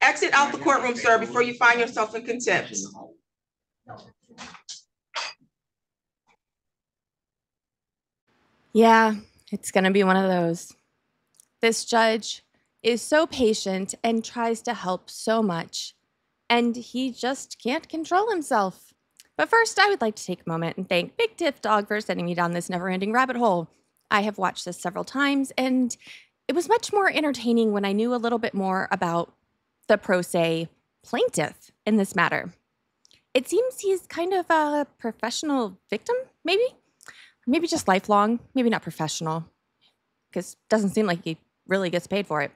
Exit out the courtroom, sir, before you find yourself in contempt. Yeah, it's going to be one of those. This judge is so patient and tries to help so much, and he just can't control himself. But first, I would like to take a moment and thank Big Tiff Dog for sending me down this never ending rabbit hole. I have watched this several times, and it was much more entertaining when I knew a little bit more about the pro se plaintiff in this matter. It seems he's kind of a professional victim, maybe? Maybe just lifelong, maybe not professional, because doesn't seem like he really gets paid for it.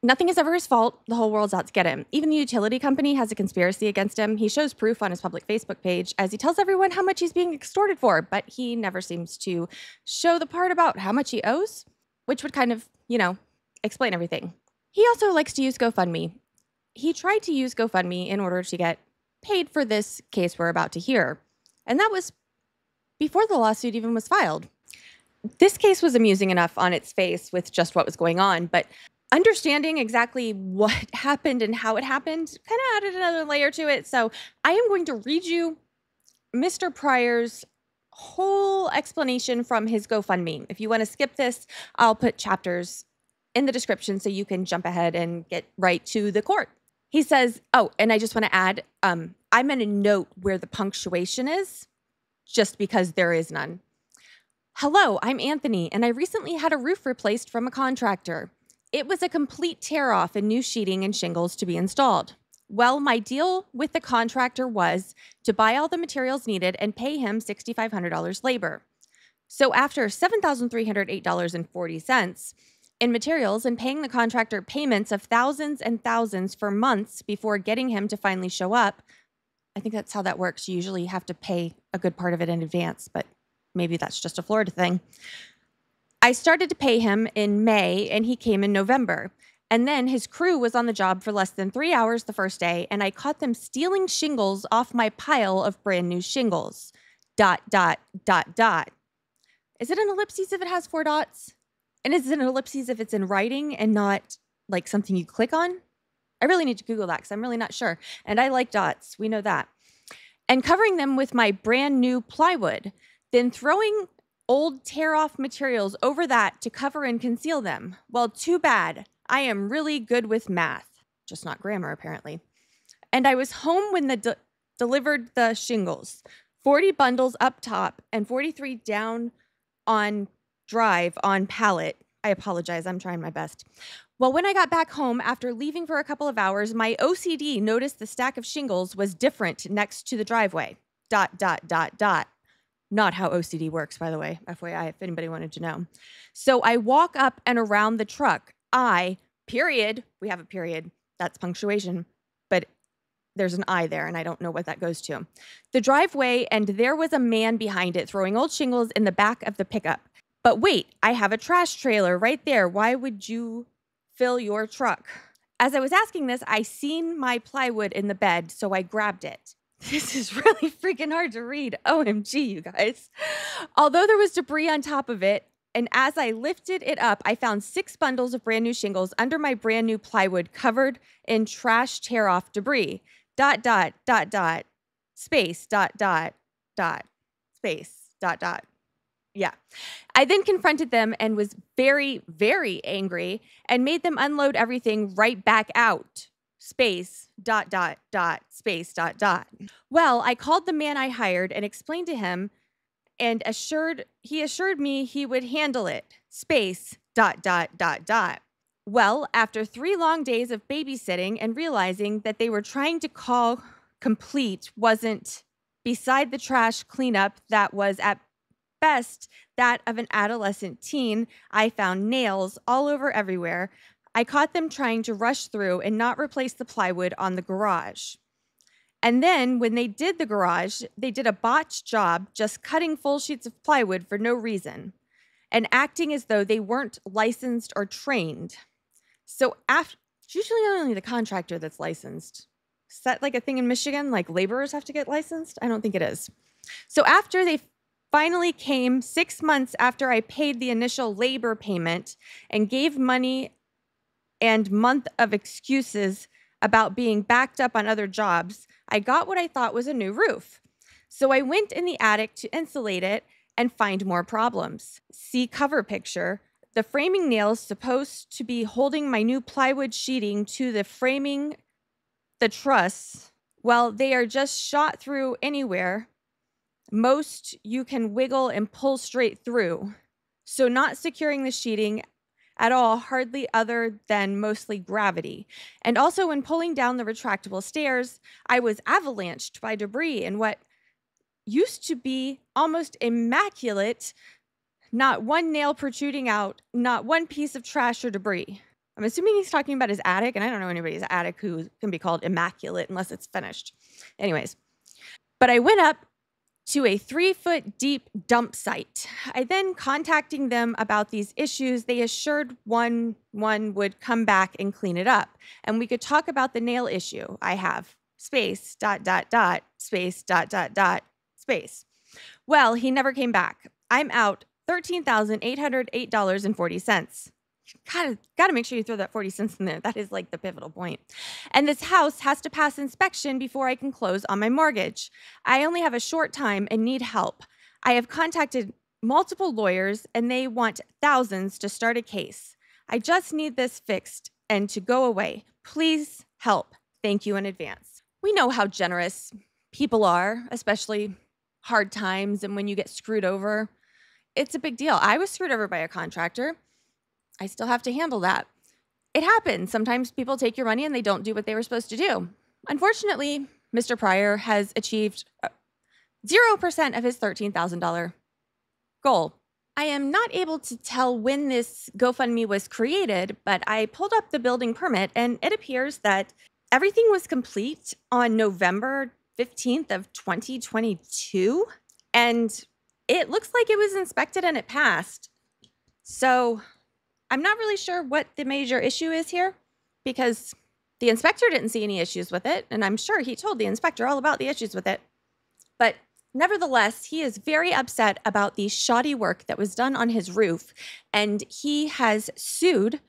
Nothing is ever his fault. The whole world's out to get him. Even the utility company has a conspiracy against him. He shows proof on his public Facebook page as he tells everyone how much he's being extorted for, but he never seems to show the part about how much he owes, which would kind of, you know, explain everything. He also likes to use GoFundMe. He tried to use GoFundMe in order to get paid for this case we're about to hear. And that was before the lawsuit even was filed. This case was amusing enough on its face with just what was going on, but understanding exactly what happened and how it happened kind of added another layer to it. So I am going to read you Mr. Pryor's whole explanation from his GoFundMe. If you want to skip this, I'll put chapters in the description so you can jump ahead and get right to the court. He says, Oh, and I just want to add, um, I'm going to note where the punctuation is just because there is none. Hello, I'm Anthony, and I recently had a roof replaced from a contractor. It was a complete tear off and new sheeting and shingles to be installed. Well, my deal with the contractor was to buy all the materials needed and pay him $6,500 labor. So after $7,308.40 in materials and paying the contractor payments of thousands and thousands for months before getting him to finally show up, I think that's how that works. You usually have to pay a good part of it in advance, but maybe that's just a Florida thing. I started to pay him in May and he came in November. And then his crew was on the job for less than three hours the first day, and I caught them stealing shingles off my pile of brand new shingles. Dot, dot, dot, dot. Is it an ellipses if it has four dots? And is it an ellipses if it's in writing and not like something you click on? I really need to Google that because I'm really not sure. And I like dots. We know that. And covering them with my brand new plywood, then throwing old tear off materials over that to cover and conceal them. Well, too bad. I am really good with math, just not grammar, apparently. And I was home when the de- delivered the shingles 40 bundles up top and 43 down on drive on pallet. I apologize, I'm trying my best. Well, when I got back home after leaving for a couple of hours, my OCD noticed the stack of shingles was different next to the driveway. Dot, dot, dot, dot. Not how OCD works, by the way, FYI, if anybody wanted to know. So I walk up and around the truck. I, period, we have a period, that's punctuation, but there's an I there, and I don't know what that goes to. The driveway, and there was a man behind it throwing old shingles in the back of the pickup. But wait, I have a trash trailer right there. Why would you fill your truck? As I was asking this, I seen my plywood in the bed, so I grabbed it. This is really freaking hard to read. OMG, you guys. Although there was debris on top of it, and as I lifted it up, I found six bundles of brand new shingles under my brand new plywood covered in trash tear off debris. Dot, dot, dot, dot, space, dot, dot, dot, space, dot, dot. Yeah. I then confronted them and was very, very angry and made them unload everything right back out space dot dot dot space dot dot. Well, I called the man I hired and explained to him and assured he assured me he would handle it. Space dot dot dot dot. Well, after 3 long days of babysitting and realizing that they were trying to call complete wasn't beside the trash cleanup that was at best that of an adolescent teen, I found nails all over everywhere, I caught them trying to rush through and not replace the plywood on the garage. And then when they did the garage, they did a botched job just cutting full sheets of plywood for no reason and acting as though they weren't licensed or trained. So after it's usually only the contractor that's licensed. Is that like a thing in Michigan? Like laborers have to get licensed? I don't think it is. So after they finally came six months after I paid the initial labor payment and gave money and month of excuses about being backed up on other jobs, I got what I thought was a new roof. So I went in the attic to insulate it and find more problems. See cover picture. The framing nails supposed to be holding my new plywood sheeting to the framing the truss. Well, they are just shot through anywhere. Most you can wiggle and pull straight through. So not securing the sheeting at all, hardly other than mostly gravity. And also, when pulling down the retractable stairs, I was avalanched by debris in what used to be almost immaculate, not one nail protruding out, not one piece of trash or debris. I'm assuming he's talking about his attic, and I don't know anybody's attic who can be called immaculate unless it's finished. Anyways, but I went up to a three foot deep dump site. I then contacting them about these issues, they assured one one would come back and clean it up. And we could talk about the nail issue. I have space, dot, dot, dot, space, dot, dot, dot, space. Well, he never came back. I'm out $13,808.40. Gotta, gotta make sure you throw that 40 cents in there. That is like the pivotal point. And this house has to pass inspection before I can close on my mortgage. I only have a short time and need help. I have contacted multiple lawyers and they want thousands to start a case. I just need this fixed and to go away. Please help. Thank you in advance. We know how generous people are, especially hard times and when you get screwed over. It's a big deal. I was screwed over by a contractor. I still have to handle that. It happens. Sometimes people take your money and they don't do what they were supposed to do. Unfortunately, Mr. Pryor has achieved uh, 0% of his $13,000 goal. I am not able to tell when this GoFundMe was created, but I pulled up the building permit and it appears that everything was complete on November 15th of 2022 and it looks like it was inspected and it passed. So, I'm not really sure what the major issue is here because the inspector didn't see any issues with it. And I'm sure he told the inspector all about the issues with it. But nevertheless, he is very upset about the shoddy work that was done on his roof. And he has sued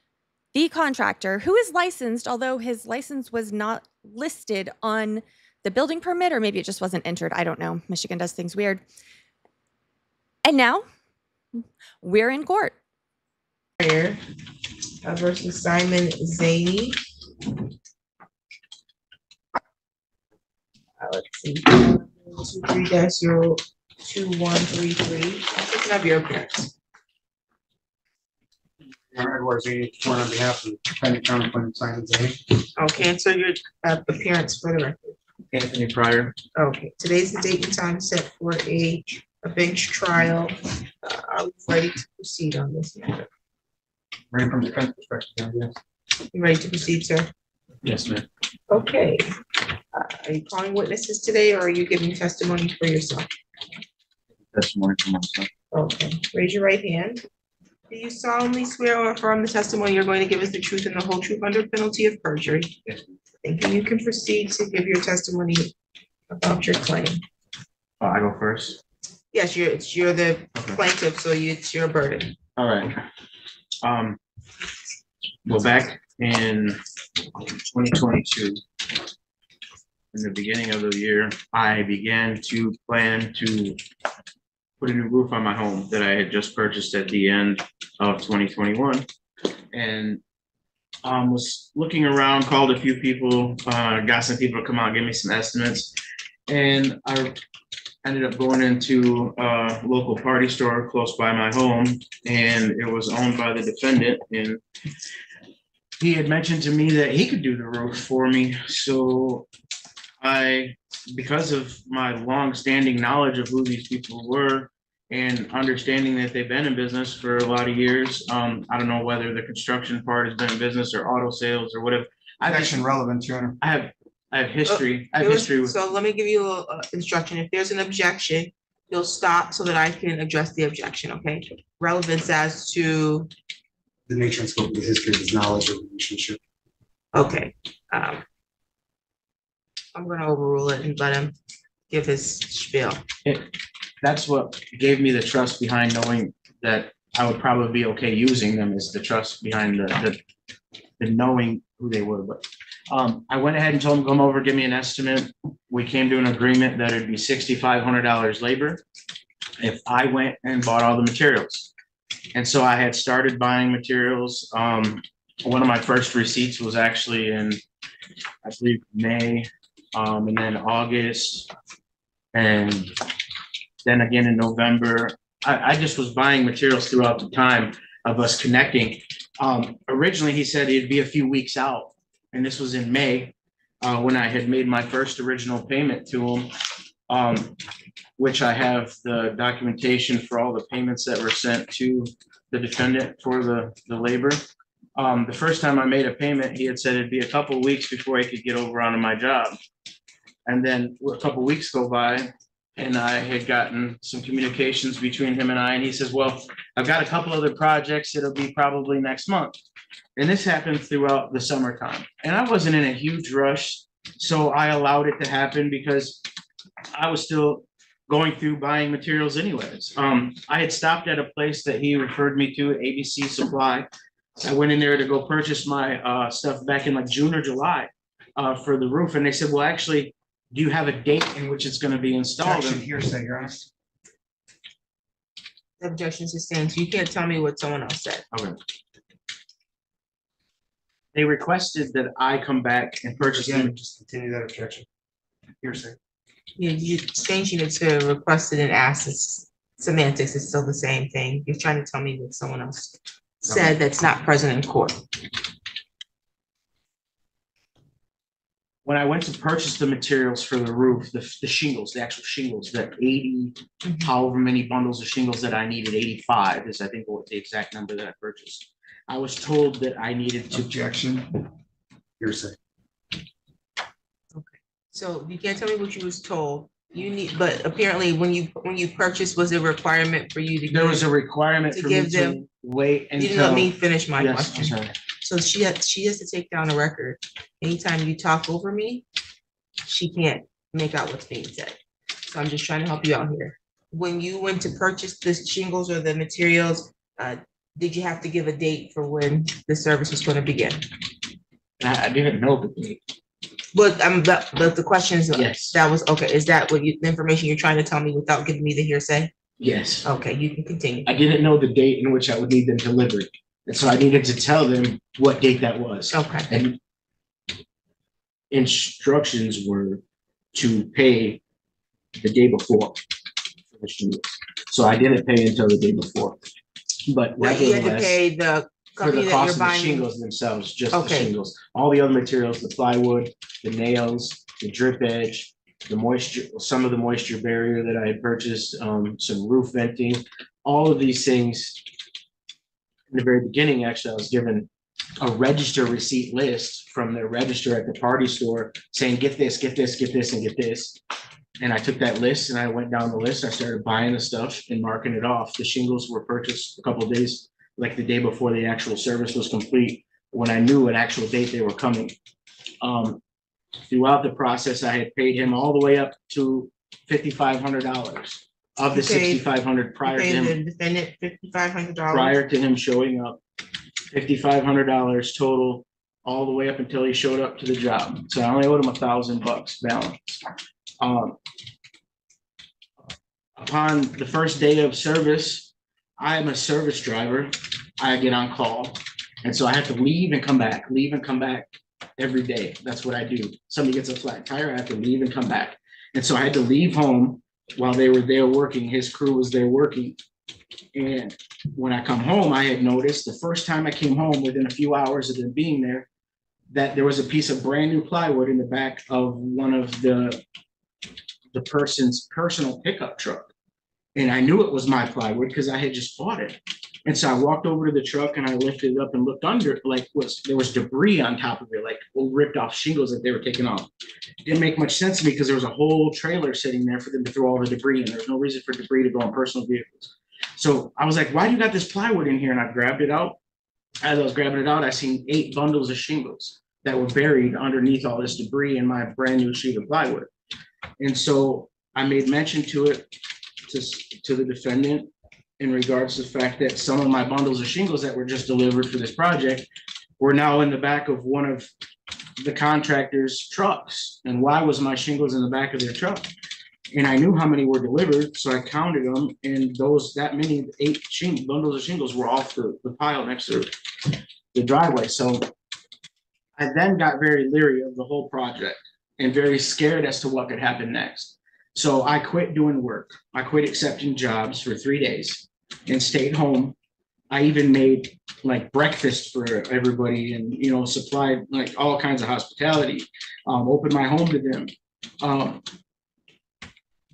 the contractor who is licensed, although his license was not listed on the building permit, or maybe it just wasn't entered. I don't know. Michigan does things weird. And now we're in court. Pryor uh, versus Simon Zaney. Uh, let's see, two, three dash zero, two, one, three, three. I'm picking up your appearance. Edward Z, sworn on behalf of Penny County Planning Simon Zane. Okay, and so your uh, appearance for the record. Anthony Pryor. Okay, today's the date and time set for a, a bench trial. Uh, Are we ready to proceed on this matter? Right from defense perspective, yes. You ready to proceed, sir? Yes, ma'am. Okay. Uh, Are you calling witnesses today or are you giving testimony for yourself? Testimony from myself. Okay, raise your right hand. Do you solemnly swear or affirm the testimony you're going to give is the truth and the whole truth under penalty of perjury? Yes. Thank you. You can proceed to give your testimony about your claim. Uh, I go first. Yes, you're, it's, you're the Okay. plaintiff, so you- it's your burden. All right. Um, well, back in twenty twenty-two, in the beginning of the year, I began to plan to put a new roof on my home that I had just purchased at the end of twenty twenty-one. And um, was looking around, called a few people, uh, got some people to come out, give me some estimates. And I ended up going into a local party store close by my home and it was owned by the defendant and he had mentioned to me that he could do the roof for me, so I, because of my long-standing knowledge of who these people were and understanding that they've been in business for a lot of years, um, I don't know whether the construction part has been in business or auto sales or whatever. I just, Action relevant, Your Honor. I have, I have history, I have There was- history with, So let me give you a, a instruction. If there's an objection, you'll stop so that I can address the objection, okay? Relevance as to, The nature and scope of the history of his knowledge of the relationship. okay, um. I'm gonna overrule it and let him give his spiel. that's what gave me the trust behind knowing that I would probably be okay using them is the trust behind the, the than knowing who they were, but. Um, I went ahead and told him, come over, give me an estimate. We came to an agreement that it'd be sixty-five hundred dollars labor. If I went and bought all the materials. And so I had started buying materials. Um, one of my first receipts was actually in, I believe, May, um, and then August. And then again in November. I, I just was buying materials throughout the time of us connecting. Um, originally, he said it'd be a few weeks out, and this was in May, uh, when I had made my first original payment to him. Um, which I have the documentation for all the payments that were sent to the defendant for the, the labor. Um, the first time I made a payment, he had said it'd be a couple weeks before I could get over onto my job. And then a couple weeks go by and I had gotten some communications between him and I, and he says, well, I've got a couple other projects. It'll be probably next month. And this happened throughout the summertime. And I wasn't in a huge rush, so I allowed it to happen because I was still going through buying materials anyways. Um, I had stopped at a place that he referred me to, ABC Supply. I went in there to go purchase my uh stuff back in like June or July uh for the roof, and they said, well, actually, do you have a date in which it's gonna be installed? Objection And hearsay, Your Honor. The Objection sustained. You can't tell me what someone else said. Okay. They requested that I come back and purchase them. Again, just continue that objection. Hearsay. You, you changing it to requested and asked, it's semantics is still the same thing. You're trying to tell me what someone else said that's not present in court. When I went to purchase the materials for the roof, the the shingles, the actual shingles, the eighty, Mhm. however many bundles of shingles that I needed, eighty-five is I think what the exact number that I purchased. I was told that I needed to Objection. Hearsay. So you can't tell me what you was told. You need, but apparently when you, when you purchased, was a requirement for you to. There was a requirement To for me give to them- wait You didn't let me finish my Yes, I'm question. sorry. So she has, she has to take down a record. Anytime you talk over me, she can't make out what's being said. So I'm just trying to help you out here. When you went to purchase the shingles or the materials, uh, did you have to give a date for when the service was gonna begin? I, I didn't know the date. But um, but, but the question is, Yes, that was, okay, is that what you, the information you're trying to tell me without giving me the hearsay? yes. Okay, you can continue. I didn't know the date in which I would need them delivered. And so I needed to tell them what date that was. Okay, And instructions were to pay the day before. for the shingles. So I didn't pay until the day before. But you had to nevertheless, pay the for company the that cost you're of the buying. shingles themselves, just the Okay. shingles. All the other materials, the plywood, the nails, the drip edge, the moisture, some of the moisture barrier that I had purchased, um, some roof venting, all of these things. In the very beginning, actually, I was given a register receipt list from the register at the party store saying, get this, get this, get this, and get this. And I took that list and I went down the list. I started buying the stuff and marking it off. The shingles were purchased a couple days, like the day before the actual service was complete, when I knew an actual date they were coming. Um, throughout the process, I had paid him all the way up to fifty-five hundred dollars of the paid- sixty-five hundred prior to Pay him the defendant fifty-five hundred dollars. prior to him showing up. Fifty-five hundred dollars total, all the way up until he showed up to the job. So I only owed him a thousand bucks balance. Um. Upon the first day of service, I'm a service driver. I get on call. And so I have to leave and come back, leave and come back every day. That's what I do. Somebody gets a flat tire, I have to leave and come back. And so I had to leave home while they were there working. His crew was there working. And when I come home, I had noticed the first time I came home, within a few hours of them being there, that there was a piece of brand new plywood in the back of one of the the person's personal pickup truck. And I knew it was my plywood because I had just bought it. And so I walked over to the truck and I lifted it up and looked under, like was, there was debris on top of it, like ripped off shingles that they were taking off. Didn't make much sense to me because there was a whole trailer sitting there for them to throw all the debris in. There's no reason for debris to go on personal vehicles. So I was like, why do you got this plywood in here? And I grabbed it out. As I was grabbing it out, I seen eight bundles of shingles that were buried underneath all this debris in my brand new sheet of plywood. And so I made mention to it to, to the defendant in regards to the fact that some of my bundles of shingles that were just delivered for this project were now in the back of one of the contractor's trucks. And why was my shingles in the back of their truck? And I knew how many were delivered, so I counted them, and those, that many, eight shing, bundles of shingles were off the, the pile next to the driveway, so I then got very leery of the whole project and very scared as to what could happen next. So I quit doing work. I quit accepting jobs for three days and stayed home. I even made like breakfast for everybody and, you know, supplied like all kinds of hospitality. Um, opened my home to them. Um,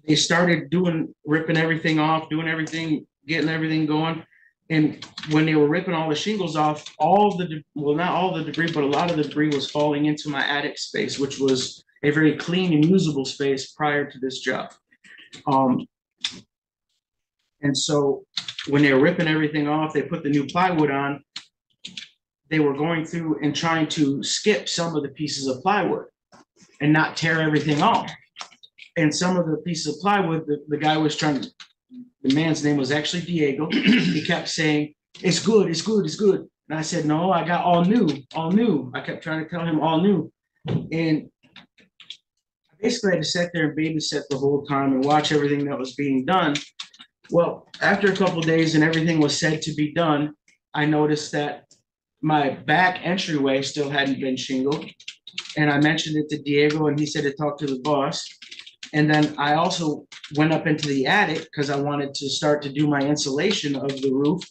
they started doing, ripping everything off, doing everything, getting everything going. And when they were ripping all the shingles off, all the, de- well, not all the debris, but a lot of the debris was falling into my attic space, which was a very clean and usable space prior to this job. Um, and so when they were ripping everything off, they put the new plywood on. They were going through and trying to skip some of the pieces of plywood and not tear everything off. And some of the pieces of plywood, the, the guy was trying to, the man's name was actually Diego. He kept saying, it's good, it's good, it's good. And I said, no, I got all new, all new. I kept trying to tell him all new. And I basically had to sit there and babysit the whole time and watch everything that was being done. Well, after a couple days and everything was said to be done, I noticed that my back entryway still hadn't been shingled. And I mentioned it to Diego and he said to talk to the boss. And then I also went up into the attic because I wanted to start to do my insulation of the roof.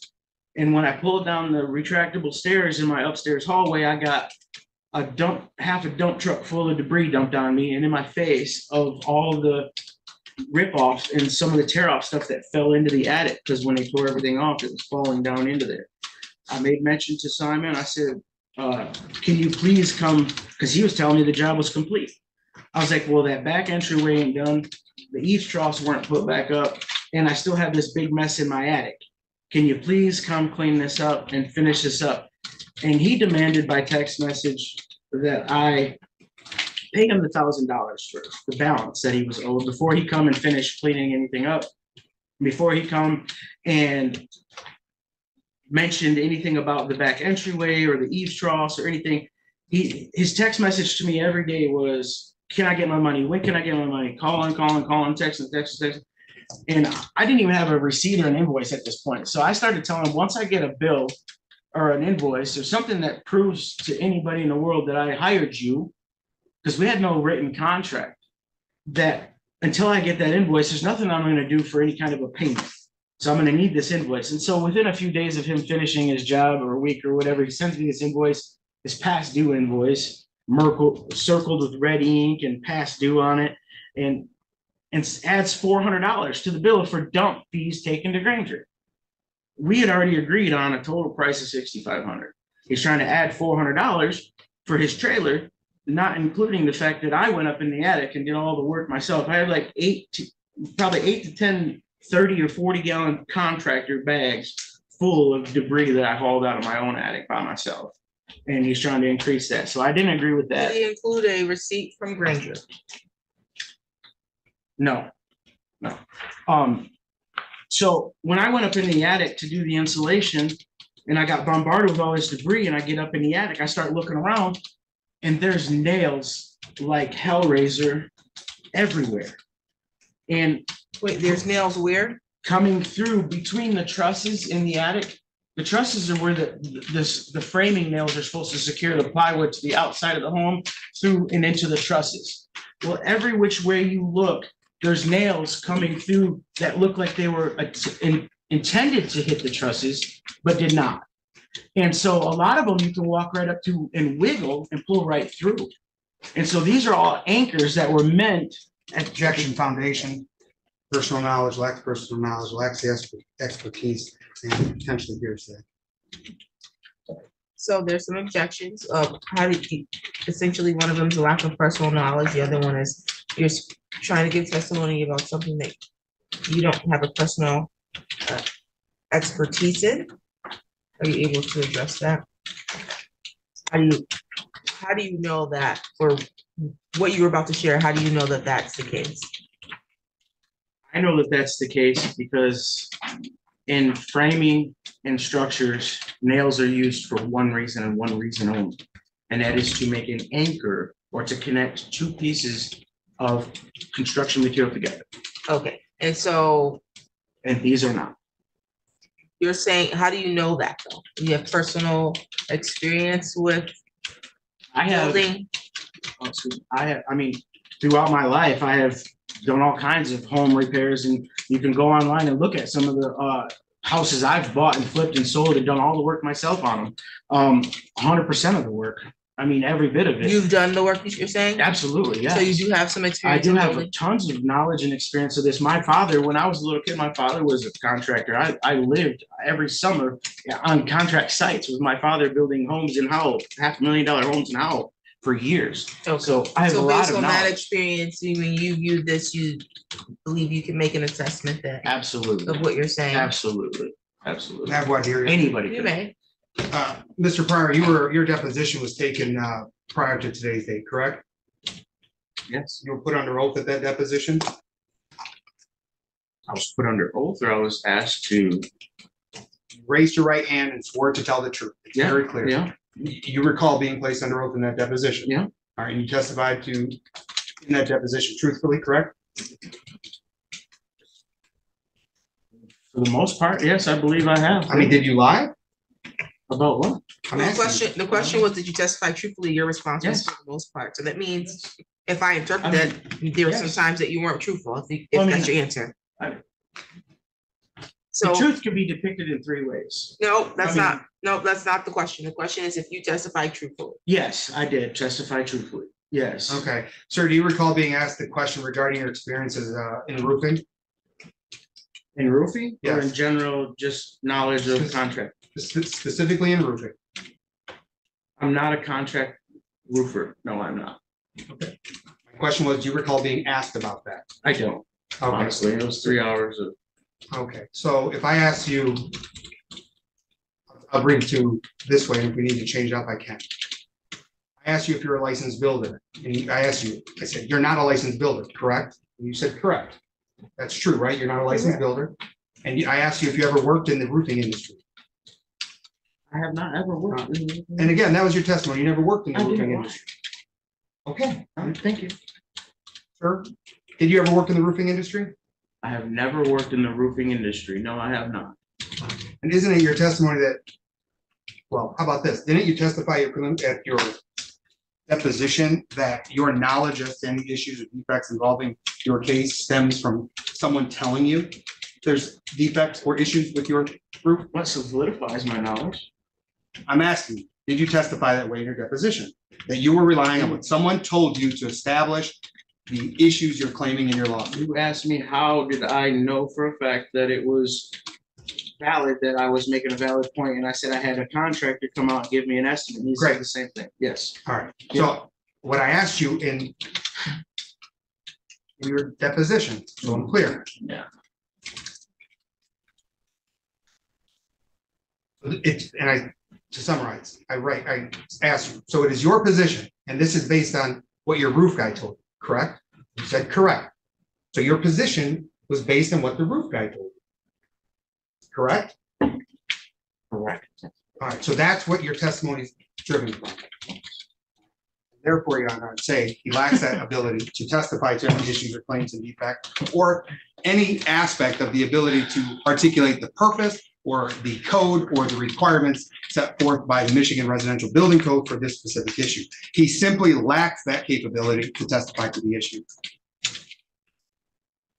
And when I pulled down the retractable stairs in my upstairs hallway, I got a dump, half a dump truck full of debris dumped on me and in my face of all the rip-offs and some of the tear-off stuff that fell into the attic, because when they tore everything off, it was falling down into there. I made mention to Simon, I said, uh, can you please come, because he was telling me the job was complete. I was like, well, that back entryway ain't done, the eaves troughs weren't put back up, and I still have this big mess in my attic. Can you please come clean this up and finish this up? And he demanded by text message that I pay him the thousand dollars for the balance that he was owed before he come and finish cleaning anything up. Before he come and mentioned anything about the back entryway or the eaves troughs or anything. He, his text message to me every day was, can I get my money? When can I get my money? Calling, calling, calling, texting, texting, texting. And I didn't even have a receipt or an invoice at this point. So I started telling him, once I get a bill or an invoice or something that proves to anybody in the world that I hired you, because we had no written contract, that until I get that invoice, there's nothing I'm gonna do for any kind of a payment. So I'm gonna need this invoice. And so within a few days of him finishing his job or a week or whatever, he sends me this invoice, this past due invoice, Merkle circled with red ink and past due on it. And, and adds four hundred dollars to the bill for dump fees taken to Granger. We had already agreed on a total price of sixty-five hundred. He's trying to add four hundred dollars for his trailer, not including the fact that I went up in the attic and did all the work myself. I had like eight to, probably eight to 10, 30 or forty gallon contractor bags full of debris that I hauled out of my own attic by myself. And he's trying to increase that. So I didn't agree with Did that. he include a receipt from Granger? No, no. Um, so when I went up in the attic to do the insulation and I got bombarded with all this debris and I get up in the attic, I start looking around and there's nails like Hellraiser everywhere. And Wait, there's nails where? coming through between the trusses in the attic. The trusses are where the, this, the framing nails are supposed to secure the plywood to the outside of the home through and into the trusses. Well, every which way you look, there's nails coming through that look like they were at- in- intended to hit the trusses, but did not. And so a lot of them you can walk right up to and wiggle and pull right through. And so these are all anchors that were meant at Objection foundation, personal knowledge, lacks personal knowledge, lacks the exper- expertise, and potentially hearsay. So there's some objections of how did essentially, one of them is a lack of personal knowledge, the other one is you're s- trying to give testimony about something that you don't have a personal uh, expertise in. Are you able to address that? How do you, how do you know that, or what you were about to share, how do you know that that's the case? I know that that's the case because in framing and structures, nails are used for one reason and one reason only. And that is to make an anchor or to connect two pieces of construction material together. Okay, and so And these are not. you're saying, how do you know that though? You have personal experience with I have, building? oh, excuse me, I have, I mean, throughout my life, I have done all kinds of home repairs and you can go online and look at some of the uh houses I've bought and flipped and sold and done all the work myself on them. Um, hundred percent of the work. I mean, every bit of it. You've done the work that you're saying? Absolutely, yeah. So you do have some experience? I do have tons of knowledge and experience of this. My father, when I was a little kid, my father was a contractor. I, I lived every summer on contract sites with my father building homes in Howell, half a million dollar homes in Howell for years. Okay. So I have a So lot based of on that experience, when you view this, you believe you can make an assessment that Absolutely, of what you're saying? absolutely, absolutely. Have what here? Anybody You could. may. Uh, Mr. Pryor, you were, your deposition was taken uh, prior to today's date, correct? Yes, You were put under oath at that deposition? I was put under oath or I was asked to, You Raised your right hand and swore to tell the truth. It's Yeah, very clear. yeah, You you recall being placed under oath in that deposition? Yeah. All right, and you testified to, in that deposition truthfully, correct? for the most part, yes, I believe I have. I mean, did you lie? About what? I'm The asking you. question, the question was, did you testify truthfully? Your response was Yes. for the most part. So that means if I interpret I that, there were some yes. times that you weren't truthful, if you- Well, I that's mean, your answer. I- The So, truth can be depicted in three ways. no, that's I mean- not, no, that's not the question. The question is if you testify truthfully. Yes, I did testify truthfully. Yes. Okay, sir, do you recall being asked the question regarding your experiences uh, in roofing? In roofing or in Yes. general, just knowledge of contract? Spe- Specifically in roofing? I'm not a contract roofer. No, I'm not. Okay. My question was, do you recall being asked about that? I don't, Okay, honestly. It was three hours of, okay, so if I ask you, I'll bring it to this way, and if we need to change up, I can. I asked you if you're a licensed builder, and I asked you, I said, you're not a licensed builder, correct? And you said, correct. That's true, right? You're not a licensed builder? And you- I asked you if you ever worked in the roofing industry. I have not ever worked. in roofing. And again, that was your testimony. You never worked in the I didn't roofing lie. industry. Okay, All right, Thank you. sir. Did you ever work in the roofing industry? I have never worked in the roofing industry. No, I have not. And isn't it your testimony that, well, how about this? Didn't you testify at prelim- at your deposition that your knowledge of any issues or defects involving your case stems from someone telling you there's defects or issues with your roof? What solidifies my knowledge? I'm asking, you, did you testify that way in your deposition? That you were relying on what someone told you to establish the issues you're claiming in your lawsuit? You asked me, how did I know for a fact that it was valid, that I was making a valid point, and I said I had a contractor come out and give me an estimate, and he Great. said the same thing, yes. All right, so what I asked you in in your deposition, so I'm clear. Yeah. It's, and I, to summarize, I write, I asked you, so it is your position, and this is based on what your roof guy told you, correct? You said correct. So your position was based on what the roof guy told you. Correct? Correct. All right, so that's what your testimony is driven from. Therefore, Your Honor, I'd say he lacks that ability to testify to any issues or claims and defect, or any aspect of the ability to articulate the purpose or the code or the requirements set forth by the Michigan Residential Building Code for this specific issue. He simply lacks that capability to testify to the issue.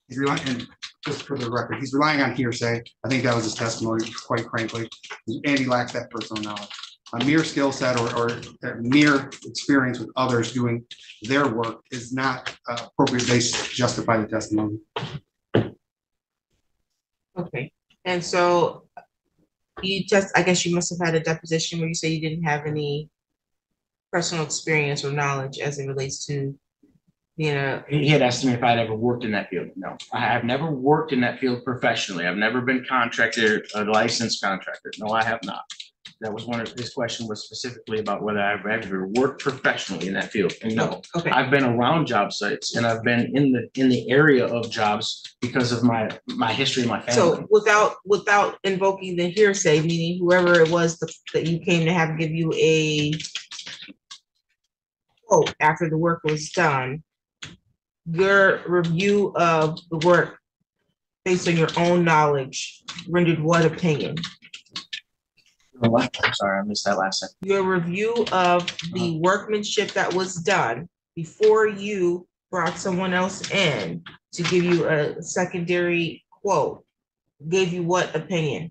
He's relying, and just for the record, he's relying on hearsay. I think that was his testimony, quite frankly and he lacks that personal knowledge. A mere skill set or, or mere experience with others doing their work is not uh, appropriate basis to justify the testimony. Okay, and so you just, I guess you must have had a deposition where you say you didn't have any personal experience or knowledge as it relates to being a, He had asked me if I'd ever worked in that field. No, I have never worked in that field professionally. I've never been contractor, a licensed contractor. No, I have not. That was one of, his question was specifically about whether I've ever worked professionally in that field. And no, oh, Okay, I've been around job sites and I've been in the, in the area of jobs because of my, my history and my family. so without, without invoking the hearsay, meaning whoever it was that- that you came to have give you a quote after the work was done, your review of the work based on your own knowledge rendered what opinion? I'm sorry, I missed that last second. your review of the uh-huh. workmanship that was done before you brought someone else in to give you a secondary quote, gave you what opinion?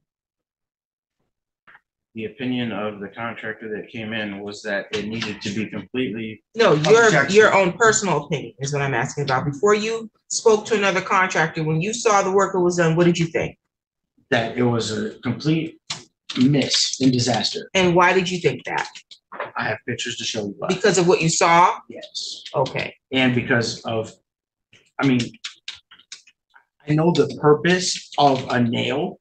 The opinion of the contractor that came in was that it needed to be completely, No, your, Objection. your own personal opinion is what I'm asking about. Before you spoke to another contractor, when you saw the work that was done, what did you think? that it was a complete miss and disaster. And why did you think that? I have pictures to show you. why. Because of what you saw? Yes. Okay, and because of, I mean, I know the purpose of a nail.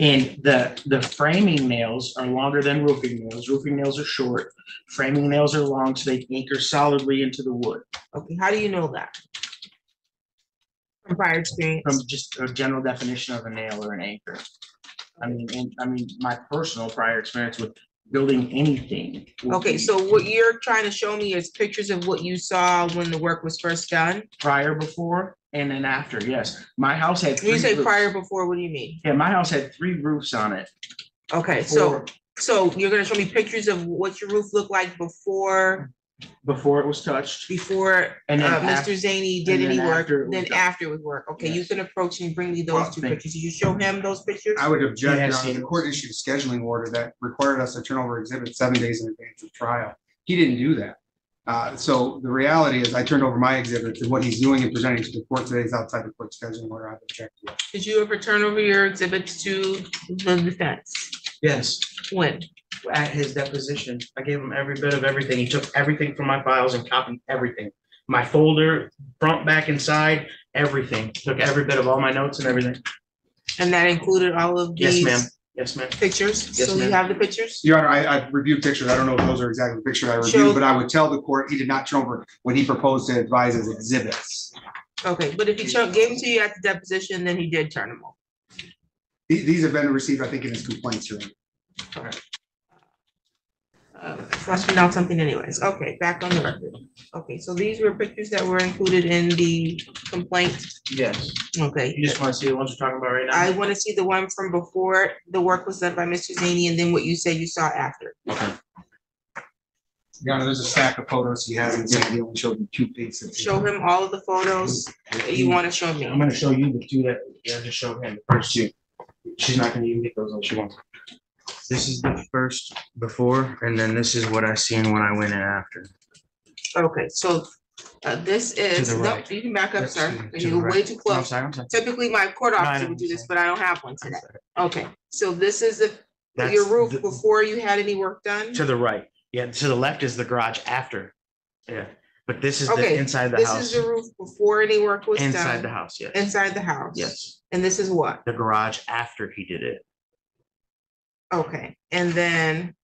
And the, the framing nails are longer than roofing nails. Roofing nails are short. Framing nails are long, so they anchor solidly into the wood. okay. How do you know that? From prior experience? From just a general definition of a nail or an anchor. I mean, and, I mean, my personal prior experience with building anything. would Okay, be so what you're trying to show me is pictures of what you saw when the work was first done? Prior, before, and then after, yes. My house had. When you three say roofs. prior before, what do you mean? Yeah, my house had three roofs on it. Okay, so, before- so you're gonna show me pictures of what your roof looked like before, Before it was touched. before, And then uh, af- Mr. Zany did and any then work, after it was then done. after it was work. Okay, you Yes. can approach and bring me Well, those two thank- pictures. Did you show him those pictures? I would object, He Your Honor. the court issued a scheduling order that required us to turn over exhibits seven days in advance of trial. He didn't do that. Uh, so the reality is I turned over my exhibits and what he's doing and presenting to the court today is outside the court scheduling order. I've objected. Did you ever turn over your exhibits to the defense? Yes, When? At his deposition, I gave him every bit of everything. He took everything from my files and copied everything. My folder, front, back, and side, everything. Took every bit of all my notes and everything. And that included all of Yes, these ma'am. Yes, ma'am. pictures? Yes, So you ma'am. have the pictures? Your Honor, I, I've reviewed pictures. I don't know if those are exactly the pictures I Show- reviewed, but I would tell the court he did not turn over what he proposed to advise as exhibits. Okay, but if he cho- gave them to you at the deposition, then he did turn them over. These, these have been received, I think, in his complaints hearing. Uh, must be not something anyways. Okay, back on the record. Okay, so these were pictures that were included in the complaint. Yes. Okay. You just want to see the ones we're talking about right now? I want to see the one from before the work was done by Mr. Zany and then what you said you saw after. Okay. Your Honor, there's a stack of photos he has, and he only showed me two pieces. Show him all of the photos that you want to show me. I'm me. gonna show you the two that, yeah, just show him the first two. She's not gonna even get those unless she wants. This is the first before, and then this is what I seen when I went in after. Okay, so uh, this is, the no, right. you can back up, sir. to the You're way right. too I'm close. sorry, I'm sorry. Typically, my court No, I officer would do this, but I don't have one I'm today. sorry. Okay, so this is the, That's your roof before you had any work done? To the right, yeah, to the left is the garage after, yeah, but this is the Okay, inside the house. This is house, the roof before any work was done. inside the done, house, yes, inside the house? yes, And this is what? the garage after he did it. Okay, and then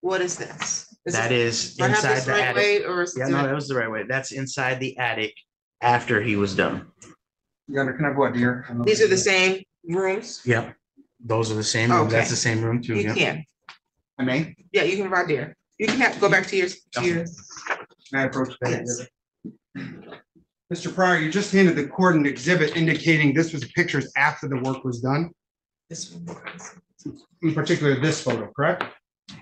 what is this? Is That it- is Do I have inside this the right attic. way or? is Yeah, it- no, that was the right way, that's inside the attic after he was done. Your Honor, can I have what, dear? These are the same rooms? Yep, those are the same, rooms. that's Okay. the same room too, You yeah. can, I may, yeah, you can right there. You can have, go back to your, to your, may I approach that Yes. Mr. Pryor, you just handed the court an exhibit indicating this was pictures after the work was done, this one. In particular this photo, correct?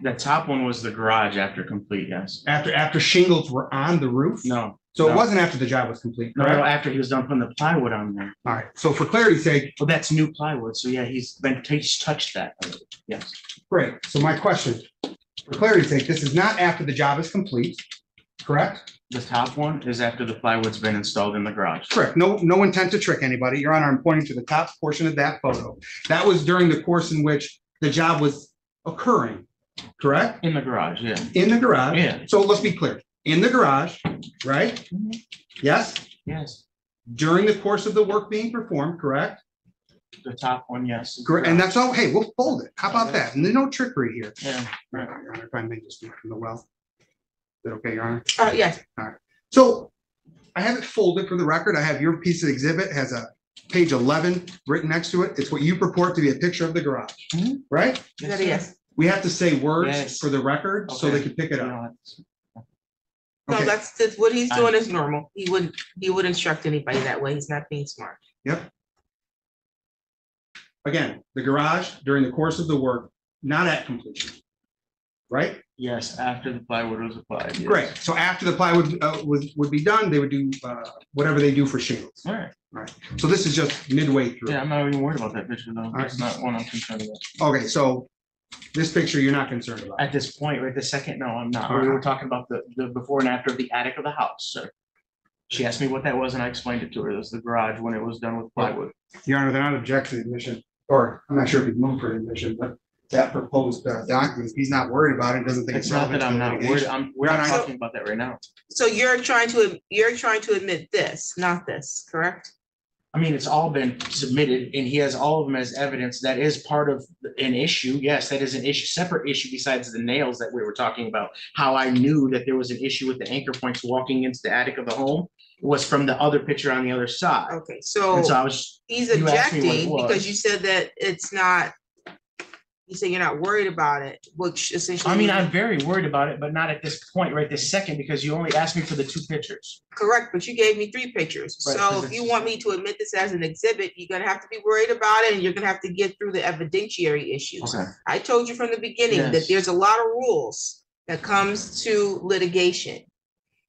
The top one was the garage after complete, yes. After, after shingles were on the roof? No, So it no. wasn't after the job was complete, no, no, correct? after he was done putting the plywood on there. All right, so for clarity's sake, Well, that's new plywood, so yeah, he's been, he's touched that, already. yes. great. So my question, for clarity's sake, this is not after the job is complete, correct? The top one is after the plywood's been installed in the garage. Correct. No, no intent to trick anybody. Your Honor, I'm pointing to the top portion of that photo. That was during the course in which the job was occurring, correct? In the garage, yeah, In the garage. yeah, So let's be clear, in the garage, right? Mm-hmm. Yes, yes, during the course of the work being performed, correct? the top one, yes. Great, and that's all, hey, we'll fold it. How about that? And there's no trickery here. Yeah, right. Your Honor, If I may just speak from the well. Is that okay, Your Honor? Uh, yes, So I have it folded for the record. I have your piece of exhibit has a page eleven written next to it. It's what you purport to be a picture of the garage, Mhm. right? that yes. We have to say words Yes. for the record so they Okay. can pick it up. No, No, Okay. that's, that's what he's doing is normal. He wouldn't, he would instruct anybody that way. He's not being smart. Yep. Again, the garage during the course of the work, not at completion. Right? Yes, after the plywood was applied. yes. Great. So after the plywood uh would would be done, they would do uh whatever they do for shingles. All right, So this is just midway through. yeah, I'm not even worried about that picture though. That's not one I'm concerned about. Okay, so this picture you're not concerned about. At this point, right, the second, no, I'm not. We were talking about the, the before and after of the attic of the house, sir. She asked me what that was and I explained it to her. It was the garage when it was done with plywood. Your Honor, they're not objecting to admission, or I'm not sure if he's moved for admission, but that proposed uh, document, he's not worried about it, doesn't think it's It's not relevant that to I'm not worried, litigation. I'm, we're not No, no, talking about that right now. So you're trying to, you're trying to admit this, not this, correct? I mean, it's all been submitted and he has all of them as evidence. That is part of an issue. Yes, that is an issue, separate issue besides the nails that we were talking about. How I knew that there was an issue with the anchor points walking into the attic of the home was from the other picture on the other side. Okay, so And so I was, he's you asked me what it objecting because you said that it's not, you say you're not worried about it, which essentially. I mean, I'm very worried about it, but not at this point, right this second, because you only asked me for the two pictures. Correct, but you gave me three pictures. Right, So 'cause if you want me to admit this as an exhibit, you're gonna have to be worried about it and you're gonna have to get through the evidentiary issues. Okay. I told you from the beginning that there's a lot of rules that comes to litigation.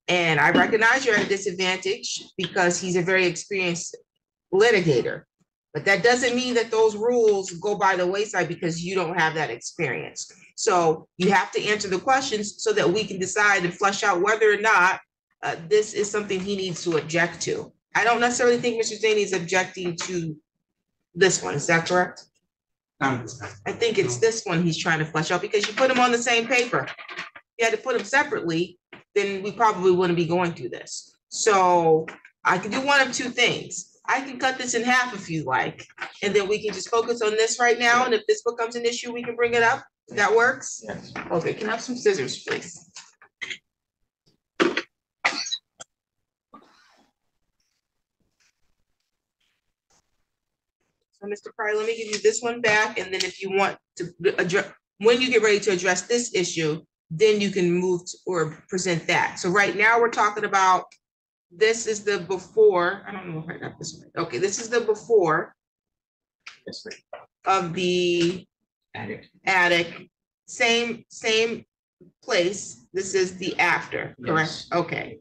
And I recognize you're at a disadvantage because he's a very experienced litigator. But that doesn't mean that those rules go by the wayside because you don't have that experience. So you have to answer the questions so that we can decide and flesh out whether or not uh, this is something he needs to object to. I don't necessarily think Mr. Zaney is objecting to this one. Is that correct? Not at this time. I think it's this one he's trying to flesh out because you put them on the same paper. If You had to put them separately, then we probably wouldn't be going through this. So I can do one of two things. I can cut this in half if you like, and then we can just focus on this right now, and if this becomes an issue, we can bring it up. That works? Yes. Okay, can I have some scissors, please? So, Mr. Pryor, let me give you this one back, and then if you want to address, when you get ready to address this issue, then you can move to- or present that. So right now, we're talking about, this is the before, I don't know if I got this right. Okay, this is the before Yes, of the Attic. attic, same, same place. This is the after, correct? Yes. Okay.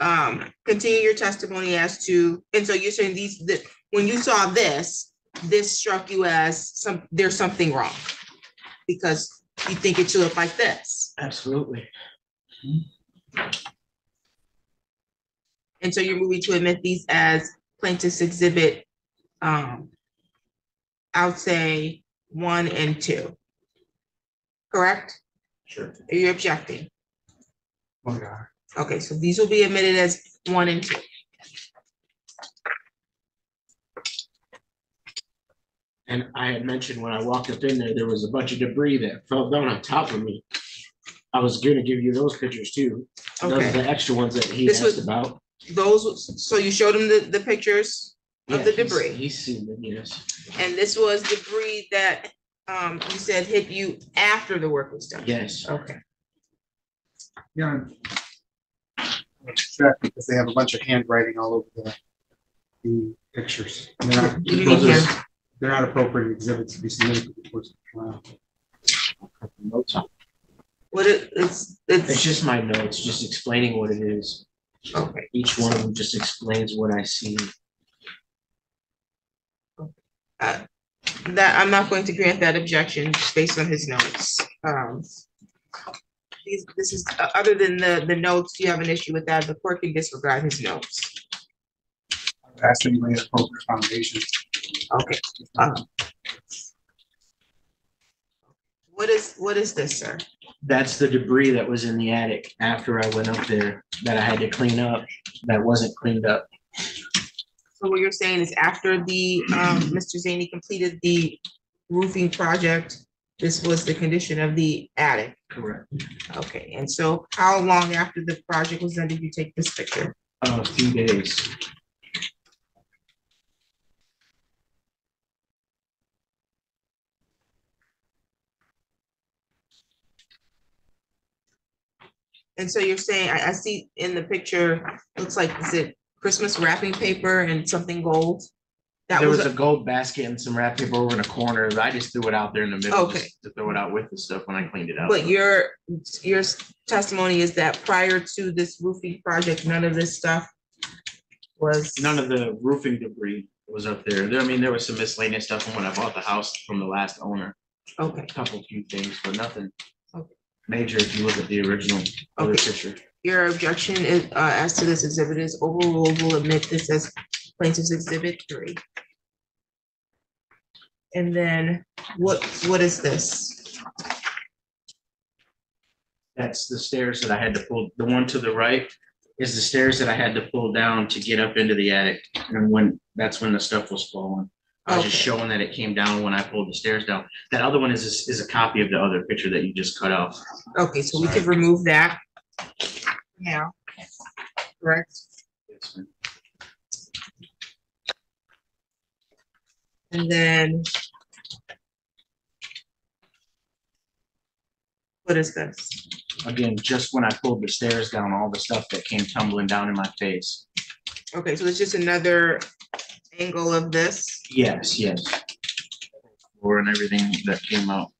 Um, continue your testimony as to, and so you're saying these, that, when you saw this, this struck you as some, there's something wrong? Because you think it should look like this, Absolutely. And so you're moving to admit these as plaintiff's exhibit, um, I would say one and two. Correct? Sure. Are you objecting? Oh, God. Okay, so these will be admitted as one and two. And I had mentioned when I walked up in there, there was a bunch of debris that fell down on top of me. I was gonna give you those pictures too. Those are Okay, the extra ones that he This was- asked about. Those, so you showed him the, the pictures of the Yeah, he's- debris, He's seen them, yes. and this was debris that, um, you said hit you after the work was done? Yes. Okay, Yeah. Check because they have a bunch of handwriting all over the, the pictures. They're not, You need to- they're not appropriate exhibits to be submitted to the course of the trial. Notes on- what it, it's, It's it's, just my notes, just explaining what it is. Okay, Each one of them just explains what I see. that, I'm not going to grant that objection based on his notes. Um, these, this is, uh, other than the, the notes, you have an issue with that, the court can disregard his notes. Ask anybody at appropriate foundation. Okay. um, What is, what is this, sir? That's the debris that was in the attic after I went up there that I had to clean up, that wasn't cleaned up. So what you're saying is after the, um, Mr. Zaney completed the roofing project, this was the condition of the attic? Correct. Okay, and so how long after the project was done did you take this picture? A few days. And so you're saying, I, I see in the picture, looks like, is it Christmas wrapping paper and something gold? That There was, was a a- gold basket and some wrap paper over in a corner. I just threw it out there in the middle Okay. just to throw it out with the stuff when I cleaned it out. but your, your testimony is that prior to this roofing project, none of this stuff was. None of the roofing debris was up there. There, I mean, there was some miscellaneous stuff from when I bought the house from the last owner. Okay, A Couple few things, but nothing Okay. Major if you look at the original other Okay. picture. your objection is, uh, as to this exhibit is overruled, We'll admit this as plaintiff's exhibit three. And then what, what is this? That's the stairs that I had to pull, the one to the right is the stairs that I had to pull down to get up into the attic. And when, that's when the stuff was falling. I was just Okay. showing that it came down when I pulled the stairs down. That other one is, is a copy of the other picture that you just cut off. Okay, so we could remove that. Now, correct? And then. What is this? Again, just when I pulled the stairs down, all the stuff that came tumbling down in my face. Okay, so it's just another angle of this. Yes, yes. Floor and everything that came out.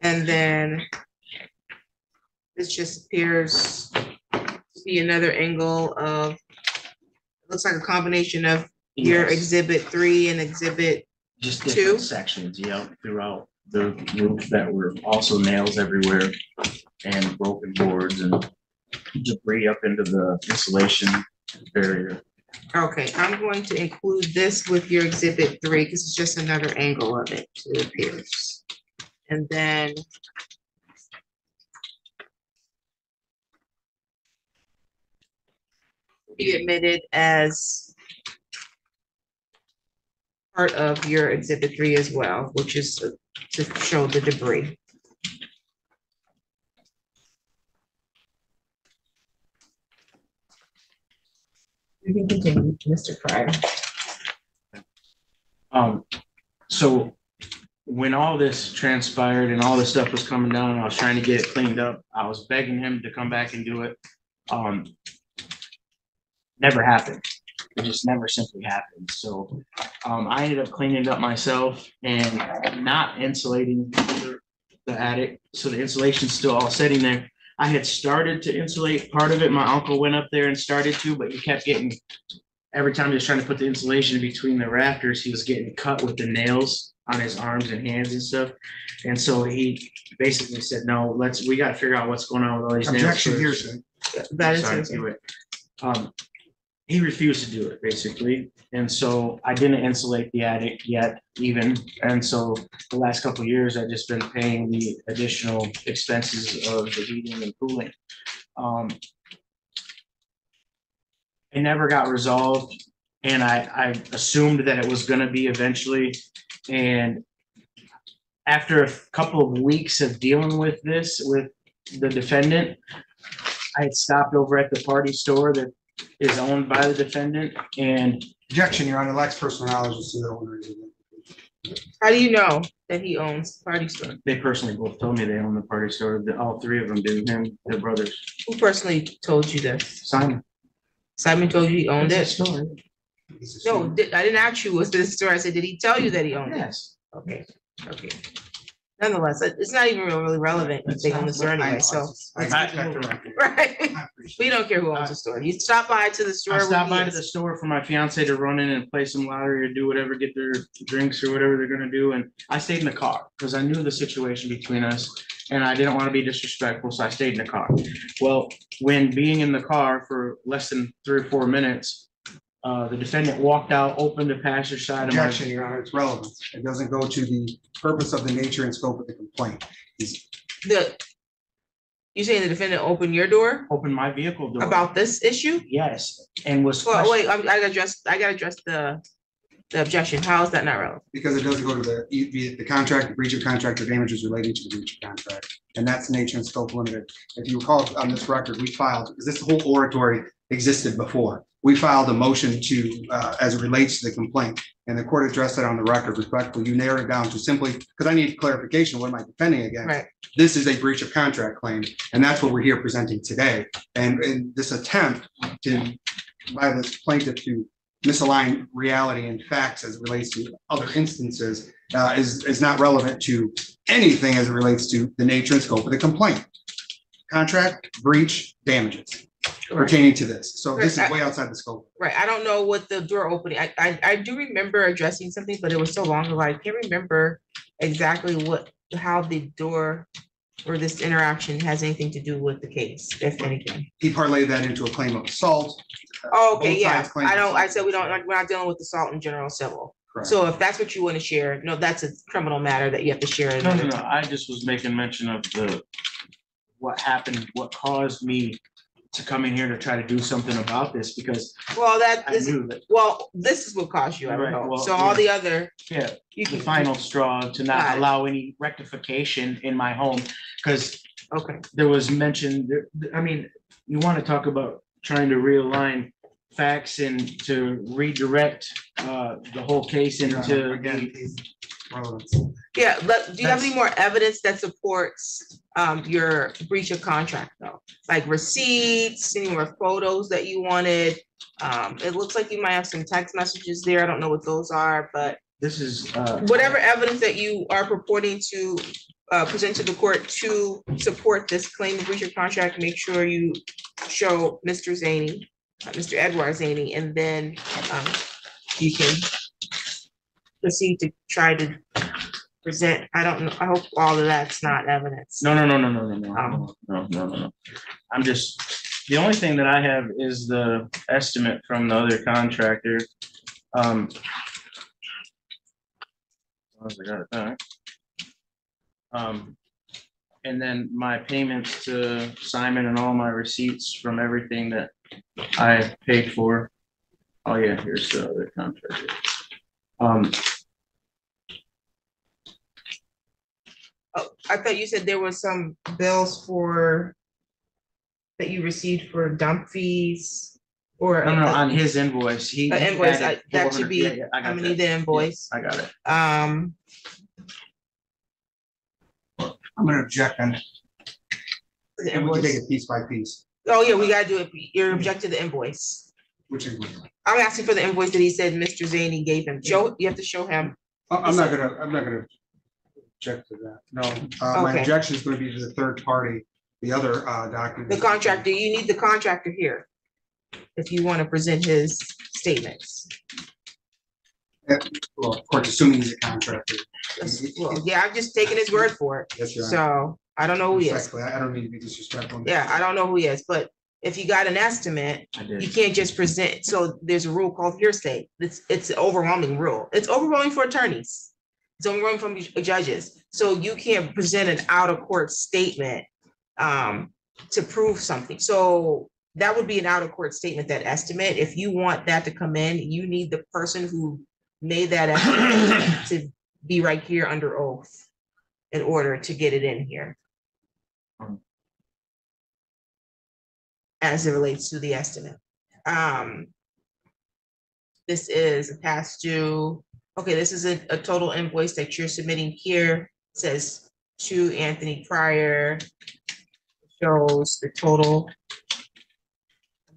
And then this just appears to be another angle of, looks like a combination of your Yes. exhibit three and exhibit, Just Two? different sections, yeah, throughout the roof that were also nails everywhere and broken boards and debris up into the insulation barrier. okay, I'm going to include this with your exhibit three, because it's just another angle of it, it appears. And then be admitted as part of your exhibit three as well, which is to show the debris. You can continue, Mr. Pryor. Um, so when all this transpired and all this stuff was coming down, I was trying to get it cleaned up. I was begging him to come back and do it. Um, never happened. It just never simply happened. So, um, I ended up cleaning it up myself and not insulating the attic. So the insulation's still all sitting there. I had started to insulate part of it. My uncle went up there and started to, but he kept getting every time he was trying to put the insulation between the rafters, he was getting cut with the nails on his arms and hands and stuff. And so he basically said, no, let's, we gotta figure out what's going on with all these nails. Objection first." hearsay. That is, Sorry. Um, he refused to do it, basically, and so I didn't insulate the attic yet even, and so the last couple of years, I've just been paying the additional expenses of the heating and cooling. Um. It never got resolved, and I, I assumed that it was gonna be eventually, and after a couple of weeks of dealing with this with the defendant, I had stopped over at the party store that is owned by the defendant and Objection, Your Honor, lacks personal knowledge as to the owner. how do you know that he owns Party Store? they personally both told me they own the party store. The- All three of them do, him, their brothers. Who personally told you this? Simon. Simon told you he owned It's it? store. No, did- I didn't ask you, was this store? I said, did he tell you that he owned it? Yes. Okay, okay. Nonetheless, it- it's not even really relevant if they own the store anyway, so. Let's respect keep the moving. Right, we don't care who owns the store. You stop by to the store. I when stopped by to the store for my fiance to run in and play some lottery or do whatever, get their drinks or whatever they're gonna do. And I stayed in the car because I knew the situation between us and I didn't want to be disrespectful, so I stayed in the car. Well, when being in the car for less than three or four minutes, uh, the defendant walked out, opened the passenger side of my Objection, Your Honor, it's relevant. It doesn't go to the purpose of the nature and scope of the complaint. He's The, You saying the defendant opened your door opened my vehicle door. about this issue? Yes, and was. Well, wait, I'm- I gotta address, I gotta address the, the objection. How is that not relevant? Because it doesn't go to the, e- the, the contract, the breach of contract or damages relating to the breach of contract. And that's nature and scope limited. If you recall on this record, we filed, because this whole oratory existed before. We filed a motion to, uh, as it relates to the complaint, and the court addressed that on the record respectfully. You narrowed it down to simply, because I need clarification, what am I defending against? Right. This is a breach of contract claim, and that's what we're here presenting today. And, and this attempt to, by this plaintiff to misalign reality and facts as it relates to other instances uh, is, is not relevant to anything as it relates to the nature and scope of the complaint. Contract, breach, damages pertaining to this. So this is way outside the scope. Right, I don't know what the door opening, I, I, I do remember addressing something, but it was so long ago, I can't remember exactly what, how the door or this interaction has anything to do with the case, if anything. He parlayed that into a claim of assault. Oh, Okay, Both yeah, sides claim I don't, I said we don't, we're not dealing with assault in general civil. Correct. So if that's what you want to share, no, that's a criminal matter that you have to share. No, no, no, time. I just was making mention of the, what happened, what caused me to come in here to try to do something about this, because Well, that, I this, knew that, well, this is what caused you, I would Right, hope. well, So all yeah. the other, yeah, you the can. final straw to not it. allow any rectification in my home, because Okay, there was mention, there, I mean, you want to talk about trying to realign facts and to redirect, uh, the whole case into. Again, yeah, but do you have any more evidence that supports um your breach of contract though? Like receipts, any more photos that you wanted? Um, it looks like you might have some text messages there. I don't know what those are, but This is, uh. whatever evidence that you are purporting to uh present to the court to support this claim of breach of contract, make sure you show Mr. Zaney, uh, Mr. Edward Zaney, and then um you can proceed to try to present, I don't know, I hope all of that's not evidence. No, no, no, no, no, no, no, Um, no, no, no, no. I'm just, the only thing that I have is the estimate from the other contractor. Um. I got it back. Um, and then my payments to Simon and all my receipts from everything that I paid for. Oh, yeah, here's the other contractor. Um, Oh, I thought you said there was some bills for that you received for dump fees or. no, no, on his invoice, he. An he invoice, added I- that should 400 be, yeah, yeah, I I'm got gonna that. need the invoice. I got it. Um, I'm gonna object and the and we can take invoice. it piece by piece, Oh, yeah, we gotta do it. You're object to the invoice. which is, I'm asking for the invoice that he said Mr. Zaney gave him. Joe, you have to show him. I'm I'm not gonna, I'm not gonna object to that. No, uh, my Okay. objection is gonna be to the third party, the other uh document. The contractor, you need the contractor here. If you wanna present his statements. Well, of course, assuming he's a contractor. Well, yeah, I'm just taking his word for it. Yes. So I don't know who he is. Respectfully, I I don't mean to be disrespectful. Yeah, I don't know who he is, but if you got an estimate, you can't just present, so there's a rule called hearsay. It's, it's an overwhelming rule. It's overwhelming for attorneys. It's overwhelming from judges. So you can't present an out of court statement um, to prove something. So that would be an out of court statement, that estimate. If you want that to come in, you need the person who made that estimate to be right here under oath in order to get it in here. Um. As it relates to the estimate. Um. This is a past due, okay, this is a, a total invoice that you're submitting here, says to Anthony Pryor. Shows the total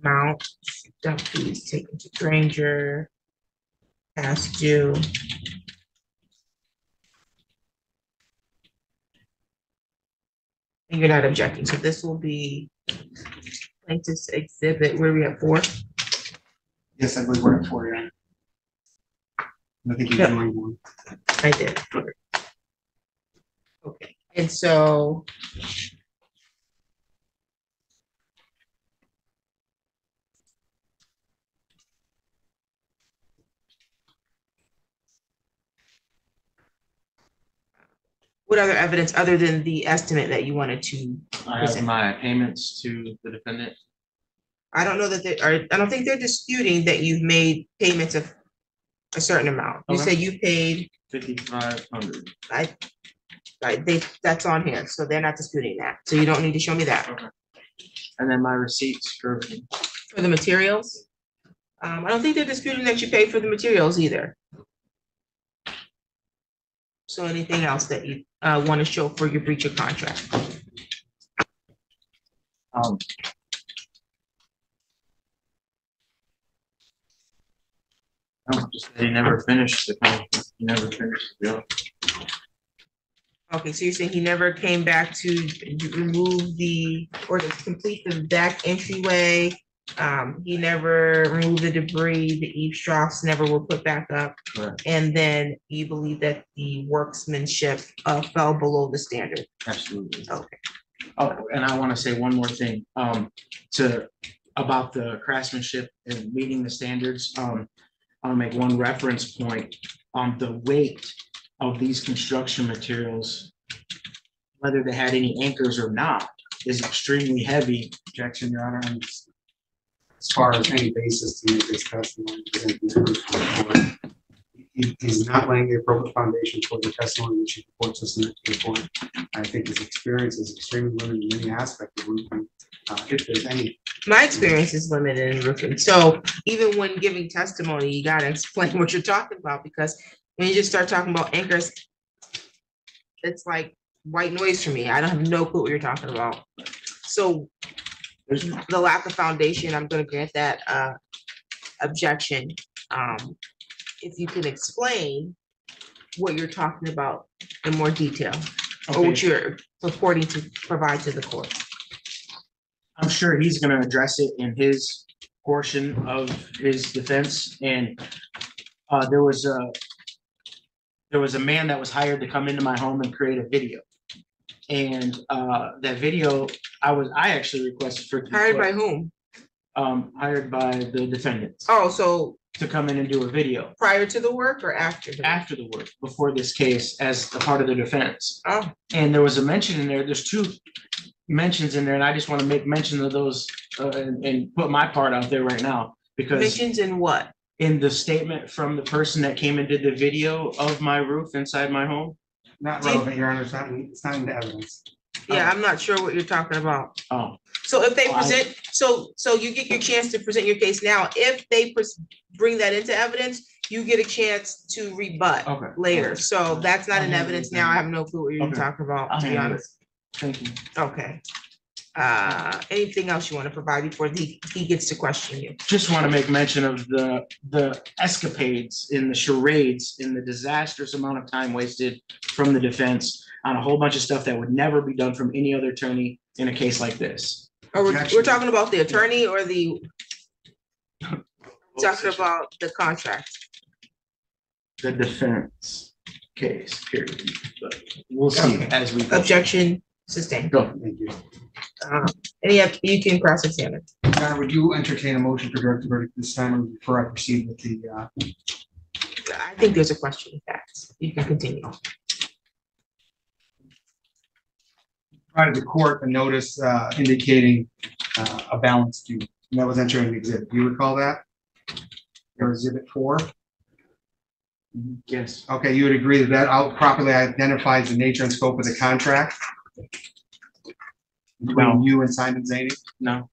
amount, dump fees taken to Granger. Past due. And you're not objecting, so this will be plaintiff's exhibit, where we at four? Yes, I believe we're at four, yeah. I think you Yeah. joined one. I did. Okay, and so. What other evidence other than the estimate that you wanted to, I have Present. my payments to the defendant. I don't know that they are, I don't think they're disputing that you've made payments of a certain amount. You Okay. say you paid, Fifty-five hundred. I, I, they, that's on here, so they're not disputing that. So you don't need to show me that. And then my receipts for, For the materials? Um, I don't think they're disputing that you paid for the materials either. So anything else that you, uh, want to show for your breach of contract? um. No, just that he never finished the contract, he never finished the bill. Okay, so you're saying he never came back to remove the, or to complete the back entryway? Um, he never removed the debris, the eaves troughs never were put back up? Correct. And then you believe that the workmanship, uh, fell below the standard? Absolutely. Okay. Oh, and I want to say one more thing, um, to, about the craftsmanship and meeting the standards, um. I'll make one reference point on the weight of these construction materials. Whether they had any anchors or not, is extremely heavy. Objection, Your Honor, and as far as any basis to make this testimony. presented in the report, He, he's not laying the appropriate foundation for the testimony which he reports us in the report. I think his experience is extremely limited in any aspect of roofing. Uh, if there's any, My experience is limited in roofing, so even when giving testimony, you gotta explain what you're talking about, because when you just start talking about anchors. It's like white noise for me, I don't have no clue what you're talking about. So the lack of foundation, I'm gonna grant that uh objection. Um, if you can explain what you're talking about in more detail, or what okay, you're purporting to provide to the court. I'm sure he's gonna address it in his portion of his defense and. Uh, there was a. There was a man that was hired to come into my home and create a video. And uh, that video, I was, I actually requested for. Hired by whom? Um, hired by the defendants Oh, so to come in and do a video prior to the work or after? the work? after the work, before this case, as a part of the defense. Oh, And there was a mention in there, there's two mentions in there, and I just want to make mention of those uh, and, and put my part out there right now. Because mentions in what? in the statement from the person that came and did the video of my roof inside my home, not relevant, Your Honor, it's not, it's not in the evidence. Yeah, uh, I'm not sure what you're talking about. oh, So if they Well, I- present, so, so you get your chance to present your case now. If they pres- bring that into evidence, you get a chance to rebut okay. later. So that's not in evidence now. I have no clue what you're Okay. talking about, to be honest. Thank you. Okay. Uh, anything else you want to provide before he, he gets to question you? Just want to make mention of the, the escapades in the charades, in the disastrous amount of time wasted from the defense on a whole bunch of stuff that would never be done from any other attorney in a case like this. Or we're, we're talking about the attorney or the, talking about the contract? The defense case, period. But We'll see Okay. as we. go. Objection sustained. Go. Thank you. Uh, Any, you can cross examine. Your Honor, would you entertain a motion for direct verdict this time before I proceed with the, uh, I think there's a question of facts. You can continue. provided the court a notice uh, indicating uh, a balance due. And that was entered in the exhibit. Do you recall that? Or exhibit four? Yes, Okay, you would agree that that out properly identifies the nature and scope of the contract? Between you and Simon Zaney? no,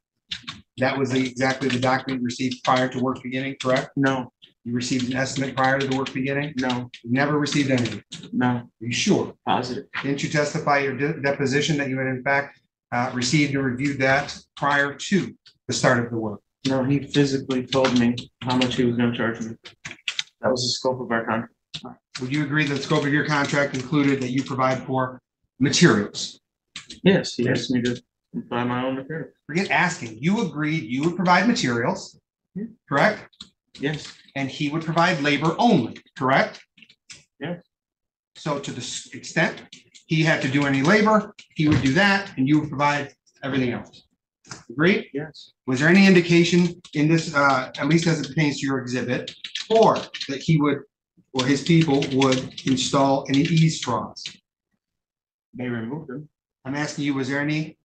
That was the- exactly the document you received prior to work beginning, correct? no, You received an estimate prior to the work beginning? no, You Never received anything? Are no, you sure? positive. Didn't you testify your de- deposition that you had in fact uh, received and reviewed that prior to the start of the work? No, he physically told me how much he was gonna charge me. That was the scope of our contract. Would you agree that the scope of your contract included that you provide for materials? Yes, he asked me to buy my own material. Forget asking. You agreed you would provide materials, Yeah. correct? Yes, And he would provide labor only, correct? Yeah. So to the s- extent he had to do any labor, he would do that and you would provide everything else. Agreed? yes, Was there any indication in this, uh, at least as it pertains to your exhibit, or that he would, or his people would install any eaves troughs? May remove them. I'm asking you, was there any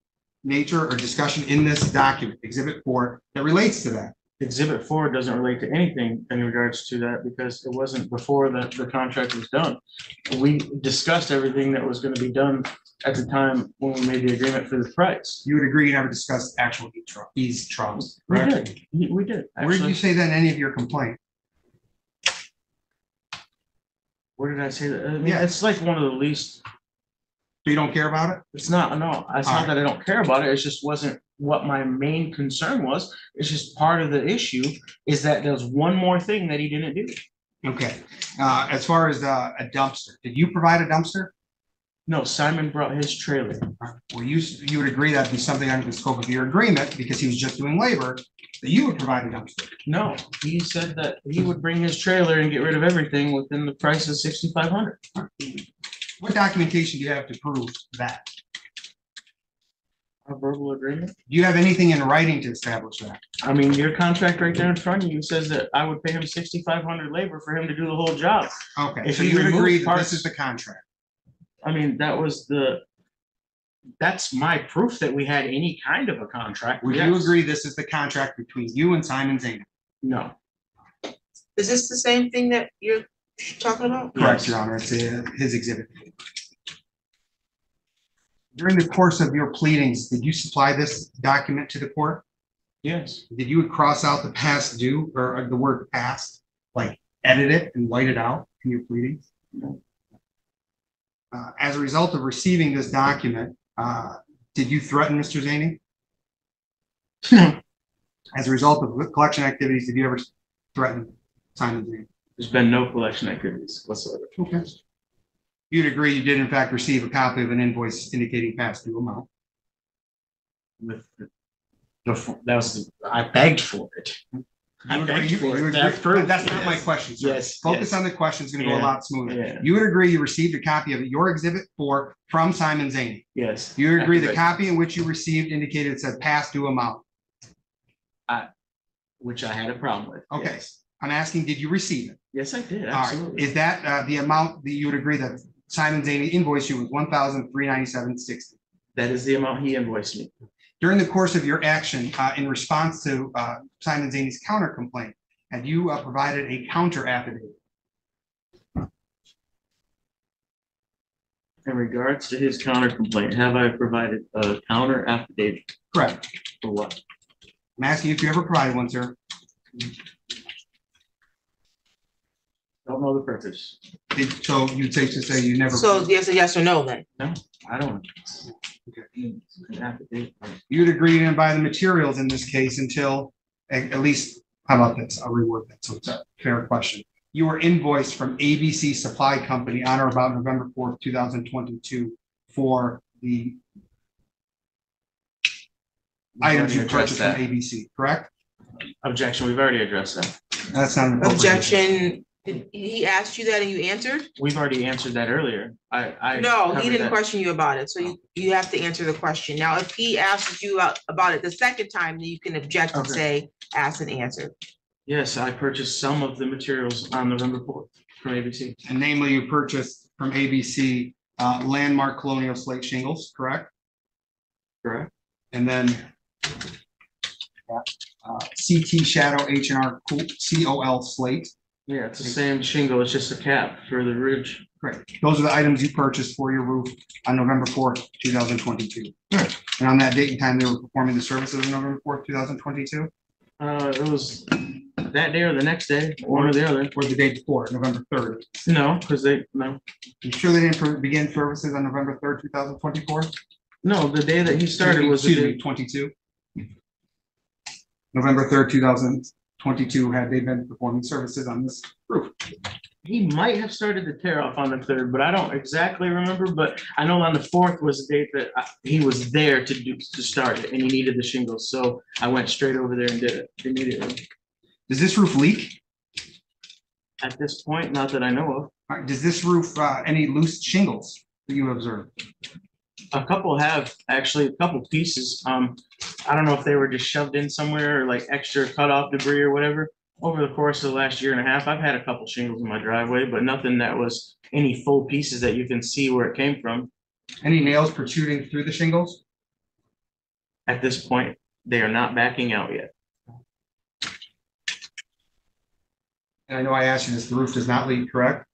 nature or discussion in this document, exhibit four, that relates to that? Exhibit four doesn't relate to anything in regards to that because it wasn't before the, the contract was done. We discussed everything that was gonna be done at the time when we made the agreement for the price. You would agree you never discussed actual eaves troughs, We correct? did, we we did. Where did you actually. say that in any of your complaint? Where did I say that? I mean, Yeah. it's like one of the least, So you don't care about it? it's not, no, it's not that I don't care about it, it just wasn't what my main concern was. It's just part of the issue is that there's one more thing that he didn't do. Okay, uh, as far as uh, a dumpster, did you provide a dumpster? No, Simon brought his trailer. Well, you, s- you would agree that'd be something under the scope of your agreement, because he was just doing labor, that you would provide a dumpster. No, he said that he would bring his trailer and get rid of everything within the price of sixty-five hundred. What documentation do you have to prove that? A verbal agreement? Do you have anything in writing to establish that? I mean, your contract right there in front of you says that I would pay him sixty-five hundred labor for him to do the whole job. Okay, If so you you would remove agree that parts- this is the contract? I mean, that was the. That's my proof that we had any kind of a contract. Would you yes. agree this is the contract between you and Simon Zaney? No. Is this the same thing that you're talking about? Correct, Yes. Your Honor, it's uh, his exhibit. During the course of your pleadings, did you supply this document to the court? Yes, Did you cross out the past due or uh, the word past, like edit it and white it out in your pleadings? No. Uh, as a result of receiving this document, uh, did you threaten Mr. Zaney? No. As a result of collection activities, did you ever threaten Simon Zaney? There's been no collection activities whatsoever. Okay. You'd agree you did in fact receive a copy of an invoice indicating past due amount? With the- the, that was, I begged for it. I You agree- begged you- for you it. That proved- That's not my yes. question, sir. Yes, Focus yes. on the question, it's gonna go a Yeah. lot smoother. Yeah, You would agree you received a copy of your exhibit four from Simon Zane. yes. You agree the Accurate. copy in which you received indicated it said past due amount? Which I had a problem with. Okay. yes. I'm asking, did you receive it? Yes, I did, All right, absolutely. is that uh, the amount that you would agree that Simon Zaney invoiced you was one thousand three ninety-seven sixty? That is the amount he invoiced me. During the course of your action, uh, in response to uh, Simon Zaney's counter complaint, have you uh, provided a counter affidavit? In regards to his counter complaint, have I provided a counter affidavit Correct. for what? I'm asking if you ever provided one, sir. Don't know the purpose. Did- So you'd say to say you never. So yes, a yes or no then? No. I don't. You'd agree you didn't buy the materials in this case until, at, at least, how about this? I'll reword that, so it's a fair question. You were invoiced from ABC Supply Company on or about November fourth, two thousand twenty-two for the items you We've already purchased addressed from that. ABC, correct? Objection, we've already addressed that. That's not. an appropriate- Objection, did he asked you that and you answered? We've already answered that earlier. I, I. No, he didn't that. question you about it, so you, you have to answer the question. Now, if he asks you about, about it the second time, then you can object and Okay. say, ask and answer. Yes, I purchased some of the materials on November fourth from ABC. And namely, you purchased from ABC uh, landmark colonial slate shingles, correct? Correct. And then uh, CT Shadow H and R COL slate. Yeah, it's the same shingle, it's just a cap for the ridge. Those are the items you purchased for your roof on November fourth, two thousand twenty-two. Right. And on that date and time, they were performing the services on November fourth, two thousand twenty-two, Uh, it was that day or the next day, one or the other. or the day before, November third. No, because they, no, You sure they didn't begin services on November third, two thousand twenty-four? no, the day that he started was the Excuse me, day. twenty-two. November third, two thousand twenty-two, had they been performing services on this roof? He might have started the tear off on the third, but I don't exactly remember, but I know on the fourth was the date that I- he was there to do, to start it, and he needed the shingles, so I went straight over there and did it immediately. Does this roof leak? At this point, not that I know of, All right, Does this roof, uh, any loose shingles that you observed? A couple have, actually, a couple pieces, um, I don't know if they were just shoved in somewhere or like extra cut off debris or whatever. Over the course of the last year and a half, I've had a couple shingles in my driveway, but nothing that was any full pieces that you can see where it came from. Any nails protruding through the shingles? At this point, they are not backing out yet. And I know I asked you this, the roof does not leak, correct?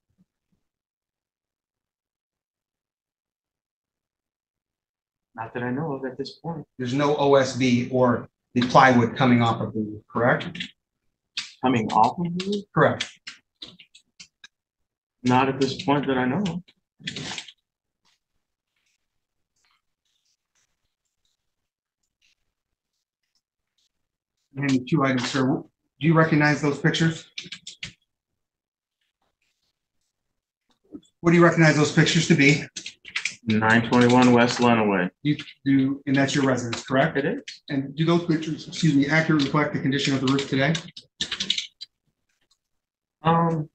Not that I know of at this point. There's no OSB or the plywood coming off of the roof, correct? Coming off of the roof? Correct. Not at this point that I know of. And two items, sir. Do you recognize those pictures? What do you recognize those pictures to be? Nine twenty-one West Lenawee. You do, and that's your residence, correct? It is. And do those pictures, excuse me, accurately reflect the condition of the roof today? Um,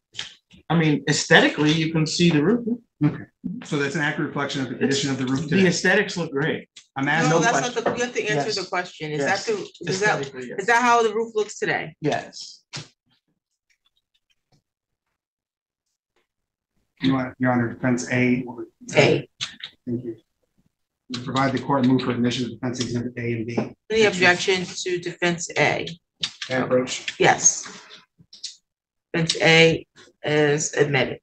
I mean, aesthetically, you can see the roof. Okay. So that's an accurate reflection of the condition of the roof today. The today. aesthetics look great. I'm No, asking, that's not the, you have to answer the question. Is that the, is that, Aesthetically, yes. is that how the roof looks today? Yes. You want, you're defense A. A. Thank you. Provide the court move for admission of defense exhibit A and B. Any objection to defense A? Approach. Yes. Defense A is admitted.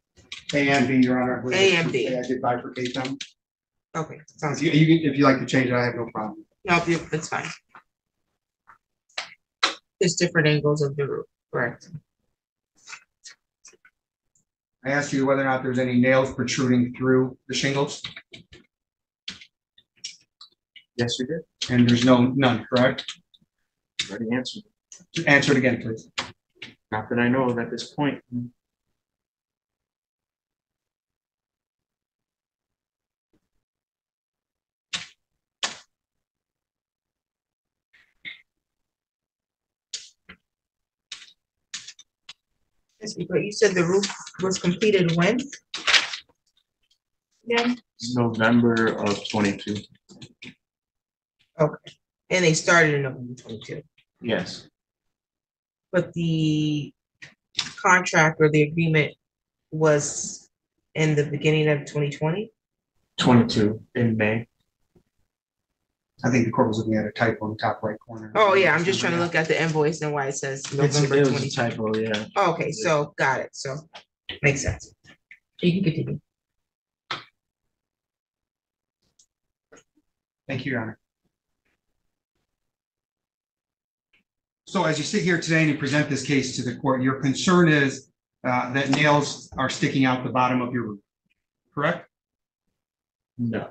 A and B, your honor. I believe A and B. I did bifurcate them. Okay, sounds You, good. you can- if you like to change it, I have no problem. No, you- that's fine. There's different angles of the roof, correct? I asked you whether or not there's any nails protruding through the shingles, Yes, you did. and there's no, none, correct? Already answered. Answer it again, please. Not that I know of at this point. Yes, But you said the roof was completed when? Yeah, November of twenty-two. okay. and they started in November twenty-two, Yes, but the contract or the agreement was in the beginning of twenty twenty? twenty-two in May. I think the court was looking at a typo in the top right corner. Oh, yeah, I'm just trying to look at the invoice and why it says It's, November it was twenty. a typo, yeah. Okay, so got it, so makes sense. You can continue. Thank you, Your Honor. So as you sit here today and you present this case to the court, your concern is uh, that nails are sticking out the bottom of your roof, correct? No,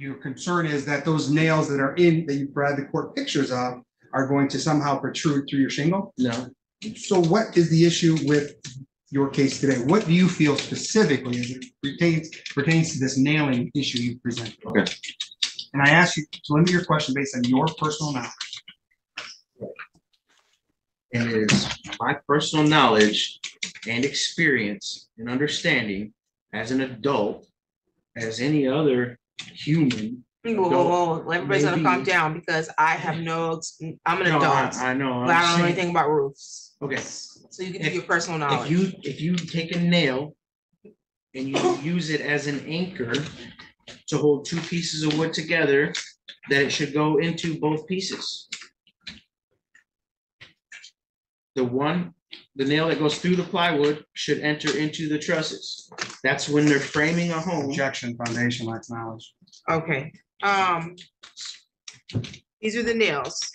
Your concern is that those nails that are in, that you brought the court pictures of, are going to somehow protrude through your shingle? no. So what is the issue with your case today? What do you feel specifically as it pertains, pertains to this nailing issue you presented? Okay. And I ask you to limit your question based on your personal knowledge. And it is my personal knowledge and experience and understanding as an adult, as any other human. Whoa, whoa, whoa, everybody's gonna calm down because I have no, ex- I'm an No, I- adult, I know. I'm but I don't know saying- anything about roofs. Okay, So you can do If- your personal if knowledge. you, if you take a nail and you use it as an anchor to hold two pieces of wood together, that it should go into both pieces. The one, the nail that goes through the plywood should enter into the trusses. That's when they're framing a home. Objection, foundation lacks knowledge. Okay, um. These are the nails,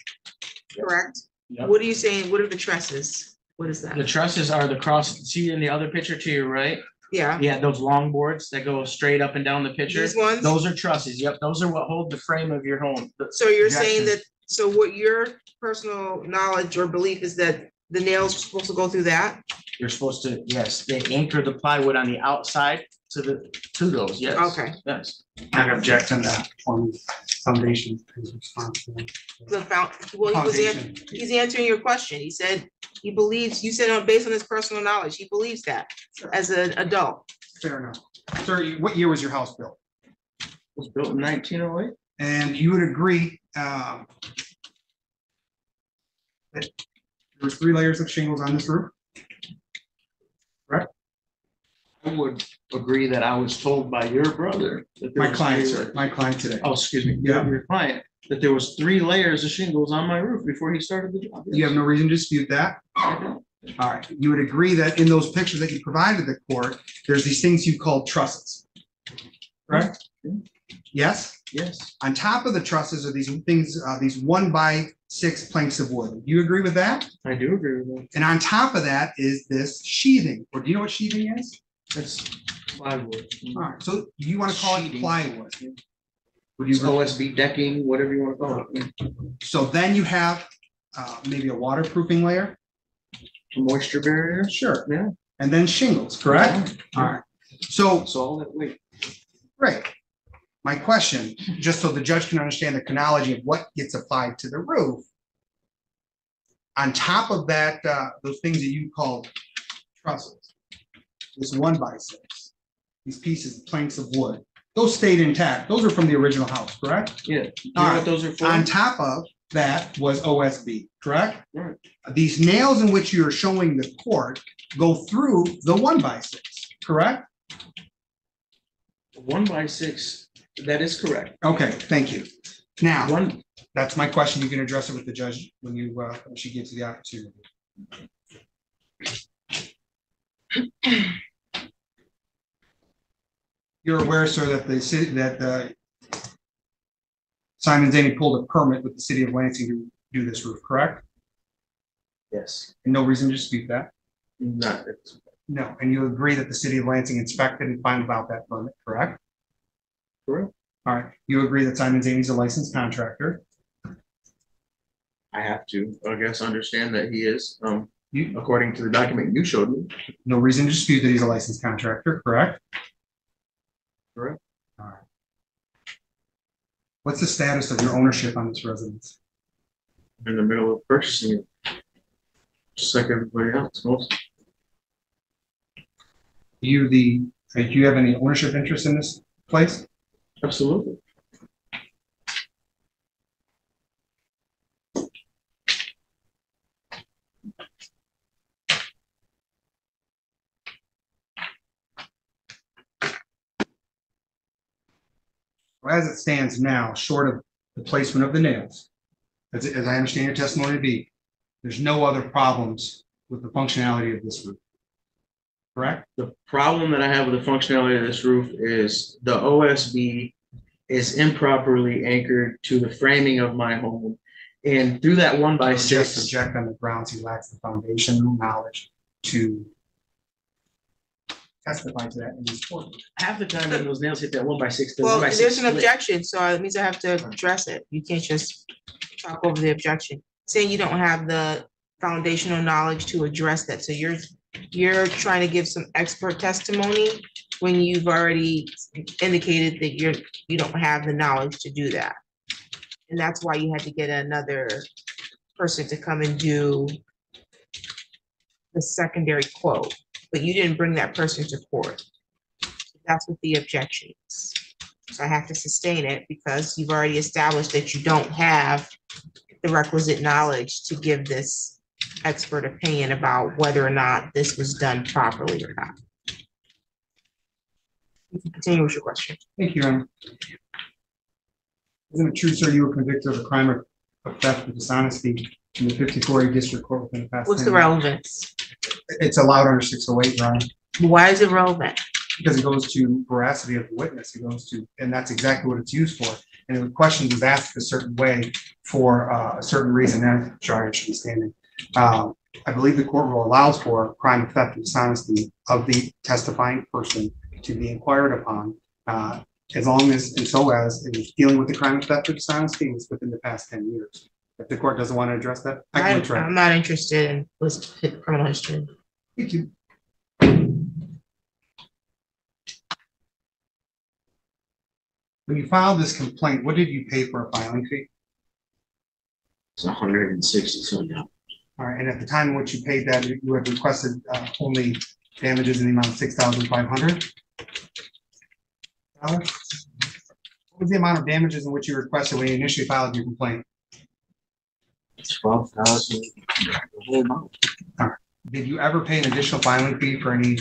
correct? Yep. What are you saying? What are the trusses? What is that? The that? trusses are the cross, see in the other picture to your right? Yeah, Yeah, those long boards that go straight up and down the picture. these ones? Those are trusses. Yep, those are what hold the frame of your home. The- So you're saying that, so what your personal knowledge or belief is that the nails are supposed to go through that? You're supposed to, yes, they anchor the plywood on the outside to the, to those, yes. Okay, Yes. I object to that form of foundation is responsible. the found, well, he was, an- Foundation. he's answering your question. He said he believes, you said on, based on his personal knowledge, he believes that as an adult. Fair enough. Sir, you- what year was your house built? Was built in nineteen oh eight. And you would agree um, that there was three layers of shingles on this roof? Correct? I would agree that I was told by your brother. that there My was client, three sir, my client today. Oh, excuse me, Yeah. your, your client, that there was three layers of shingles on my roof before he started the job. You have no reason to dispute that? All right, you would agree that in those pictures that you provided the court, there's these things you call trusses. Correct? Yes? Yes, On top of the trusses are these things, uh, these one by six planks of wood. You agree with that? I do agree with that. And on top of that is this sheathing, or do you know what sheathing is? That's plywood. All right, so you want to call it plywood? Would It's you, OSB decking, whatever you wanna call it. so then you have, uh, maybe a waterproofing layer? A moisture barrier. Sure. Yeah. And then shingles, correct? All right, so So all that weight. Great. My question, just so the judge can understand the chronology of what gets applied to the roof. On top of that, uh, those things that you call trusses, this one by six, these pieces, planks of wood, those stayed intact. Those are from the original house, correct? Yeah. You know what those are for? On top of that was OSB, correct? Right. These nails in which you're showing the court go through the one by six, correct? One by six, that is correct. Okay, thank you. Now. One, That's my question. You can address it with the judge when you, uh, when she gives you the opportunity. You're aware, sir, that the city, that, uh, Simon Zaney pulled a permit with the city of Lansing to do this roof, correct? yes, And no reason to dispute that? not, it's- No, and you agree that the city of Lansing inspected and found about that permit, correct? Correct. All right, you agree that Simon Zaney's a licensed contractor? I have to, I guess, understand that he is, um, You, according to the document you showed me. no reason to dispute that he's a licensed contractor, correct? Correct. All right. What's the status of your ownership on this residence? in the middle of purchasing it. Just like everybody else, most, Do you the, do you have any ownership interest in this place? Absolutely. Well, As it stands now, short of the placement of the nails, as, as I understand your testimony to be, there's no other problems with the functionality of this roof. Correct? The problem that I have with the functionality of this roof is the OSB is improperly anchored to the framing of my home. And through that one by Just six, object on the grounds he lacks the foundational knowledge to testify to that in this court. half the time when those nails hit that one by six, the Well, one by six. there's an split. objection, so it means I have to address it. You can't just talk over the objection. Saying you don't have the foundational knowledge to address that, so you're, you're trying to give some expert testimony when you've already indicated that you're, you don't have the knowledge to do that. And that's why you had to get another person to come and do the secondary quote, but you didn't bring that person to court. That's what the objection is. So I have to sustain it because you've already established that you don't have the requisite knowledge to give this expert opinion about whether or not this was done properly or not. You can Continue with your question. Thank you, Your Honor. Isn't it true, sir, you were convicted of a crime of of theft and dishonesty in the fifty-four district court within the past? What's 10 the years? relevance? It's allowed under six oh eight, Your Honor, Why is it relevant? because it goes to veracity of the witness, it goes to, and that's exactly what it's used for. And the question was asked a certain way for uh, a certain reason, and sorry, I should be standing. Uh, I believe the court rule allows for crime of theft and dishonesty of the testifying person to be inquired upon. uh, As long as, and so as, it is dealing with the crime of theft or dishonesty was within the past ten years. If the court doesn't want to address that, I I- can retract. I'm not interested in list- criminal history. Thank you. When you filed this complaint, what did you pay for a filing fee? It's a hundred and sixty some dollars. All right, and at the time in which you paid that, you had requested uh, only damages in the amount of six thousand five hundred? What was the amount of damages in which you requested when you initially filed your complaint? Twelve thousand. The whole amount. Did you ever pay an additional filing fee for any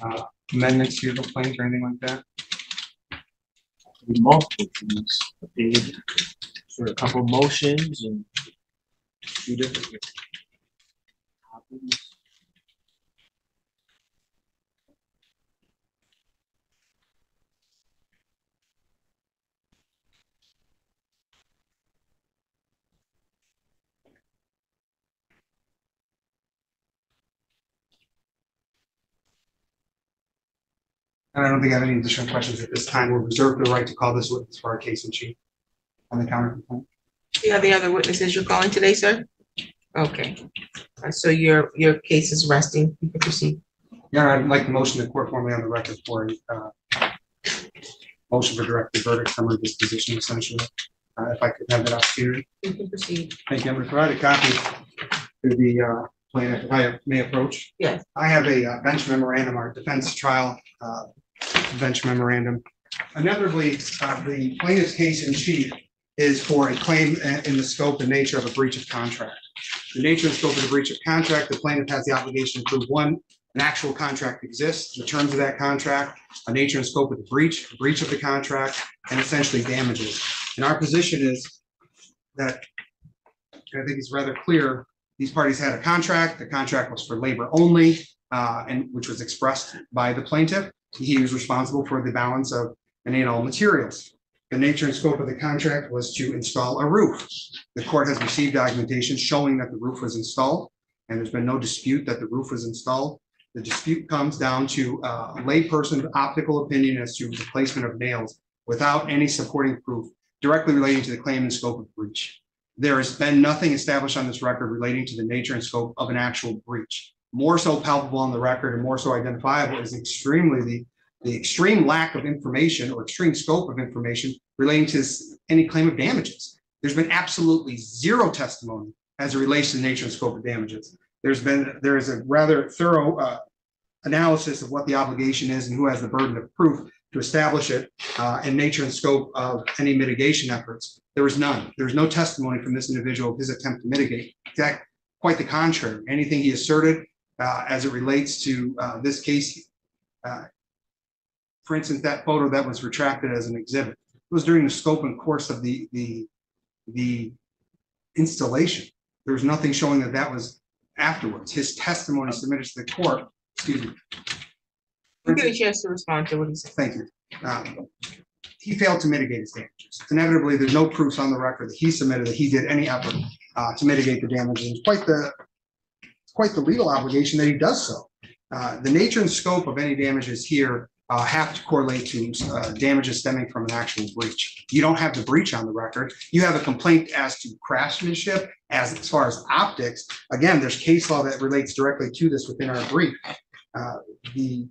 uh, amendments to your complaint or anything like that? multiple things, Dave, for a couple motions and two different. copies. And I don't think I have any additional questions at this time. We'll reserve the right to call this witness for our case in chief on the counter complaint. Do you have any other witnesses you're calling today, sir? Okay, Uh, so your, your case is resting. You can proceed. Yeah, I'd like the motion to court formally on the record for a uh, motion for directed verdict, summary disposition essentially. Uh, If I could have that opportunity. You can proceed. Thank you. I'm going to provide a copy to the uh, plaintiff, if I may approach. Yes. I have a uh, bench memorandum, our defense trial uh, bench memorandum. Inevitably, uh, the plaintiff's case in chief is for a claim in the scope and nature of a breach of contract. The nature and scope of the breach of contract, the plaintiff has the obligation to prove, one, an actual contract exists, the terms of that contract, a nature and scope of the breach, breach of the contract, and essentially damages. And our position is that, I think it's rather clear, these parties had a contract, the contract was for labor only, uh, and which was expressed by the plaintiff. He was responsible for the balance of all materials. The nature and scope of the contract was to install a roof. The court has received documentation showing that the roof was installed, and there's been no dispute that the roof was installed. The dispute comes down to uh, a layperson's optical opinion as to the placement of nails without any supporting proof directly relating to the claim and scope of breach. There has been nothing established on this record relating to the nature and scope of an actual breach. More so palpable on the record and more so identifiable is extremely the, the extreme lack of information or extreme scope of information relating to any claim of damages. There's been absolutely zero testimony as it relates to the nature and scope of damages. There's been, there is a rather thorough uh, analysis of what the obligation is and who has the burden of proof to establish it uh, and nature and scope of any mitigation efforts. There was none. There was no testimony from this individual of his attempt to mitigate. In fact, quite the contrary. Anything he asserted uh, as it relates to uh, this case. uh, For instance, that photo that was retracted as an exhibit it was during the scope and course of the, the, the installation. There was nothing showing that that was afterwards. His testimony submitted to the court, excuse me. You get a chance to respond to what he said. Thank you. Um, He failed to mitigate his damages. Inevitably, there's no proofs on the record that he submitted that he did any effort uh, to mitigate the damages. Quite the, quite the legal obligation that he does so. Uh, The nature and scope of any damages here uh, have to correlate to uh, damages stemming from an actual breach. You don't have the breach on the record. You have a complaint as to craftsmanship, as as far as optics. Again, there's case law that relates directly to this within our brief. Uh, The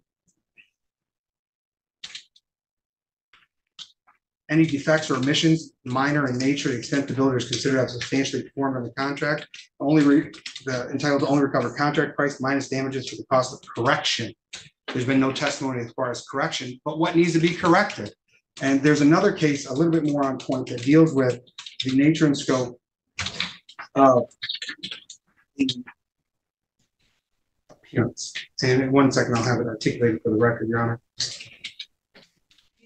any defects or omissions, minor in nature, to the extent the builder is considered as substantially performed on the contract, only re, the entitled to only recover contract price minus damages for the cost of correction. There's been no testimony as far as correction, but what needs to be corrected? And there's another case, a little bit more on point, that deals with the nature and scope of the appearance. And in one second, I'll have it articulated for the record, Your Honor.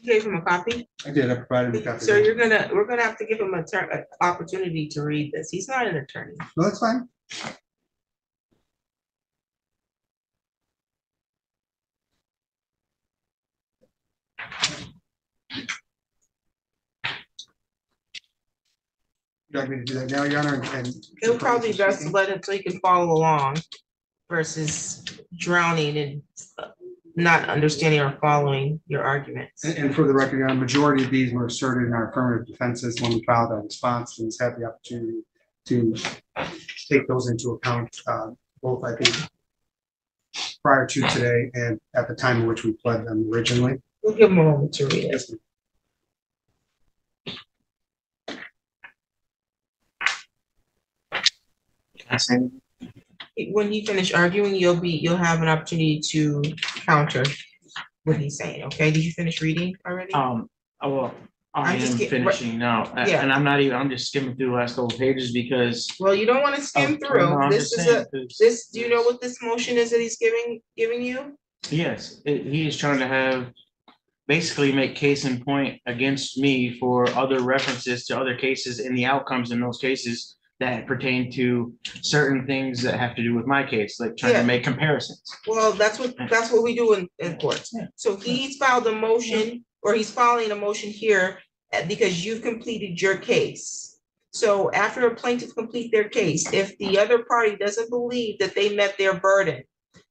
You gave him a copy? I did, I provided a copy. So you're gonna, we're gonna have to give him a turn, an opportunity to read this. He's not an attorney. No, that's fine. You'd like me to do that now, Your Honor, and- and? It'll probably best to let it so you can follow along versus drowning and not understanding or following your arguments. And, and for the record, Your Honor, majority of these were asserted in our affirmative defenses when we filed our response, and has had the opportunity to take those into account, uh, both, I think, prior to today and at the time in which we pled them originally. We'll give him a moment to read it. Yes, ma'am. Can I say anything? When you finish arguing, you'll be, you'll have an opportunity to counter what he's saying, okay? Did you finish reading already? Um, oh, well, I I'm just get- finishing now, a- Yeah. and I'm not even, I'm just skimming through the last couple pages because. Well, you don't wanna skim of- no, through. I'm This just is saying, a, 'cause- this, do you know what this motion is that he's giving, giving you? Yes, it- he is trying to have, basically make case in point against me for other references to other cases and the outcomes in those cases that pertain to certain things that have to do with my case, like trying Yeah. to make comparisons. Well, that's what, that's what we do in, in courts. Yeah. So he's filed a motion, or he's filing a motion here uh, because you've completed your case. So after a plaintiff complete their case, if the other party doesn't believe that they met their burden,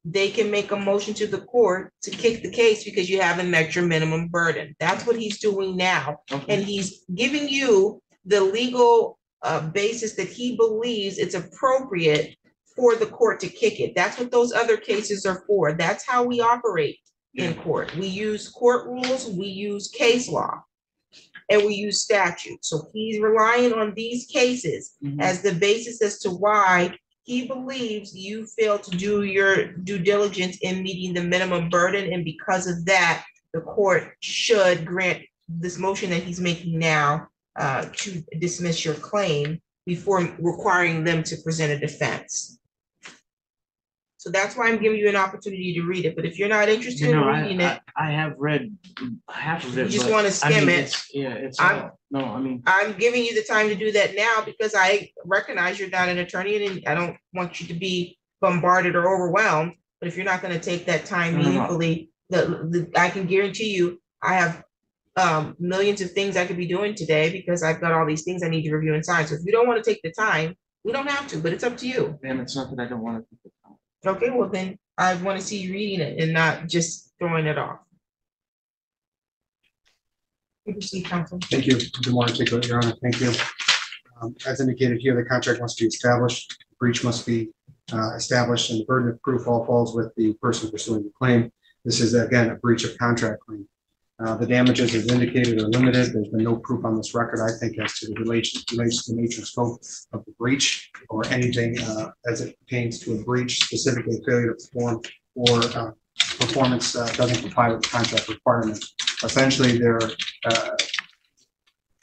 they can make a motion to the court to kick the case because you haven't met your minimum burden. That's what he's doing now. Okay. And he's giving you the legal uh basis that he believes it's appropriate for the court to kick it. That's what those other cases are for. That's how we operate in court. We use court rules, we use case law. And we use statute. So he's relying on these cases Mhm. as the basis as to why he believes you failed to do your due diligence in meeting the minimum burden, and because of that, the court should grant this motion that he's making now uh, to dismiss your claim before requiring them to present a defense. So that's why I'm giving you an opportunity to read it, but if you're not interested You in know, reading I, it, I, have read half of it. You just but, wanna I skim mean, it. it's- Yeah, it's, I'm- all- no, I mean, I'm giving you the time to do that now because I recognize you're not an attorney and I don't want you to be bombarded or overwhelmed. But if you're not gonna take that time No, no, no. meaningfully, the, the, I can guarantee you, I have um, millions of things I could be doing today because I've got all these things I need to review and sign. So if you don't wanna take the time, we don't have to, but it's up to you. man, it's not that I don't want to. Take the time. Okay, well then, I wanna see you reading it and not just throwing it off. You proceed, counsel. Thank you. Good morning, take Your Honor. Thank you. Um, As indicated here, the contract must be established, breach must be uh, established, and the burden of proof all falls with the person pursuing the claim. This is again a breach of contract claim. Uh, The damages as indicated are limited. There's been no proof on this record, I think, as to the relation, to the nature and scope of the breach or anything uh, as it pertains to a breach, specifically failure to perform or uh, performance uh, doesn't comply with contract requirements. Essentially, they're uh,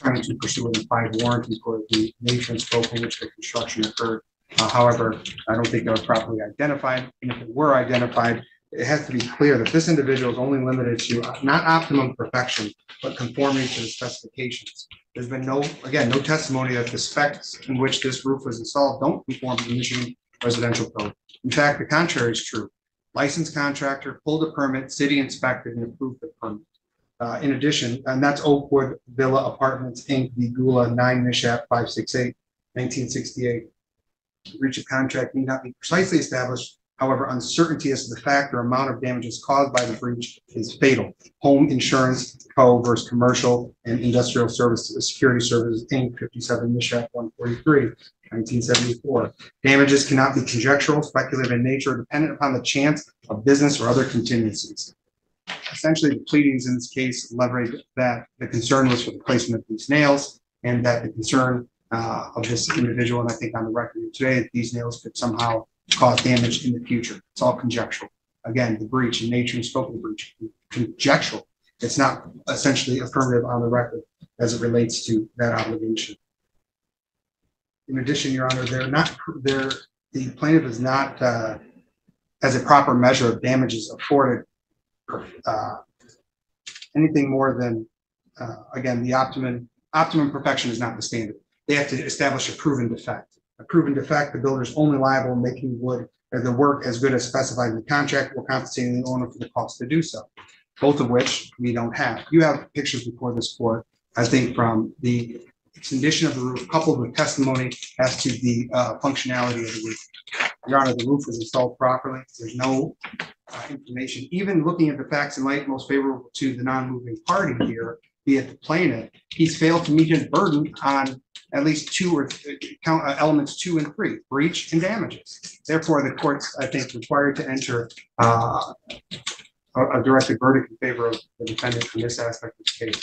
trying to pursue an implied warranty for the nature and scope in which the construction occurred. Uh, However, I don't think they were properly identified, and if it were identified, it has to be clear that this individual is only limited to not optimum perfection, but conforming to the specifications. There's been no, again, no testimony that the specs in which this roof was installed don't conform to the Michigan residential code. In fact, the contrary is true. Licensed contractor pulled a permit, city inspected and approved the permit. Uh, in addition, and that's Oakwood Villa Apartments, Inc., the Gula nine Mich App 568, 1968. Breach of contract need not be precisely established. However, uncertainty as to the fact or amount of damages caused by the breach is fatal. Home Insurance Co. versus Commercial and Industrial Services, Security Services, Inc., fifty-seven Mich App 143. 1974. Damages cannot be conjectural, speculative in nature, or dependent upon the chance of business or other contingencies essentially the pleadings in this case leverage that the concern was for the placement of these nails and that the concern uh, of this individual, and I think on the record today, that these nails could somehow cause damage in the future. It's all conjectural. Again, the breach and nature and scope of the breach, conjectural. It's not essentially affirmative on the record as it relates to that obligation. In addition, Your Honor, they're not, they're, the plaintiff is not, uh, as a proper measure of damages afforded uh, anything more than, uh, again, the optimum, optimum perfection is not the standard. They have to establish a proven defect. A proven defect, the builder is only liable in making wood or the work as good as specified in the contract or compensating the owner for the cost to do so. Both of which we don't have. You have pictures before this court, I think, from the condition of the roof coupled with testimony as to the uh, functionality of the roof. Your Honor, the roof was installed properly. There's no uh, information, even looking at the facts in light most favorable to the non-moving party here, be it the plaintiff, he's failed to meet his burden on at least two or count uh, elements two and three, breach and damages. Therefore, the court's, I think, required to enter uh, a, a directed verdict in favor of the defendant in this aspect of the case.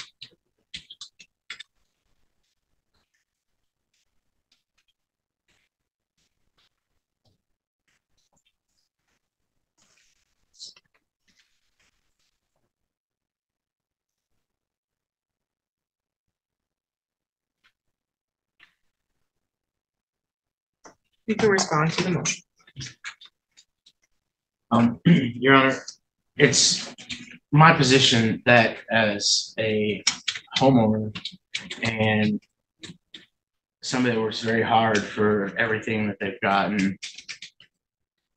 You can respond to the motion. Um, Your Honor, it's my position that as a homeowner and somebody that works very hard for everything that they've gotten,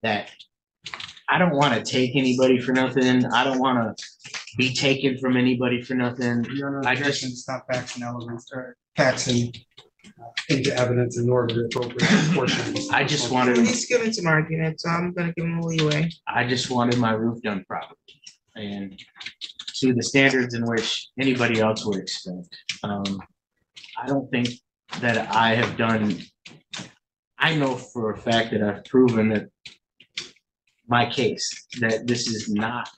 that I don't want to take anybody for nothing. I don't want to be taken from anybody for nothing. Your Honor, I objection, just- stop facts and elements or facts and uh, into evidence in order to appropriate portions. I just wanted- He's giving some argument, so I'm gonna give him a leeway. I just wanted my roof done properly and to the standards in which anybody else would expect. Um, I don't think that I have done, I know for a fact that I've proven that my case, that this is not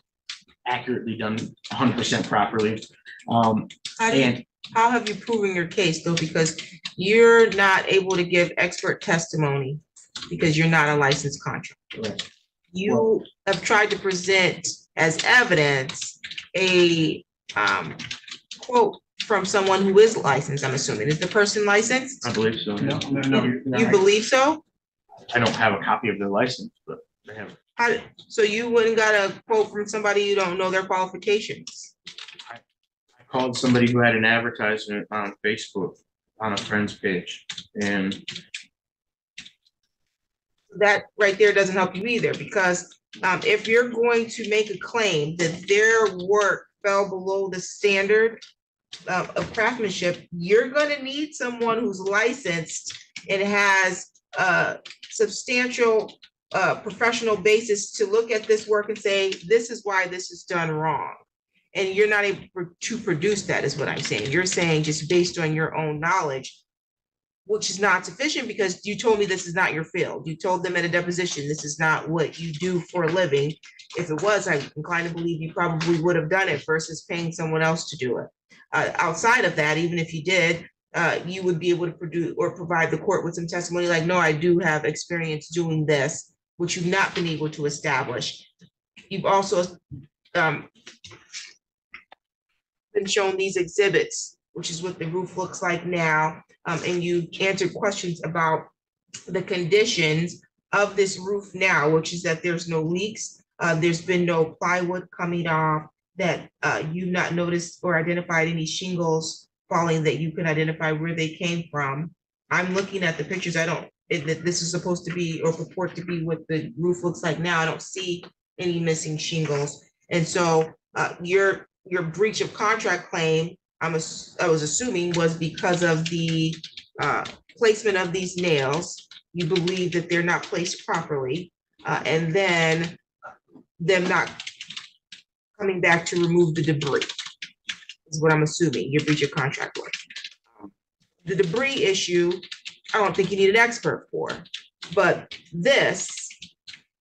accurately done hundred percent properly. Um, How do you, and how have you proven your case though? Because you're not able to give expert testimony because you're not a licensed contractor. You have tried to present as evidence a um quote from someone who is licensed, I'm assuming. Is the person licensed? I believe so. No, no, no. you're You not. believe so? I don't have a copy of their license, but they have. How, so you wouldn't got a quote from somebody you don't know their qualifications? Called somebody who had an advertisement on Facebook on a friend's page and that right there doesn't help you either, because um, if you're going to make a claim that their work fell below the standard of, of craftsmanship, you're gonna need someone who's licensed and has a substantial uh, professional basis to look at this work and say, this is why this is done wrong. And you're not able to produce that, is what I'm saying. You're saying just based on your own knowledge, which is not sufficient because you told me this is not your field. You told them at a deposition, this is not what you do for a living. If it was, I'm inclined to believe you probably would have done it versus paying someone else to do it. Uh, outside of that, even if you did, uh, you would be able to produce or provide the court with some testimony like, no, I do have experience doing this, which you've not been able to establish. You've also, um, been shown these exhibits, which is what the roof looks like now. Um, and you answered questions about the conditions of this roof now, which is that there's no leaks. Uh, there's been no plywood coming off, that, uh, you've not noticed or identified any shingles falling that you can identify where they came from. I'm looking at the pictures. I don't, it, that this is supposed to be or purport to be what the roof looks like now. I don't see any missing shingles. And so, uh, your, your breach of contract claim I'm, ass- I was assuming was because of the uh, placement of these nails. You believe that they're not placed properly, uh, and then them not coming back to remove the debris. Is what I'm assuming, your breach of contract was. The debris issue, I don't think you need an expert for, but this,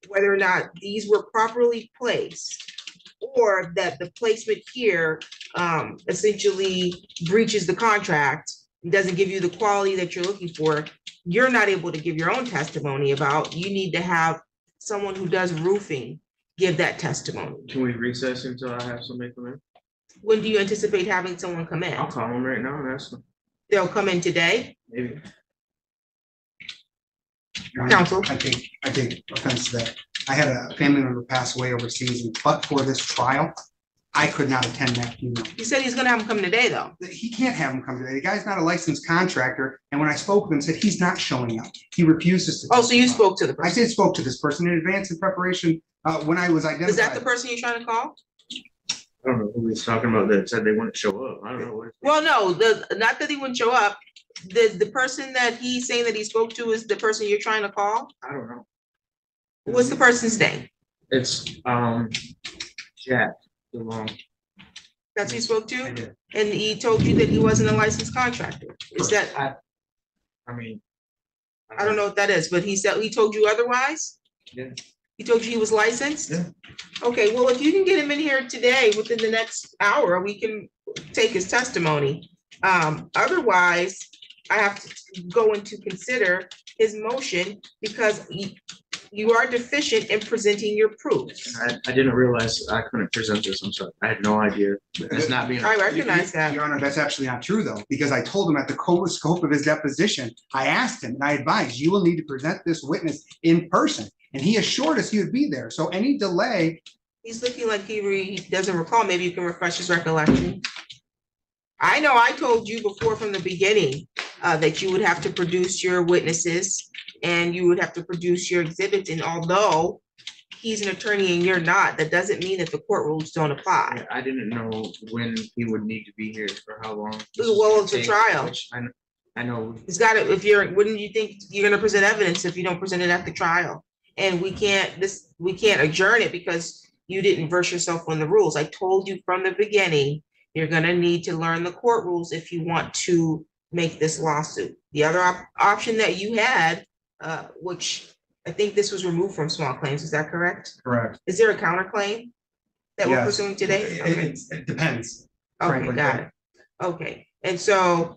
whether or not these were properly placed, or that the placement here um, essentially breaches the contract, doesn't give you the quality that you're looking for, you're not able to give your own testimony about, you need to have someone who does roofing give that testimony. Can we recess until I have somebody come in? When do you anticipate having someone come in? I'll call them right now and ask them, They'll come in today, maybe. Your Honor, counsel. I take, I take offense to that. I had a family member pass away overseas, and but for this trial, I could not attend that funeral. He said he's gonna have them come today, though. He can't have him come today. The guy's not a licensed contractor, and when I spoke with him, said he's not showing up. He refuses to. Oh, so you testify. spoke to the I person. did spoke to this person in advance in preparation, uh, when I was identified. Is that the person you're trying to call? I don't know who he's talking about that said they wouldn't show up. I don't know. what- Well, no, the, not that he wouldn't show up. The, the person that he's saying that he spoke to is the person you're trying to call? I don't know. What's the person's name? It's, um, Jack DeLong. That's who you spoke to? And he told you that he wasn't a licensed contractor? Is that, I, I mean. I don't know what that is, but he said, he told you otherwise? Yeah. He told you he was licensed? Yeah. Okay, well, if you can get him in here today, within the next hour, we can take his testimony. Um, otherwise, I have to go into consider his motion because you, you are deficient in presenting your proofs. I, I didn't realize I couldn't present this. I'm sorry. I had no idea. It's not being. I recognize that. Your Honor, that's actually not true, though, because I told him at the co- scope of his deposition, I asked him and I advised, you will need to present this witness in person. And he assured us he would be there. So any delay, He's looking like he re, he doesn't recall. Maybe you can refresh his recollection. I know I told you before from the beginning, uh, that you would have to produce your witnesses and you would have to produce your exhibits, and although he's an attorney and you're not, that doesn't mean that the court rules don't apply. I didn't know when he would need to be here for how long. this Well, it's a trial. I, kn- I know, It's gotta, if you're, wouldn't you think you're gonna present evidence if you don't present it at the trial? And we can't, this, we can't adjourn it because you didn't verse yourself on the rules. I told you from the beginning, you're gonna need to learn the court rules if you want to make this lawsuit. The other op- option that you had, uh, which I think this was removed from small claims, is that correct? Correct. Is there a counterclaim that we're Yes. pursuing today? It, Okay. it's- it depends. Okay, frankly, got it. Okay, and so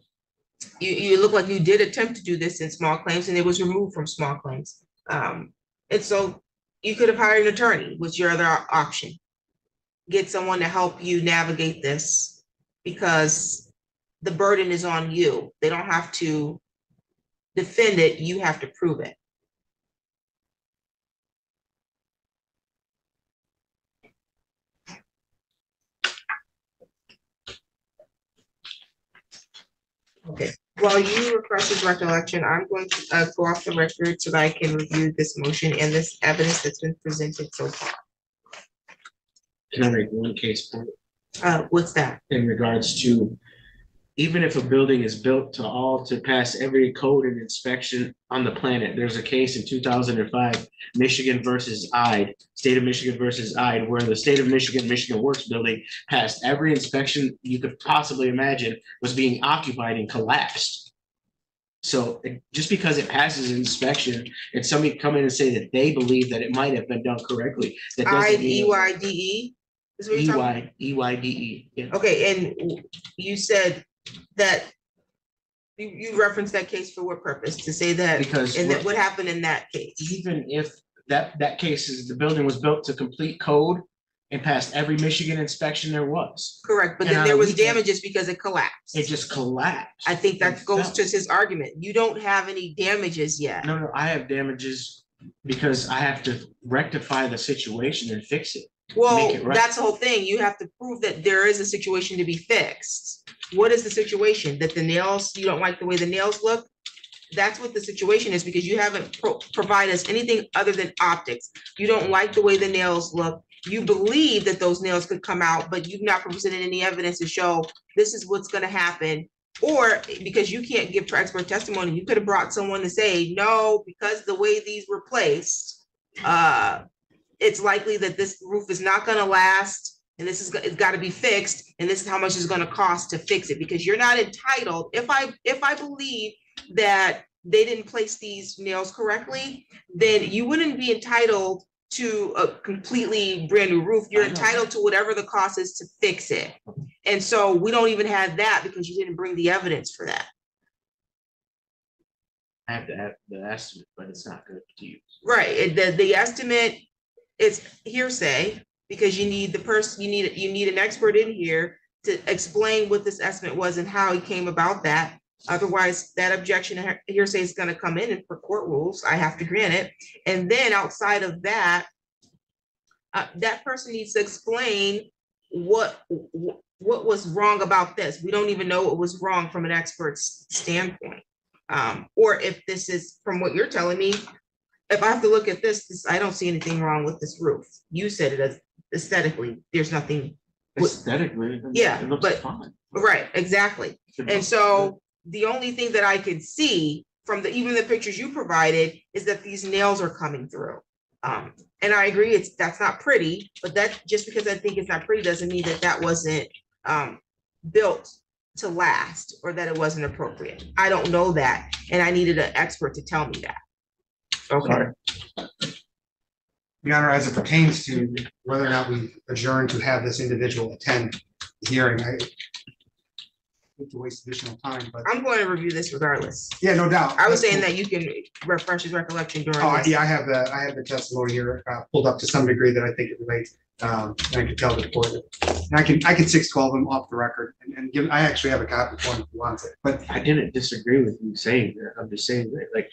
you, you look like you did attempt to do this in small claims and it was removed from small claims. Um, and so you could have hired an attorney, was your other option. Get someone to help you navigate this because the burden is on you. They don't have to defend it, you have to prove it. Okay, while you refresh his recollection, I'm going to uh go off the record so that I can review this motion and this evidence that's been presented so far. Can I make one case point Uh, what's that? in regards to even if a building is built to all to pass every code and inspection on the planet, there's a case in two thousand and five, Michigan versus Ide, state of Michigan versus Ide, where the state of Michigan, Michigan Works building passed every inspection you could possibly imagine was being occupied and collapsed. So it- just because it passes inspection and somebody come in and say that they believe that it might have been done correctly, that I doesn't E mean. Y D E? Is what you're talking E Y, E Y D E, yeah. Okay, and w- you said that you, you referenced that case for what purpose? To say that, Because and that what- what happened in that case? even if that, that case is, the building was built to complete code and passed every Michigan inspection there was, Correct, but And then on there was weekend- damages because it collapsed. it just collapsed. I think that and goes fell. to his argument. You don't have any damages yet. No, no, I have damages because I have to rectify the situation and fix it. Well, right. that's the whole thing. You have to prove that there is a situation to be fixed. What is the situation? That the nails, you don't like the way the nails look? That's what the situation is because you haven't pro- provided us anything other than optics. You don't like the way the nails look. You believe that those nails could come out, but you've not presented any evidence to show this is what's gonna happen. Or because you can't give expert testimony, you could have brought someone to say, no, because the way these were placed, uh, it's likely that this roof is not gonna last, and this is, it's gotta be fixed, and this is how much it's gonna cost to fix it, because you're not entitled, if I, if I believe that they didn't place these nails correctly, then you wouldn't be entitled to a completely brand new roof, you're entitled to whatever the cost is to fix it. And so we don't even have that because you didn't bring the evidence for that. I have to have the estimate, but it's not good to use. Right, the, the estimate is hearsay, because you need the person, you need, you need an expert in here to explain what this estimate was and how he came about that. Otherwise, that objection hearsay is gonna come in and for court rules, I have to grant it. And then outside of that, uh, that person needs to explain what, what was wrong about this. We don't even know what was wrong from an expert's standpoint. Um, or if this is, from what you're telling me, if I have to look at this, this, I don't see anything wrong with this roof. You said it as aesthetically, there's nothing, Aesthetically, Yeah, it looks but- fine. right, exactly. And so the only thing that I could see from the, even the pictures you provided is that these nails are coming through. Um, and I agree, it's, that's not pretty, but that, just because I think it's not pretty doesn't mean that that wasn't, um, built to last or that it wasn't appropriate. I don't know that, and I needed an expert to tell me that. Okay, Sorry. Your Honor, as it pertains to whether or not we adjourn to have this individual attend the hearing, I hate to waste additional time, but I'm going to review this regardless. yeah, no doubt. I was saying that you can refresh his recollection during Oh, this. yeah, I have the, I have the testimony here, uh, pulled up to some degree that I think it relates, um, and I can tell the court. that- And I can, I can six twelve them off the record and, and give, I actually have a copy for him if he wants it, but I didn't disagree with you saying that. I'm just saying that, like,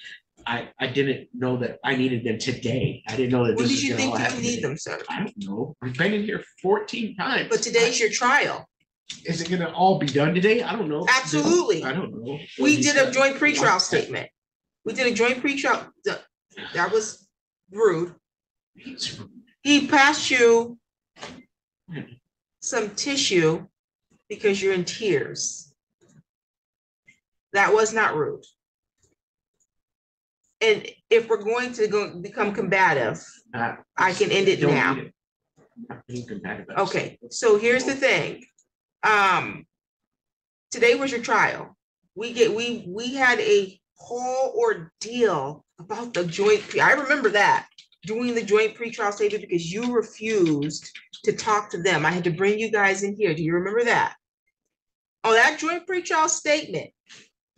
I, I didn't know that I needed them today. I didn't know that When this did was you gonna think you happen need today. them, sir? I don't know. We've been in here fourteen times. But today's your trial. Is it gonna all be done today? I don't know. Absolutely. I don't know. We did a joint pretrial statement. We did a joint pretrial, th- that was rude. He passed you hmm. some tissue because you're in tears. That was not rude. And if we're going to go become combative, uh, I can end it don't now. need it. Not being combative. Okay, so here's the thing. Um, today was your trial. We get, we, we had a whole ordeal about the joint, pre- I remember that, doing the joint pretrial statement because you refused to talk to them. I had to bring you guys in here. Do you remember that? Oh, that joint pretrial statement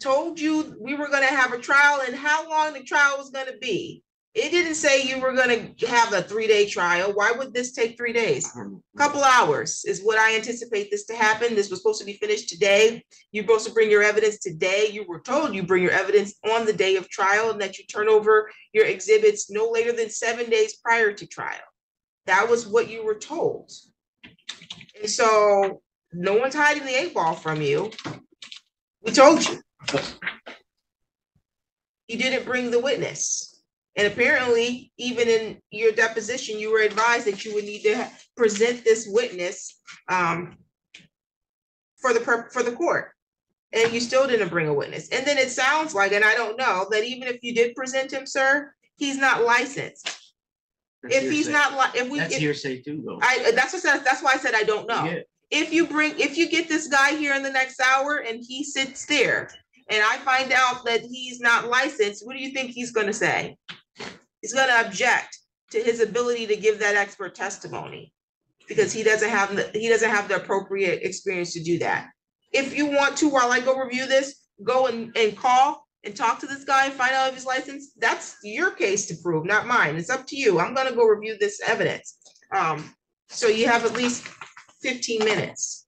told you we were gonna have a trial and how long the trial was gonna be. It didn't say you were gonna have a three-day trial. Why would this take three days? A Couple hours is what I anticipate this to happen. This was supposed to be finished today. You're supposed to bring your evidence today. You were told you bring your evidence on the day of trial and that you turn over your exhibits no later than seven days prior to trial. That was what you were told. And so no one's hiding the eight ball from you. We told you. You didn't bring the witness. And apparently, even in your deposition, you were advised that you would need to present this witness um for the for the court. And you still didn't bring a witness. And then it sounds like, and I don't know, that even if you did present him, sir, he's not licensed. that's If he's not li- if we, That's if- hearsay too, though. I, that's what, that's why I said I don't know Yeah. if you bring, if you get this guy here in the next hour and he sits there and I find out that he's not licensed, what do you think he's gonna say? He's gonna object to his ability to give that expert testimony. Because he doesn't have, the he doesn't have the appropriate experience to do that. If you want to, while I go review this, go and, and call and talk to this guy and find out if he's licensed, that's your case to prove, not mine. It's up to you. I'm gonna go review this evidence. Um, so you have at least fifteen minutes.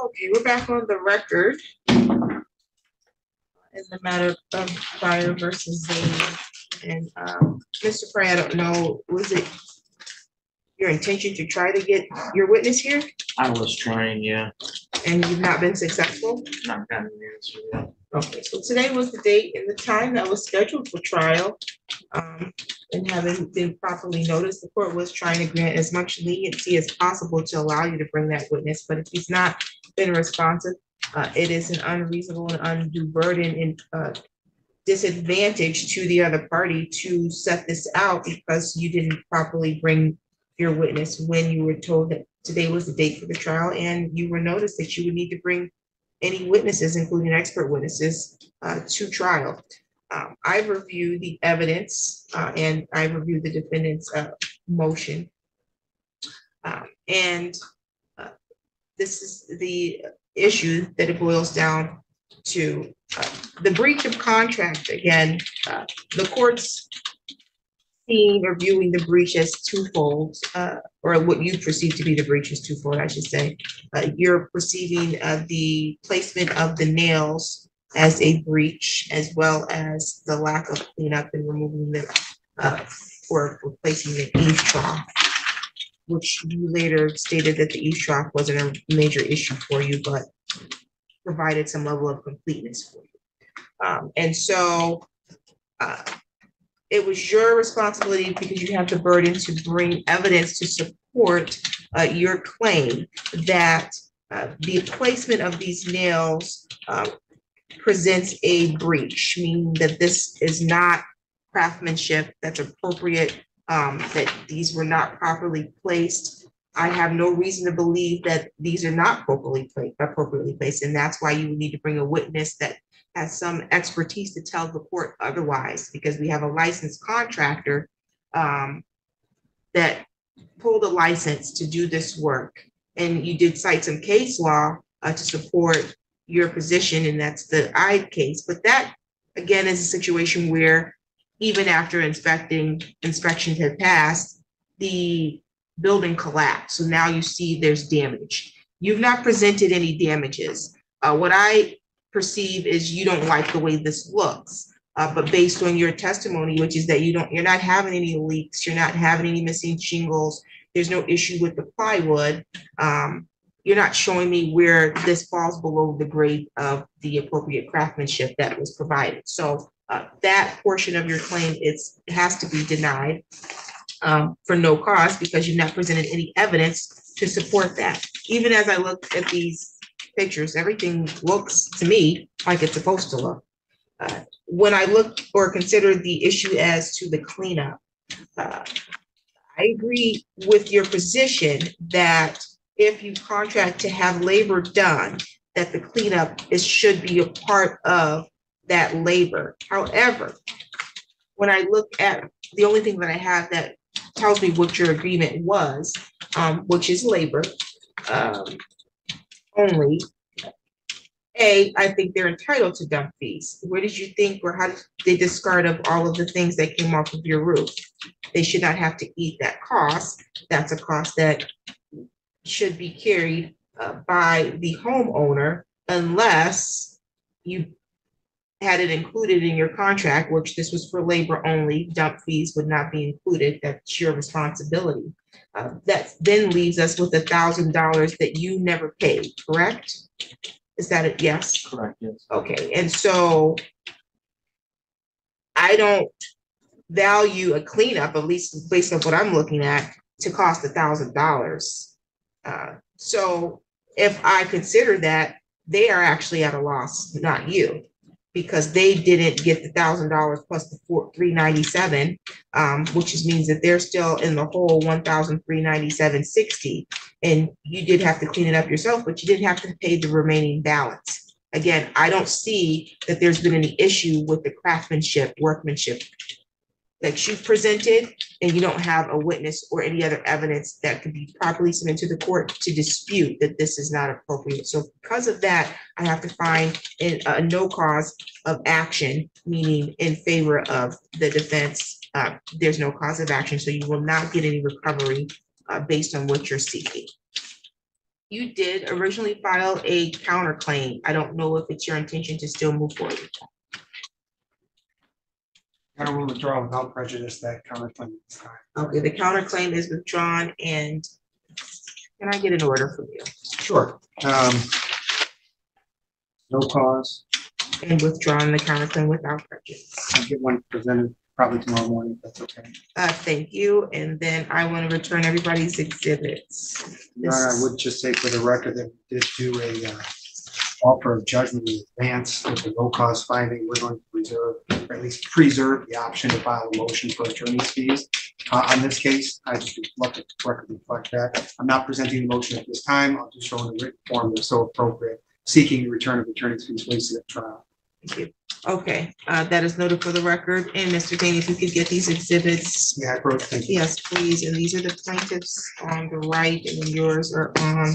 Okay, we're back on the record. In the matter of Pryor versus Zane. And, um, Mr. Pryor, I don't know, was it your intention to try to get your witness here I was trying, yeah, and you've not been successful? not gotten an answer yet. Okay, so today was the date and the time that was scheduled for trial. Um, and having been properly noticed, the court was trying to grant as much leniency as possible to allow you to bring that witness, but if he's not been responsive, uh, it is an unreasonable and undue burden and, uh, disadvantage to the other party to set this out because you didn't properly bring your witness when you were told that today was the date for the trial and you were noticed that you would need to bring any witnesses, including expert witnesses, uh, to trial. Um, I've reviewed the evidence, uh, and I've reviewed the defendant's, uh, motion. Um, and, this is the issue that it boils down to. Uh, The breach of contract, again, uh, the courts seeing or viewing the breach as twofold, uh, or what you perceive to be the breach is twofold, I should say uh, you're perceiving, uh, the placement of the nails as a breach as well as the lack of cleanup and removing the, uh, or replacing the eave. Which you later stated that the eave trough wasn't a major issue for you, but provided some level of completeness for you. Um, and so, uh, it was your responsibility because you have the burden to bring evidence to support uh, your claim that uh, the placement of these nails uh, presents a breach, meaning that this is not craftsmanship that's appropriate, um, that these were not properly placed. I have no reason to believe that these are not properly placed, appropriately placed, and that's why you need to bring a witness that has some expertise to tell the court otherwise, because we have a licensed contractor um, that pulled a license to do this work. And you did cite some case law uh, to support your position, and that's the I case. But that, again, is a situation where even after inspecting, inspections had passed, the building collapsed. So now you see there's damage. You've not presented any damages. Uh, what I perceive is you don't like the way this looks. Uh, but based on your testimony, which is that you don't, you're not having any leaks, you're not having any missing shingles, there's no issue with the plywood. Um, you're not showing me where this falls below the grade of the appropriate craftsmanship that was provided. So uh, that portion of your claim, it has to be denied um, for no cause because you've not presented any evidence to support that. Even as I look at these pictures, everything looks to me like it's supposed to look. Uh, When I look or consider the issue as to the cleanup, uh, I agree with your position that if you contract to have labor done, that the cleanup is, should be a part of that labor. However, when I look at, the only thing that I have that tells me what your agreement was, um, which is labor, um, only. A, I think they're entitled to dump fees. Where did you think or how did they discard of all of the things that came off of your roof? They should not have to eat that cost. That's a cost that should be carried uh, by the homeowner unless you had it included in your contract, which this was for labor only, dump fees would not be included, that's your responsibility. Uh, that then leaves us with a thousand dollars that you never paid, correct? Is that it? Yes? Correct, yes. Okay, and so I don't value a cleanup, at least based on what I'm looking at, to cost a thousand dollars. Uh, so if I consider that, they are actually at a loss, not you. Because they didn't get the thousand dollars plus the four, three ninety-seven, um, which is means that they're still in the ninety-seven sixty. And you did have to clean it up yourself, but you didn't have to pay the remaining balance. Again, I don't see that there's been any issue with the craftsmanship, workmanship that you've presented, and you don't have a witness or any other evidence that could be properly submitted to the court to dispute that this is not appropriate. So because of that, I have to find a, a no cause of action, meaning in favor of the defense. Uh, there's no cause of action, so you will not get any recovery uh, based on what you're seeking. You did originally file a counterclaim. I don't know if it's your intention to still move forward. with that. I will withdraw without prejudice that counterclaim this time. Okay, the counterclaim is withdrawn and can I get an order from you? Sure. Um, No cause. And withdrawn the counterclaim without prejudice. I'll get one presented probably tomorrow morning, if that's okay. Uh, thank you, and then I want to return everybody's exhibits. Your Honor, I would just say for the record that we did do a uh, offer of judgment in advance with the no cause finding. We're going to reserve, or at least preserve the option to file a motion for attorney's fees. Uh, on this case, I just would love to record reflect that. I'm not presenting the motion at this time. I'll just show in the written form if so appropriate, seeking the return of attorney's fees wasted at trial. Thank you. Okay, uh, that is noted for the record, and Mr. Dane, if you could get these exhibits, Yeah, I wrote, thank you. yes, please, and these are the plaintiffs on the right, and yours are on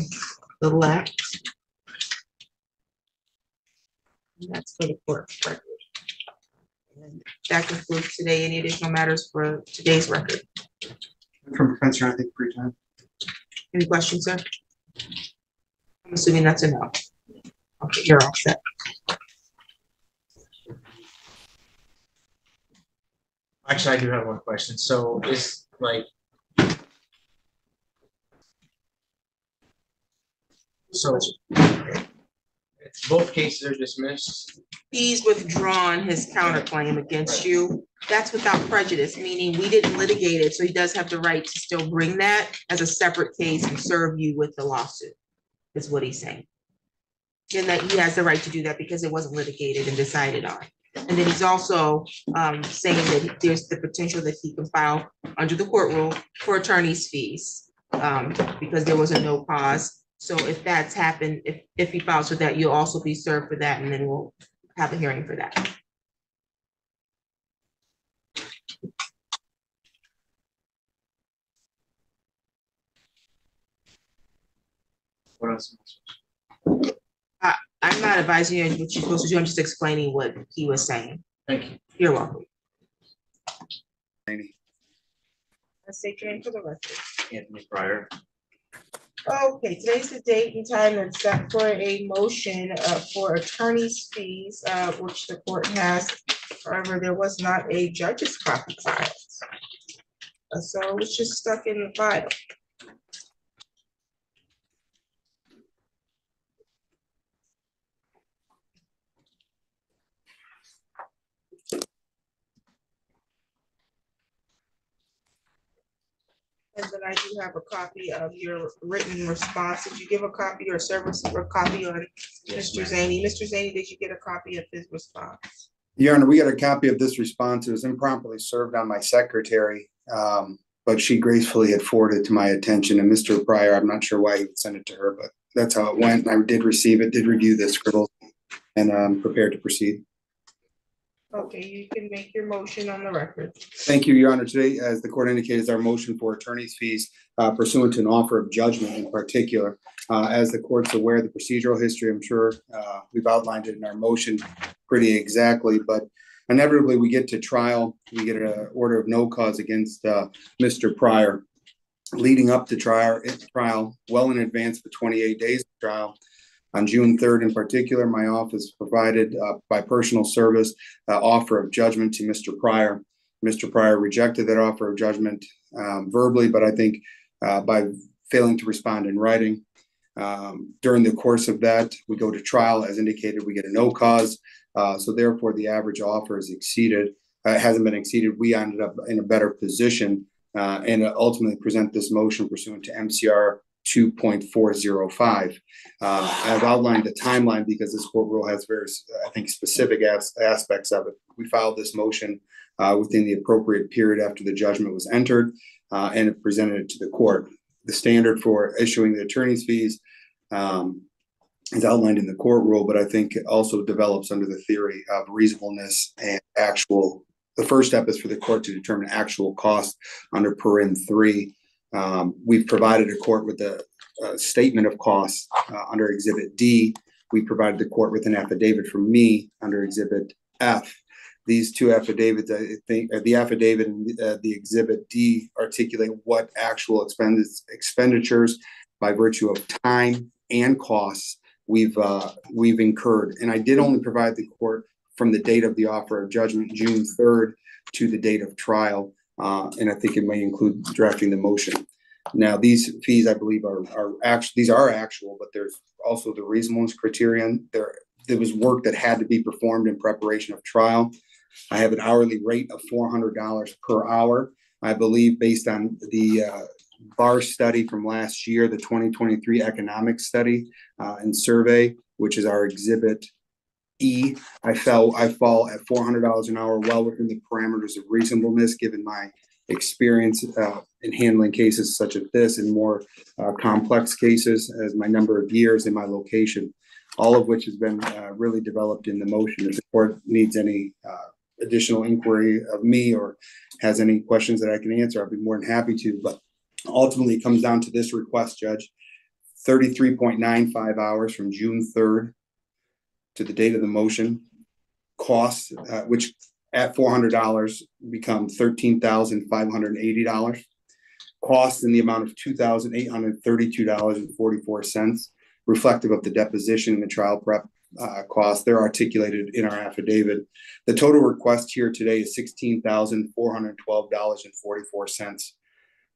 the left. And That's for the court record. And that concludes today. Any additional matters for today's record? From defense, I think, thank you for your time. Any questions, sir? I'm assuming that's a no. Okay, you're all set. Actually, I do have one question. So is like. So. Both cases are dismissed. He's withdrawn his counterclaim against you. That's without prejudice, meaning we didn't litigate it, so he does have the right to still bring that as a separate case and serve you with the lawsuit, is what he's saying. And that he has the right to do that because it wasn't litigated and decided on. And then he's also um saying that there's the potential that he can file under the court rule for attorney's fees. Um, because there was a no cause. So if that's happened, if if he files for that, you'll also be served for that, and then we'll have a hearing for that. What else? I'm not advising you what you're supposed to do, I'm just explaining what he was saying. Thank you. You're welcome. Laney. Let's take your name for the record. Anthony Pryor. Okay, today's the date and time that's set for a motion uh for attorney's fees, uh which the court has. However, there was not a judge's copy filed. Uh, So it's just stuck in the file. And then I do have a copy of your written response. Did you give a copy or service or a copy on Yes, Mr. ma'am. Zaney? Mr. Zaney, did you get a copy of his response? Your Honor, we got a copy of this response. It was improperly served on my secretary. um, but she gracefully had forwarded it to my attention and Mr. Pryor, I'm not sure why he would send it to her, but that's how it went. I did receive it, did review the scribble. and I'm prepared to proceed. Okay, you can make your motion on the record. Thank you, Your Honor. Today, as the court indicated, is our motion for attorney's fees uh, pursuant to an offer of judgment in particular. Uh, As the court's aware, the procedural history, I'm sure uh, we've outlined it in our motion pretty exactly, but inevitably we get to trial, we get an order of no cause against uh, Mr. Pryor. Leading up to trial, trial, well in advance for twenty-eight days of trial. On June third in particular, my office provided uh, by personal service uh, offer of judgment to Mr. Pryor. Mr. Pryor rejected that offer of judgment um, verbally, but I think uh, by failing to respond in writing. Um, During the course of that, we go to trial, as indicated, we get a no cause. Uh, So therefore, the average offer is exceeded, uh, hasn't been exceeded. We ended up in a better position uh, and ultimately present this motion pursuant to MCR two point four zero five. Uh, I've outlined the timeline because this court rule has various, I think, specific as- aspects of it. We filed this motion uh, within the appropriate period after the judgment was entered uh, and it presented it to the court. The standard for issuing the attorney's fees um, is outlined in the court rule, but I think it also develops under the theory of reasonableness and actual. The first step is for the court to determine actual cost under paren three. Um, we've provided a court with a, a statement of costs uh, under Exhibit D. We provided the court with an affidavit from me under Exhibit F. These two affidavits, I think, uh, the affidavit and uh, the Exhibit D articulate what actual expenditures expenditures by virtue of time and costs we've, uh, we've incurred. And I did only provide the court from the date of the offer of judgment, June third, to the date of trial. Uh, and I think it may include drafting the motion. Now, these fees, I believe, are, are actually, these are actual, but there's also the reasonableness criterion. There, there was work that had to be performed in preparation of trial. I have an hourly rate of four hundred dollars per hour. I believe based on the, uh, bar study from last year, the twenty twenty-three economic study, uh, and survey, which is our exhibit E, I fell, I fall at four hundred dollars an hour, well within the parameters of reasonableness, given my experience uh, in handling cases such as this and more uh, complex cases as my number of years and my location, all of which has been uh, really developed in the motion. If the court needs any uh, additional inquiry of me or has any questions that I can answer, I'd be more than happy to. But ultimately, it comes down to this request, Judge. Thirty-three point nine five hours from June third to the date of the motion. Costs, uh, which at four hundred dollars become thirteen thousand five hundred and eighty dollars. Costs in the amount of two thousand eight hundred thirty-two dollars and forty-four cents, reflective of the deposition and the trial prep uh, costs. They're articulated in our affidavit. The total request here today is sixteen thousand four hundred twelve dollars and forty-four cents.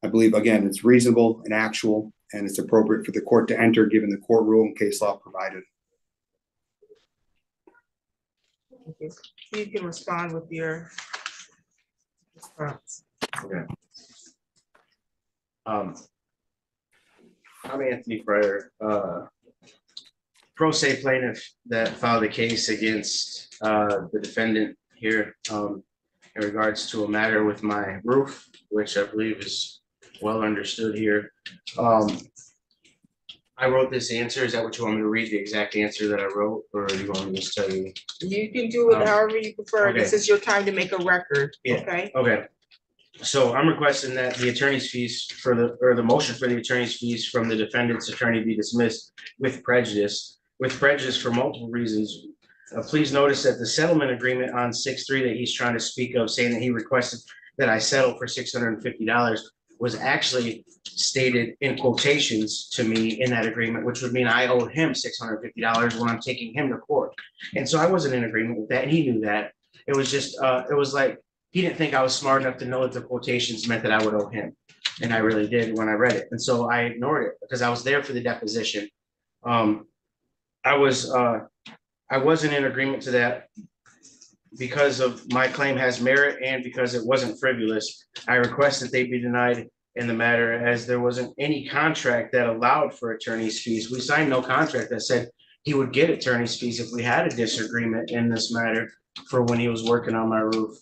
I believe, again, it's reasonable and actual, and it's appropriate for the court to enter, given the court rule and case law provided. Thank you. You can respond with your response. Okay. Um. I'm Anthony Pryor, uh. Pro se plaintiff that filed a case against, uh, the defendant here, um. In regards to a matter with my roof, which I believe is well understood here. Um. I wrote this answer. Is that what you want me to read, the exact answer that I wrote, or you want me to just tell you? You can do it Um, however you prefer. This is your time to make a record, Yeah. okay? Okay. So I'm requesting that the attorney's fees for the, or the motion for the attorney's fees from the defendant's attorney be dismissed with prejudice, with prejudice for multiple reasons. Uh, please notice that the settlement agreement on six three that he's trying to speak of, saying that he requested that I settle for six hundred and fifty dollars was actually stated in quotations to me in that agreement, which would mean I owe him six hundred fifty dollars when I'm taking him to court. And so I wasn't in agreement with that, and he knew that. It was just, uh, it was like, he didn't think I was smart enough to know that the quotations meant that I would owe him. And I really did when I read it. And so I ignored it because I was there for the deposition. Um, I was, uh, I wasn't in agreement to that because of my claim has merit and because it wasn't frivolous. I request that they be denied in the matter as there wasn't any contract that allowed for attorney's fees. We signed no contract that said he would get attorney's fees if we had a disagreement in this matter for when he was working on my roof.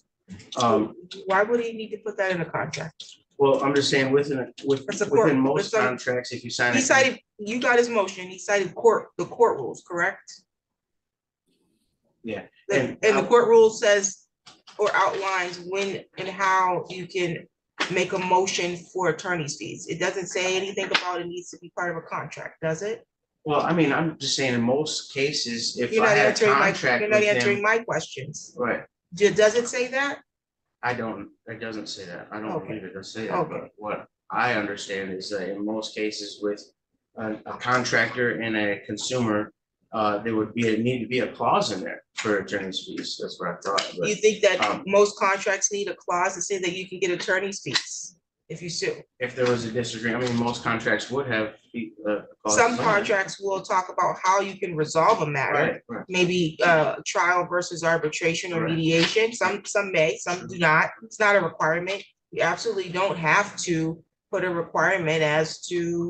Um, Why would he need to put that in a contract? well, I'm just saying within, with, a court- within most it's a- contracts, if you sign. He it- cited, you got his motion, he cited court, the court rules, correct? Yeah, and And the court rule says or outlines when and how you can make a motion for attorney's fees. It doesn't say anything about it needs to be part of a contract, does it? Well, I mean, I'm just saying in most cases, if You're I not had a answering my, contract you're not with answering him. my questions. Right, Do- Does it say that? I don't, it doesn't say that. I don't Okay. believe it does say that, Okay. but what I understand is that in most cases with a, a contractor and a consumer, uh, there would be, a need to be a clause in there for attorney's fees. That's what I thought, but. You think that um, most contracts need a clause to say that you can get attorney's fees if you sue? if there was a disagreement, I mean, most contracts would have. fee- uh, clauses Some in there. contracts will talk about how you can resolve a matter. Right, right. maybe uh trial versus arbitration or Right. mediation. Some, some may, some do not. It's not a requirement. You absolutely don't have to put a requirement as to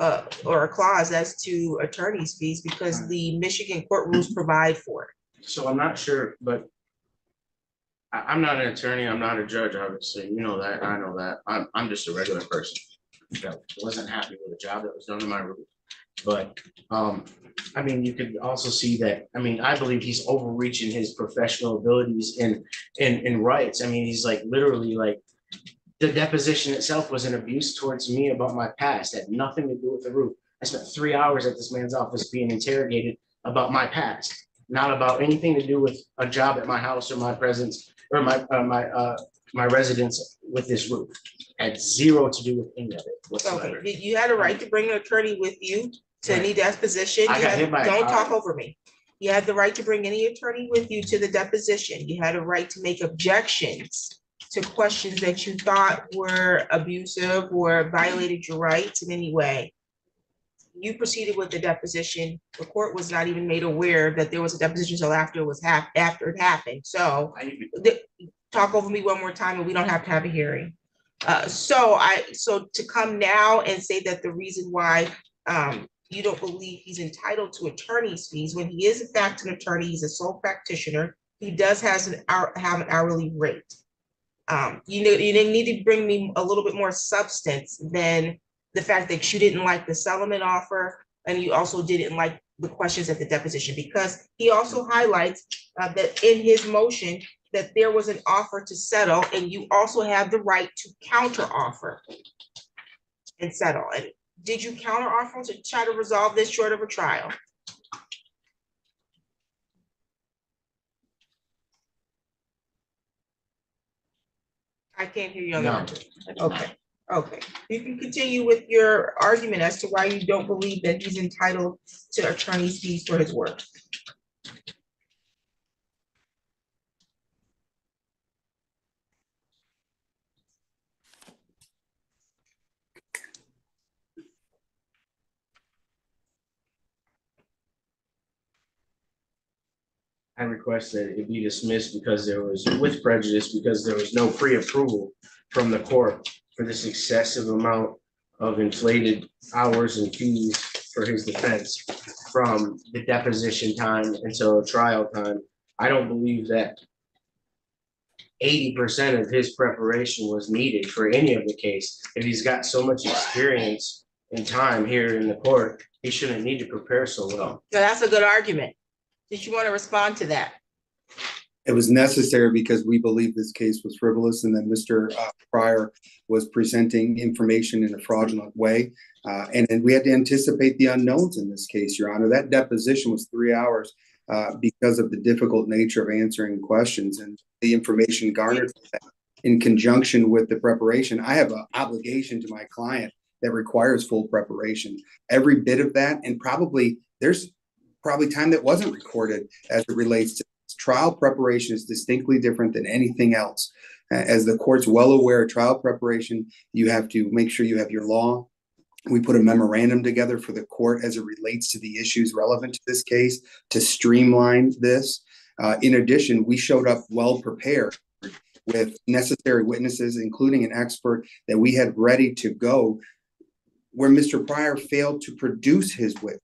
uh, or a clause as to attorney's fees because the Michigan court rules provide for it. So I'm not sure, but. I, I'm not an attorney, I'm not a judge, obviously, you know that, I know that, I'm, I'm just a regular person. That wasn't happy with the job that was done in my room, But, um, I mean, you could also see that, I mean, I believe he's overreaching his professional abilities and, in, in rights, I mean, he's like literally like. The deposition itself was an abuse towards me about my past, had nothing to do with the roof. I spent three hours at this man's office being interrogated about my past not about anything to do with a job at my house or my presence or my, uh, my, uh, my residence with this roof. Had zero to do with any of it whatsoever. Okay, you you had a right to bring an attorney with you to any deposition. I You got had- hit by a Don't talk over me. You had the right to bring any attorney with you to the deposition. You had a right to make objections to questions that you thought were abusive or violated your rights in any way. You proceeded with the deposition. The court was not even made aware that there was a deposition until after it was hap, after it happened. So the- talk over me one more time and we don't have to have a hearing. Uh, so I, so to come now and say that the reason why, um, you don't believe he's entitled to attorney's fees, when he is in fact an attorney, he's a sole practitioner, he does has an hour, have an hourly rate. Um, you know, you need to bring me a little bit more substance than the fact that you didn't like the settlement offer and you also didn't like the questions at the deposition, because he also highlights uh, that in his motion, that there was an offer to settle, and you also have the right to counter offer and settle. And did you counter offer to try to resolve this short of a trial? I can't hear you on No. the. Okay, okay. You can continue with your argument as to why you don't believe that he's entitled to attorney's fees for his work. I request that it be dismissed because there was, with prejudice, because there was no pre-approval from the court for this excessive amount of inflated hours and fees for his defense from the deposition time until trial time. I don't believe that eighty percent of his preparation was needed for any of the case. If he's got so much experience and time here in the court, he shouldn't need to prepare so well. So that's a good argument. Did you want to respond to that? It was necessary because we believe this case was frivolous and that Mr. uh, Pryor was presenting information in a fraudulent way. Uh, and then we had to anticipate the unknowns in this case, Your Honor. That deposition was three hours uh, because of the difficult nature of answering questions and the information garnered in conjunction with the preparation. I have an obligation to my client that requires full preparation. Every bit of that, and probably there's probably time that wasn't recorded as it relates to trial preparation is distinctly different than anything else. As the court's well aware, trial preparation, you have to make sure you have your law. We put a memorandum together for the court as it relates to the issues relevant to this case to streamline this. Uh, in addition, we showed up well prepared with necessary witnesses, including an expert that we had ready to go where Mr. Pryor failed to produce his witness.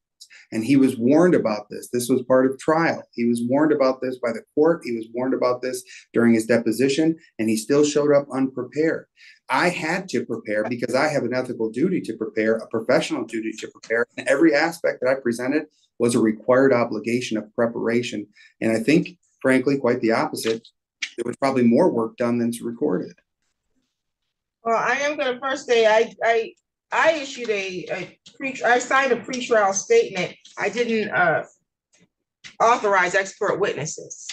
And he was warned about this. This was part of trial. He was warned about this by the court. He was warned about this during his deposition, and he still showed up unprepared. I had to prepare because I have an ethical duty to prepare, a professional duty to prepare. And every aspect that I presented was a required obligation of preparation. And I think, frankly, quite the opposite. There was probably more work done than's recorded. Well, I am gonna first say, I, I, I issued a, a pre, I signed a pre-trial statement. I didn't, uh, authorize expert witnesses.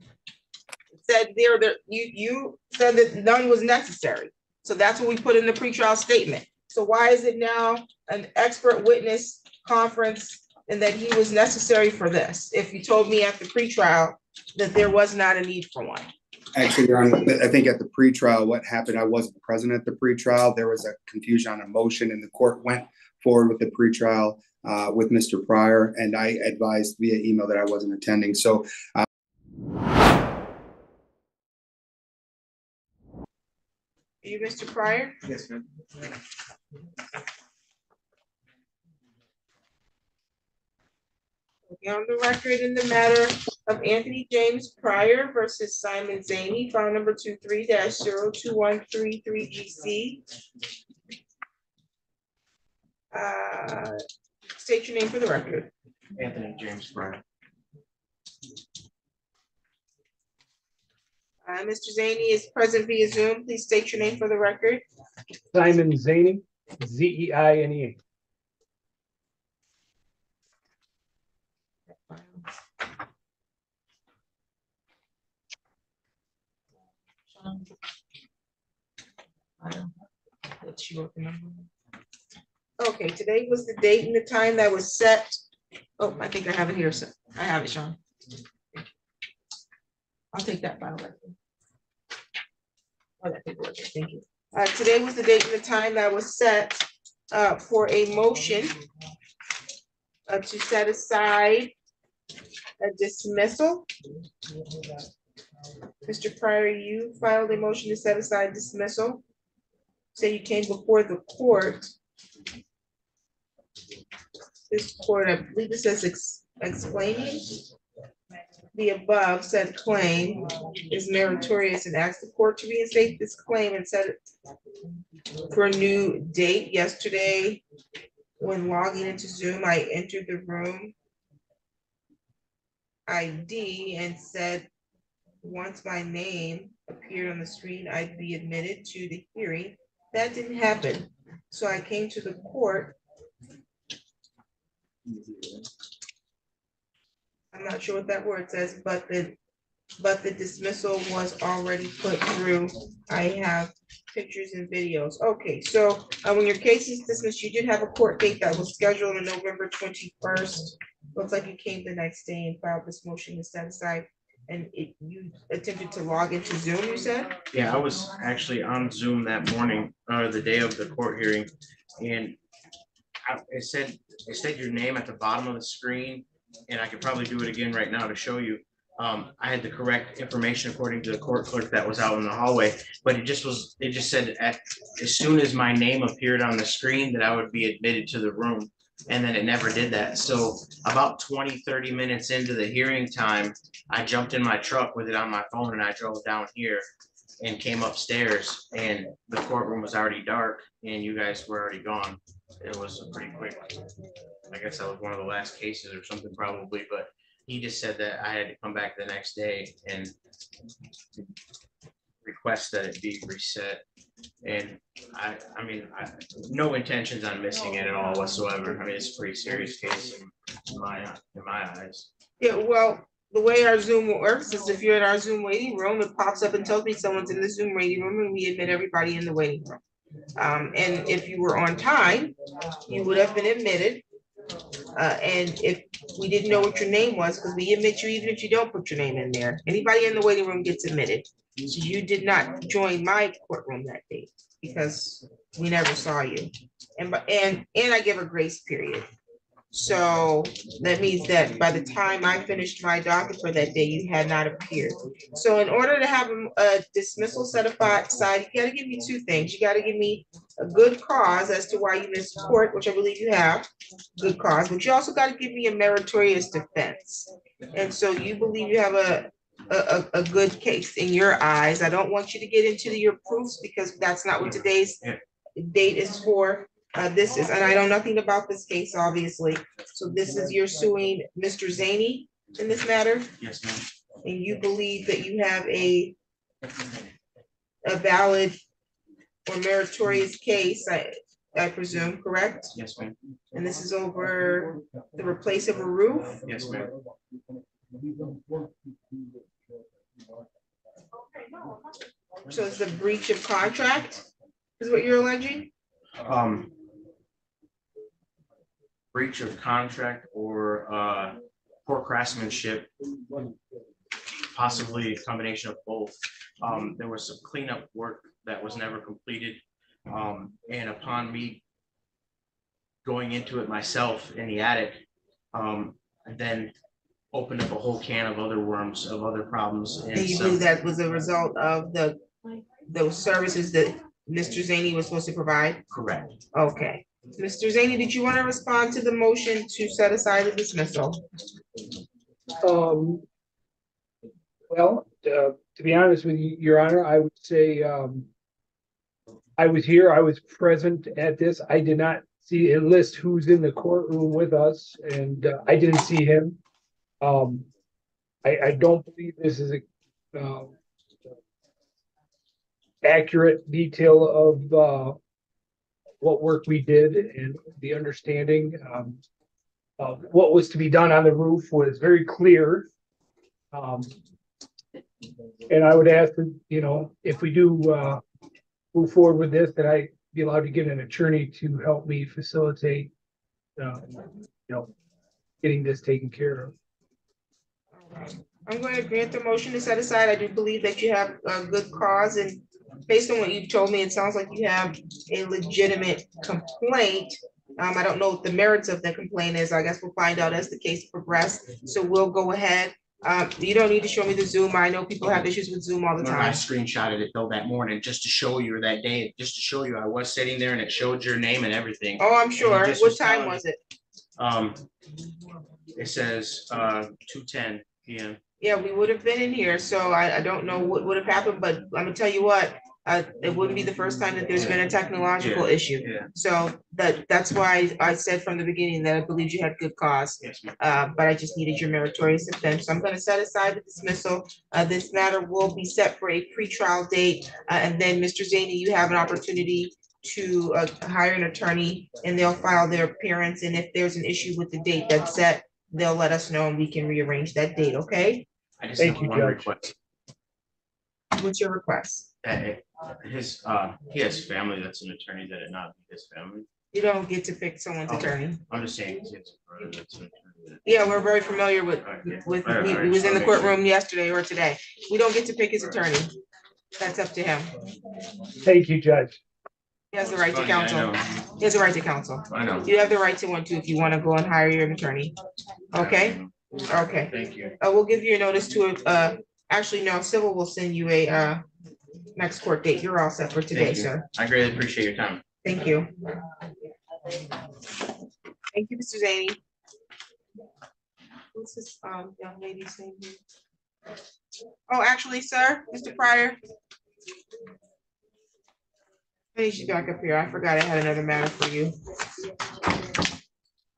It Said there, that you, you said that none was necessary. So that's what we put in the pre-trial statement. So why is it now an expert witness conference and that he was necessary for this? If you told me at the pre-trial that there was not a need for one. Actually, Your Honor, I think at the pretrial, what happened, I wasn't present at the pretrial. There was a confusion on a motion and the court went forward with the pretrial uh, with Mr. Pryor, and I advised via email that I wasn't attending. So You, Mr. Pryor? Yes, ma'am. On the record in the matter of Anthony James Pryor versus Simon Zaney, file number two three dash zero two one three three G C. Uh, state your name for the record. Anthony James Brown. Uh, Mr. Zaney is present via Zoom. Please state your name for the record. Simon Zaney, Z E I N E. That's your number. Okay, today was the date and the time that was set. Oh, I think I have it here, so I have it, Sean. I'll take that file. there. Oh, Thank you. Uh, today was the date and the time that was set, uh, for a motion uh, to set aside a dismissal. Mr. Pryor, you filed a motion to set aside dismissal. Say you came before the court. This court, I believe it says ex- explaining. The above said claim is meritorious and asked the court to reinstate this claim and set it for a new date yesterday. When logging into Zoom, I entered the room ID and said, once my name appeared on the screen, I'd be admitted to the hearing. That didn't happen. So I came to the court. I'm not sure what that word says, but the, but the dismissal was already put through. I have pictures and videos. Okay, so uh, when your case is dismissed, you did have a court date that was scheduled on November twenty-first. Looks like you came the next day and filed this motion to set aside. And it, you attempted to log into Zoom, you said? Yeah, I was actually on Zoom that morning, uh, the day of the court hearing, and I, it said, it said your name at the bottom of the screen, and I could probably do it again right now to show you. Um, I had the correct information according to the court clerk that was out in the hallway, but it just was, it just said at, as soon as my name appeared on the screen that I would be admitted to the room. And then it never did that. So about 20, 30 minutes into the hearing time, I jumped in my truck with it on my phone and I drove down here and came upstairs and the courtroom was already dark and you guys were already gone. It was a pretty quick. I guess that was one of the last cases or something probably, but he just said that I had to come back the next day and request that it be reset. And I, I mean, I, no intentions on missing it at all whatsoever. I mean, it's a pretty serious case in my, in my eyes. Yeah, well, the way our Zoom works is if you're in our Zoom waiting room, it pops up and tells me someone's in the Zoom waiting room and we admit everybody in the waiting room. Um, and if you were on time, you would have been admitted. Uh, and if we didn't know what your name was, because we admit you even if you don't put your name in there, anybody in the waiting room gets admitted. You did not join my courtroom that day because we never saw you. And, and, and I give a grace period. So that means that by the time I finished my docket for that day, you had not appeared. So in order to have a- a dismissal set aside, you gotta give me two things. You gotta give me a good cause as to why you missed court, which I believe you have, good cause, but you also gotta give me a meritorious defense. And so you believe you have a, a, a, a good case in your eyes. I don't want you to get into your proofs because that's not what today's Yeah. date is for. Uh, this is, and I know nothing about this case, obviously. So this is, you're suing Mr. Zaney in this matter, Yes, ma'am. and you believe that you have a, a valid or meritorious case, I, I presume, correct? Yes, ma'am. And this is over the replace of a roof? Yes, ma'am. So it's a breach of contract, is what you're alleging? Um. Breach of contract or uh poor craftsmanship. Possibly a combination of both. Um, there was some cleanup work that was never completed. Um, and upon me. Going into it myself in the attic, um, and then opened up a whole can of other worms of other problems. And And you so, believe that was a result of the, those services that Mr. Zaney was supposed to provide? correct. Okay. Mr. Zaney, did you want to respond to the motion to set aside the dismissal? Um. Well, uh, to be honest with you, Your Honor, I would say, um. I was here, I was present at this. I did not see a list who's in the courtroom with us and uh, I didn't see him. Um, I, I don't believe this is a, um. Accurate detail of, uh. What work we did and the understanding, um. Of what was to be done on the roof was very clear. Um. And I would ask you know, if we do, uh, move forward with this, that I be allowed to get an attorney to help me facilitate. Uh, you know, getting this taken care of. I'm going to grant the motion to set aside. I do believe that you have a good cause and based on what you've told me, it sounds like you have a legitimate complaint. Um, I don't know what the merits of the complaint is. I guess we'll find out as the case progresses. So we'll go ahead. Um, you don't need to show me the Zoom. I know people have issues with Zoom all the When I time. screenshotted it though that morning, just to show you that day, just to show you I was sitting there and it showed your name and everything. Oh, I'm sure. What time was it? Um, it says, uh, two ten M. Yeah, we would have been in here, so I, I don't know what would have happened, but I'm gonna tell you what, uh, it wouldn't be the first time that there's been a technological issue. Yeah, So that, that's why I said from the beginning that I believed you had good cause. yes, ma'am. Uh, but I just needed your meritorious defense. So I'm gonna set aside the dismissal. Uh, this matter will be set for a pretrial date. Uh, and then, Mr. Zaney, you have an opportunity to, uh, hire an attorney and they'll file their appearance. And if there's an issue with the date that's set, they'll let us know and we can rearrange that date, okay? I just Thank have you, one Judge. request. What's your request? Uh, his, uh, he has family that's an attorney that it not be his family. You don't get to pick someone's Oh. attorney. I'm just saying, 'cause he has a brother that's an attorney. that- Yeah, we're very familiar with, Alright, yeah. with, Alright, he alright, was in the just wanna make sure. courtroom yesterday or today. We don't get to pick his attorney. That's up to him. Thank you, Judge. He has the right to Funny, I counsel. know, He has the right to counsel. I know. You have the right to one too if you want to go and hire your attorney. Okay, Okay. Thank you. Uh, we'll give you a notice to, uh, actually, no, civil will send you a, uh, next court date. You're all set for today, Thank you. sir. I greatly appreciate your time. Thank you. Thank you, Mr. Zaney. What's this, um, young lady's name? here? Oh, actually, sir, Mr. Pryor. Need you back up here. I forgot I had another matter for you.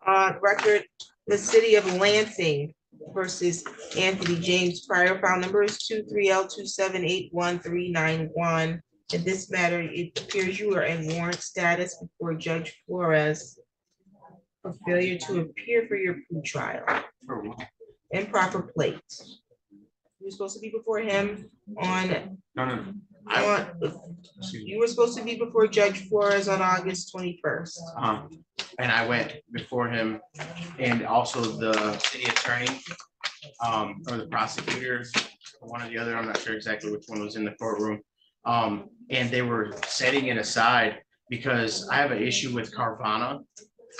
Uh, record, the city of Lansing versus Anthony James Pryor. File number is two three L two seven eight one three nine one. In this matter, it appears you are in warrant status before Judge Flores for failure to appear for your pre-trial. Improper plate. You're supposed to be before him on, no, no. I, want, excuse me. you were supposed to be before Judge Flores on August twenty-first. Um, and I went before him and also the city attorney, um, or the prosecutors, one or the other, I'm not sure exactly which one was in the courtroom. Um, and they were setting it aside because I have an issue with Carvana.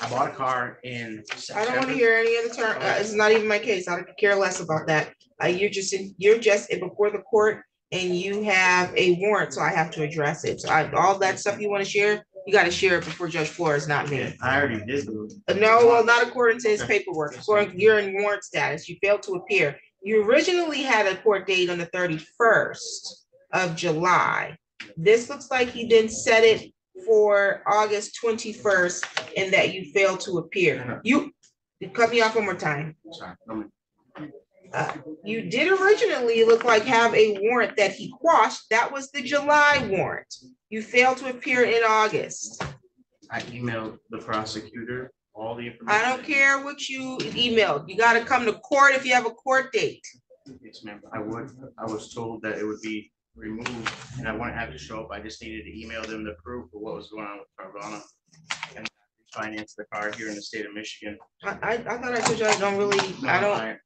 I bought a car in I don't wanna September. hear any other term, uh, it's not even my case, I don't care less about that. Uh, you're just, in you're just in before the court and you have a warrant, so I have to address it. So I, all that stuff you wanna share, you gotta share it before Judge Flores, not me. I already did. do it. Uh, No, well, not according to his paperwork, according, you're in warrant status, you failed to appear. You originally had a court date on the thirty-first of July. This looks like he then set it for August twenty-first and that you failed to appear. You, you cut me off one more time. Sorry, Uh, You did originally look like have a warrant that he quashed, that was the July warrant. You failed to appear in August. I emailed the prosecutor all the information. I don't care what you emailed, you gotta come to court if you have a court date. Yes, ma'am, I would, I was told that it would be removed and I wouldn't have to show up, I just needed to email them the proof of what was going on with Carvana. And finance the car here in the state of Michigan. I, I, I thought I told you I don't really, I don't, I-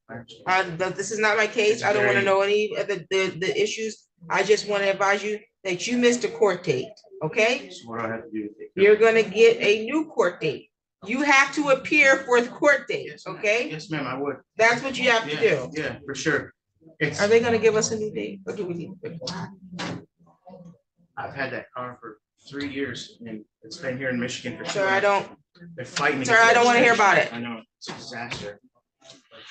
I, th- this is not my case, I don't wanna know any of the, the, the issues. I just wanna advise you that you missed a court date, okay? So what do I have to do? to take care You're of it? gonna get a new court date. You have to appear for the court date, Yes, ma'am. okay? Yes, ma'am, I would. That's what you have to Yeah, do. Yeah, for sure. It's, Are they gonna give us a new date, or do we need? I've had that car for three years and it's been here in Michigan for. two Sir, I years. don't, They're fighting. Sir, I don't wanna hear about it. I know, it's a disaster.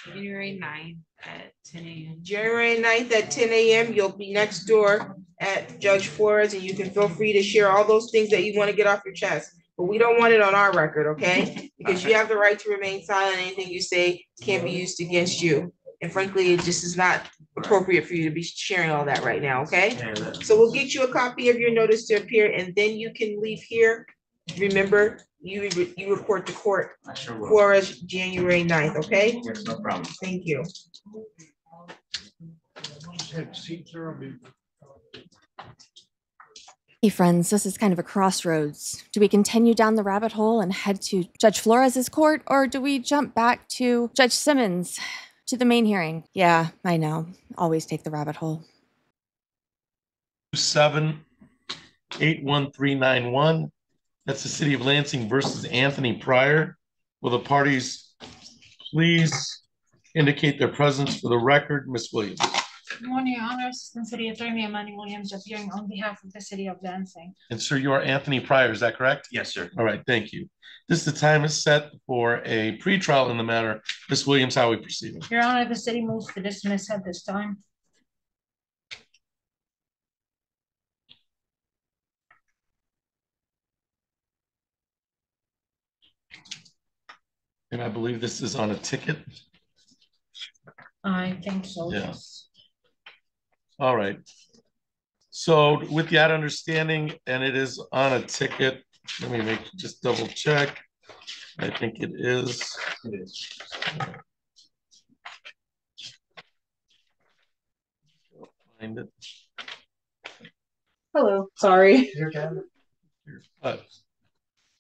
January 9th at ten AM. January 9th at ten AM, you'll be next door at Judge Flores, and you can feel free to share all those things that you wanna get off your chest. But we don't want it on our record, okay? Because you have the right to remain silent, anything you say can't be used against you. And frankly, it just is not appropriate for you to be sharing all that right now, okay? So we'll get you a copy of your notice to appear, and then you can leave here. Remember, you, re- you report to court I sure will. for us January 9th, okay? Yes, no problem. Thank you. Hey, friends, this is kind of a crossroads. Do we continue down the rabbit hole and head to Judge Flores's court, or do we jump back to Judge Simmons to the main hearing? Yeah, I know. Always take the rabbit hole. seven eight one three nine one. That's the city of Lansing versus Anthony Pryor. Will the parties please indicate their presence for the record? Ms. Williams. Good morning, Your Honor, Assistant City Attorney Amanda Williams appearing on behalf of the city of Lansing. And sir, you are Anthony Pryor, is that correct? Yes, sir. All right, thank you. This, the time is set for a pretrial in the matter. Ms. Williams, how are we proceeding? Your Honor, the city moves to dismiss at this time. And I believe this is on a ticket. I think so, Yeah. yes. All right. So with that understanding, and it is on a ticket, let me make, just double check. I think it is. It is. Find it. Hello, sorry. But,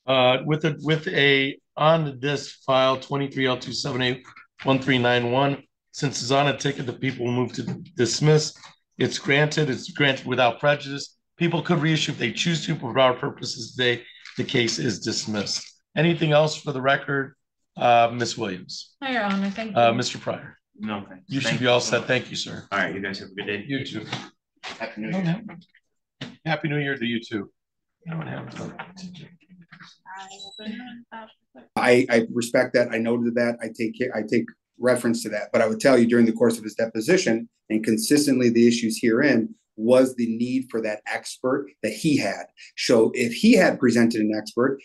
Uh, with a, with a on this file twenty-three L two seven eight one three nine one, since it's on a ticket, the people will move to dismiss. It's granted, it's granted without prejudice. People could reissue if they choose to, but for our purposes today, the case is dismissed. Anything else for the record Uh, Ms. Williams, No, Your Honor, thank you. uh, Mr. Pryor, No, thanks. you should Thank be all set. much. Thank you, sir. All right, you guys have a good day. You too. Happy New Year. Happy New Year to you too. I don't have to- I, I respect that. I noted that. I take, care- I take reference to that. But I would tell you during the course of his deposition and consistently the issues herein was the need for that expert that he had. So if he had presented an expert,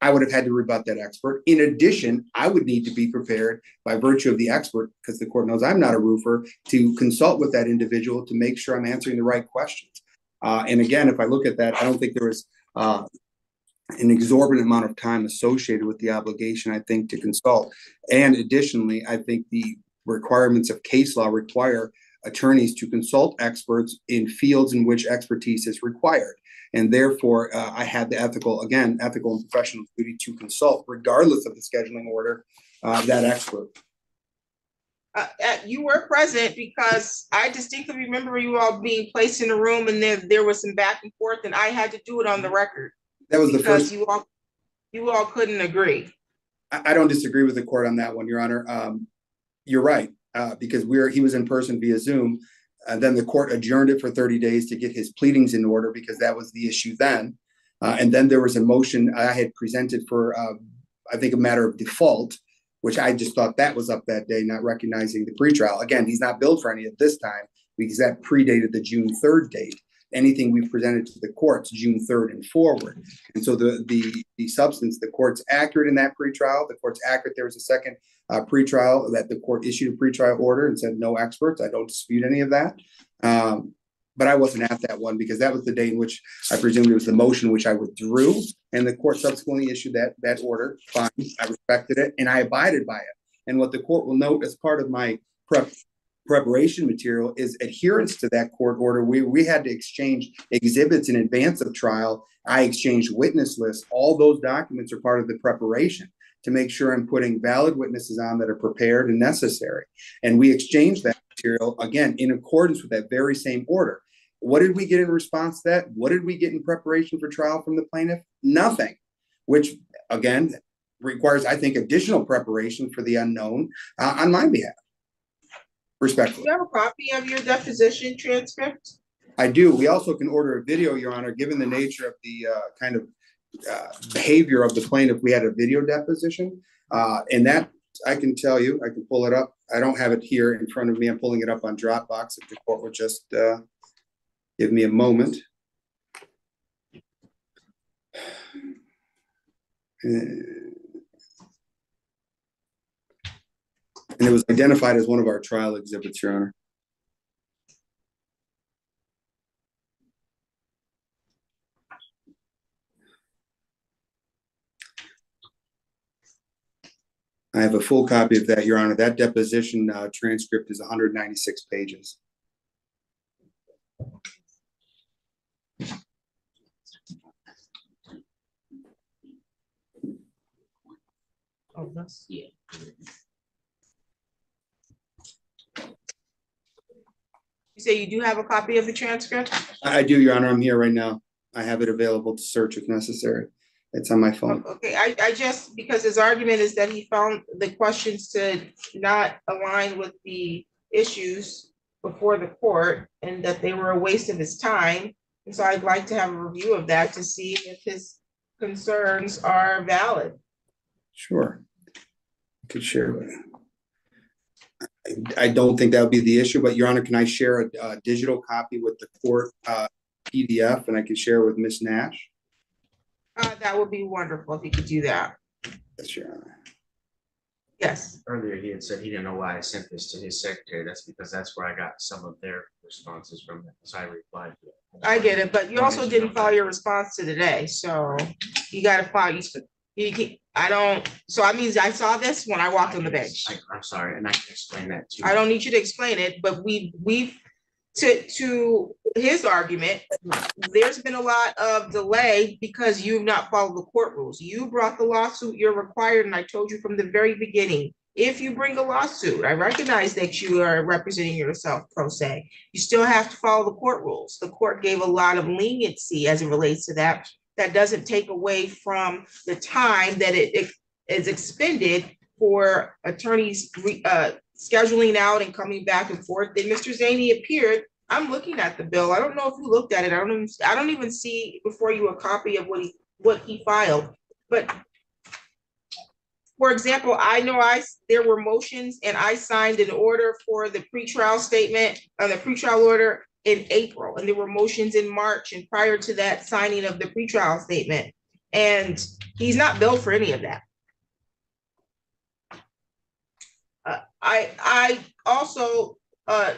I would have had to rebut that expert. In addition, I would need to be prepared by virtue of the expert, because the court knows I'm not a roofer, to consult with that individual to make sure I'm answering the right questions. Uh, and again, if I look at that, I don't think there was, uh, an exorbitant amount of time associated with the obligation, I think, to consult. And additionally, I think the requirements of case law require attorneys to consult experts in fields in which expertise is required. And therefore, uh, I had the ethical, again, ethical and professional duty to consult regardless of the scheduling order, uh, that expert. Uh, uh, you were present because I distinctly remember you all being placed in a room and there, there was some back and forth and I had to do it on the record. That was the first, you all, you all couldn't agree. I, I don't disagree with the court on that one, Your Honor. Um, you're right, uh, because we're, he was in person via Zoom. And then the court adjourned it for thirty days to get his pleadings in order because that was the issue then. Uh, and then there was a motion I had presented for, uh, I think a matter of default, which I just thought that was up that day, not recognizing the pretrial. Again, he's not billed for any of this time because that predated the June third date. Anything we presented to the courts, June third and forward. And so the, the, the substance, the court's accurate in that pretrial, the court's accurate, there was a second uh, pretrial that the court issued a pretrial order and said no experts. I don't dispute any of that. Um, but I wasn't at that one because that was the day in which I presumed it was the motion which I withdrew. And the court subsequently issued that, that order. Fine, I respected it and I abided by it. And what the court will note as part of my prep, preparation material is adherence to that court order. We, we had to exchange exhibits in advance of trial. I exchanged witness lists. All those documents are part of the preparation to make sure I'm putting valid witnesses on that are prepared and necessary. And we exchanged that material again in accordance with that very same order. What did we get in response to that? What did we get in preparation for trial from the plaintiff? Nothing, which again requires, I think, additional preparation for the unknown uh, on my behalf. Do you have a copy of your deposition transcript? I do. We also can order a video, Your Honor, given the nature of the uh, kind of uh, behavior of the plaintiff. If we had a video deposition. uh, And that, I can tell you, I can pull it up. I don't have it here in front of me. I'm pulling it up on Dropbox. If the court would just uh, give me a moment. Uh, And it was identified as one of our trial exhibits, Your Honor. I have a full copy of that, Your Honor. That deposition uh, transcript is hundred ninety-six pages. Oh, that's, yeah. You say you do have a copy of the transcript? I I do, Your Honor. I'm here right now. I have it available to search if necessary. It's on my phone. Okay, I, I just, because his argument is that he found the questions to not align with the issues before the court and that they were a waste of his time. And so I'd like to have a review of that to see if his concerns are valid. Sure. I Could share. with- I, I don't think that would be the issue, but Your Honor, can I share a, a digital copy with the court uh, PDF and I can share with Ms. Nash? Uh, that would be wonderful if you could do that. Yes, Your Honor. Yes, Earlier, he had said he didn't know why I sent this to his secretary. That's because that's where I got some of their responses from, so I replied. to it. I get it, but you also didn't file your response to today, so you gotta file, you, you can, I don't, so I means I saw this when I walked on the bench. I- I'm sorry, and I can explain that too. I don't need you to explain it, but we, we, to, to his argument, there's been a lot of delay because you've not followed the court rules. You brought the lawsuit, you're required, and I told you from the very beginning, if you bring a lawsuit, I recognize that you are representing yourself pro se. You still have to follow the court rules. The court gave a lot of leniency as it relates to that. That doesn't take away from the time that it, it is expended for attorneys re, uh, scheduling out and coming back and forth. Then Mr. Zaney appeared. I'm looking at the bill. I don't know if you looked at it. I don't even, I don't even see before you a copy of what he, what he filed. But for example, I know I there were motions and I signed an order for the pretrial statement, uh, the pretrial order in April, and there were motions in March and prior to that signing of the pretrial statement. And he's not billed for any of that. Uh, I, I also, uh,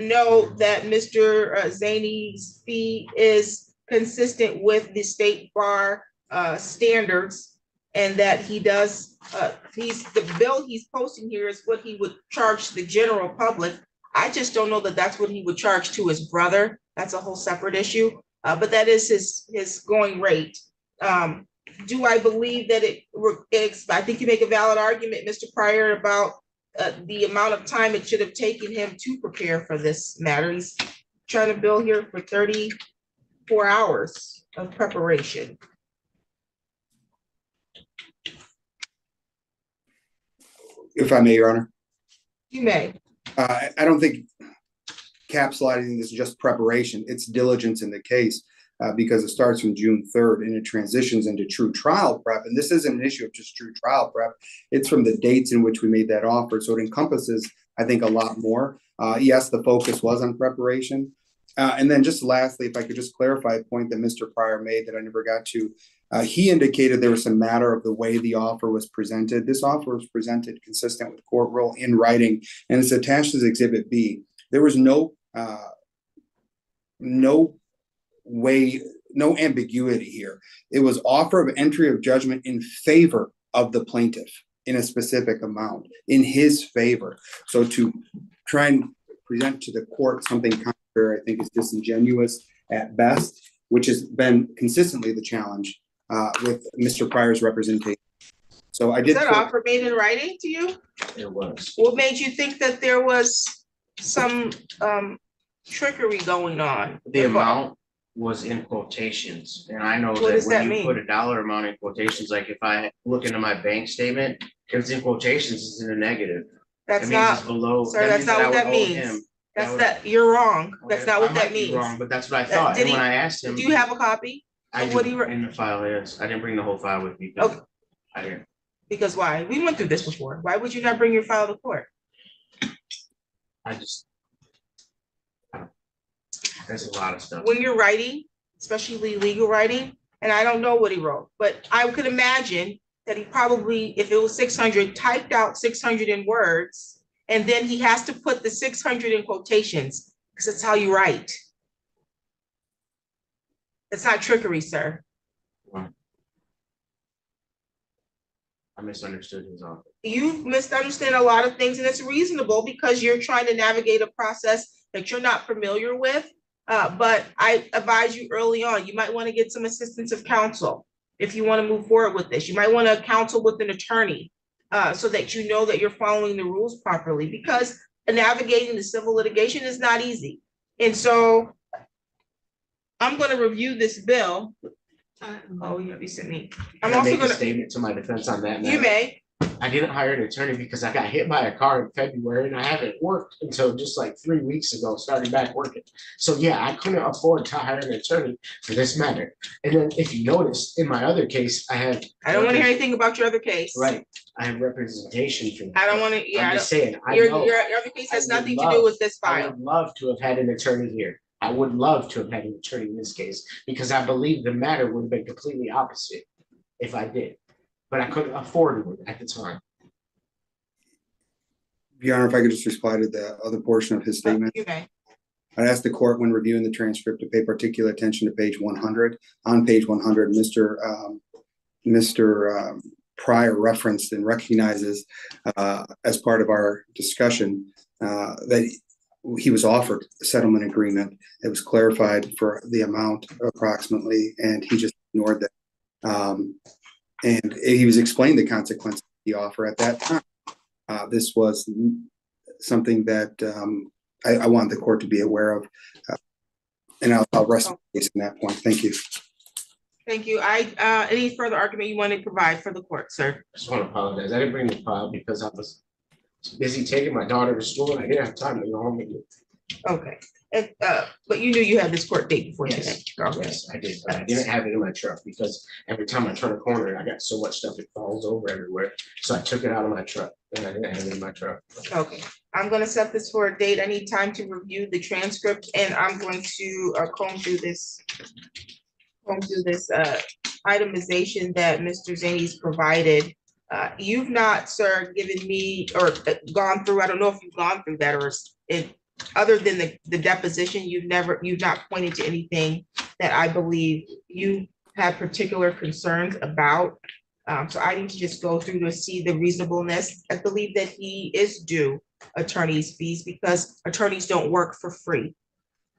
know that Mr. Zaney's fee is consistent with the state bar, uh, standards. And that he does, uh, he's, the bill he's posting here is what he would charge the general public. I just don't know that that's what he would charge to his brother. That's a whole separate issue. Uh, but that is his, his going rate. Um, do I believe that it, it's, I think you make a valid argument, Mr. Pryor, about uh, the amount of time it should have taken him to prepare for this matter. He's trying to bill here for thirty-four hours of preparation. If I may, Your Honor. You may. Uh, I, don't think capsulizing this is just preparation, it's diligence in the case. Uh, because it starts from June third and it transitions into true trial prep. And this isn't an issue of just true trial prep. It's from the dates in which we made that offer. So it encompasses, I think, a lot more. Uh, yes, the focus was on preparation. Uh, and then just lastly, if I could just clarify a point that Mr. Pryor made that I never got to. Uh, he indicated there was some matter of the way the offer was presented. This offer was presented consistent with court rule in writing and it's attached as Exhibit B. There was no, uh, no way, no ambiguity here. It was offer of entry of judgment in favor of the plaintiff in a specific amount, in his favor. So to try and present to the court something contrary, I think is disingenuous at best, which has been consistently the challenge uh, with Mr. Pryor's representation. So I Is did. that offer made in writing to you? It was. What made you think that there was some um trickery going on? The amount was in quotations, and I know What does that that when you mean? put a dollar amount in quotations, like if I look into my bank statement, if it's in quotations, it's in a negative. That's That means it's not, below. sir, that that's means not I what that would owe means. him. that's would- that, you're wrong. That's Okay, not what I that might be means. Wrong, but that's what I That- thought, did and he- when I asked him. Do you have a copy? I what do, he wrote? in the file, yes, I didn't bring the whole file with me. Okay. I didn't, Because why? We went through this before. Why would you not bring your file to court? I just. I don't- There's a lot of stuff. when you're writing, especially legal writing, and I don't know what he wrote, but I could imagine that he probably, if it was six hundred, typed out six hundred in words, and then he has to put the six hundred in quotations, because that's how you write. It's not trickery, sir. I misunderstood his offer. You misunderstand a lot of things, and it's reasonable because you're trying to navigate a process that you're not familiar with. Uh, but I advise you early on, you might want to get some assistance of counsel. If you want to move forward with this, you might want to counsel with an attorney. Uh, so that you know that you're following the rules properly, because navigating the civil litigation is not easy. And so. I'm gonna review this bill. Uh, Oh, you you sent me. I'm Can I also make a gonna, statement to my defense on that? you matter? may, I didn't hire an attorney because I got hit by a car in February and I haven't worked until just like three weeks ago, starting back working. So yeah, I couldn't afford to hire an attorney for this matter. And then if you notice, in my other case, I have. I don't wanna hear anything about your other case. Right, I have representation from. I don't wanna, yeah, I I'm don't- just saying, I your, know, your, your other case has I would nothing to do love- with this file. I file. would love to have had an attorney here. I would love to have had an attorney in this case, because I believe the matter would have been completely opposite if I did. But I couldn't afford one at the time. Your Honor, if I could just reply to the other portion of his statement. You may. I'd ask the court when reviewing the transcript to pay particular attention to page one hundred. On page one hundred, Mr. um, Mr. um, Pryor referenced and recognizes uh, as part of our discussion uh, that he was offered a settlement agreement. It was clarified for the amount approximately, and he just ignored that. Um, And he was explaining the consequences of the offer at that time. Uh, This was something that um, I, I want the court to be aware of. uh, And I'll, I'll rest my case on that point. Thank you. Thank you. I, uh, any further argument you want to provide for the court, sir? I just want to apologize. I didn't bring the file because I was busy taking my daughter to school and I didn't have time to go home and. Okay, If, uh, but you knew you had this court date before today. Yes, Okay. yes, I did, but I didn't have it in my truck because every time I turn a corner, I got so much stuff, it falls over everywhere. So I took it out of my truck and I didn't have it in my truck. Okay, I'm gonna set this for a date. I need time to review the transcript and I'm going to uh, comb through this. Comb through this uh itemization that Mr. Zaney's provided. Uh, you've not, sir, given me or uh, gone through, I don't know if you've gone through that or it. Other than the the deposition, you've never, you've not pointed to anything that I believe you have particular concerns about. Um, so I need to just go through to see the reasonableness. I believe that he is due attorney's fees because attorneys don't work for free.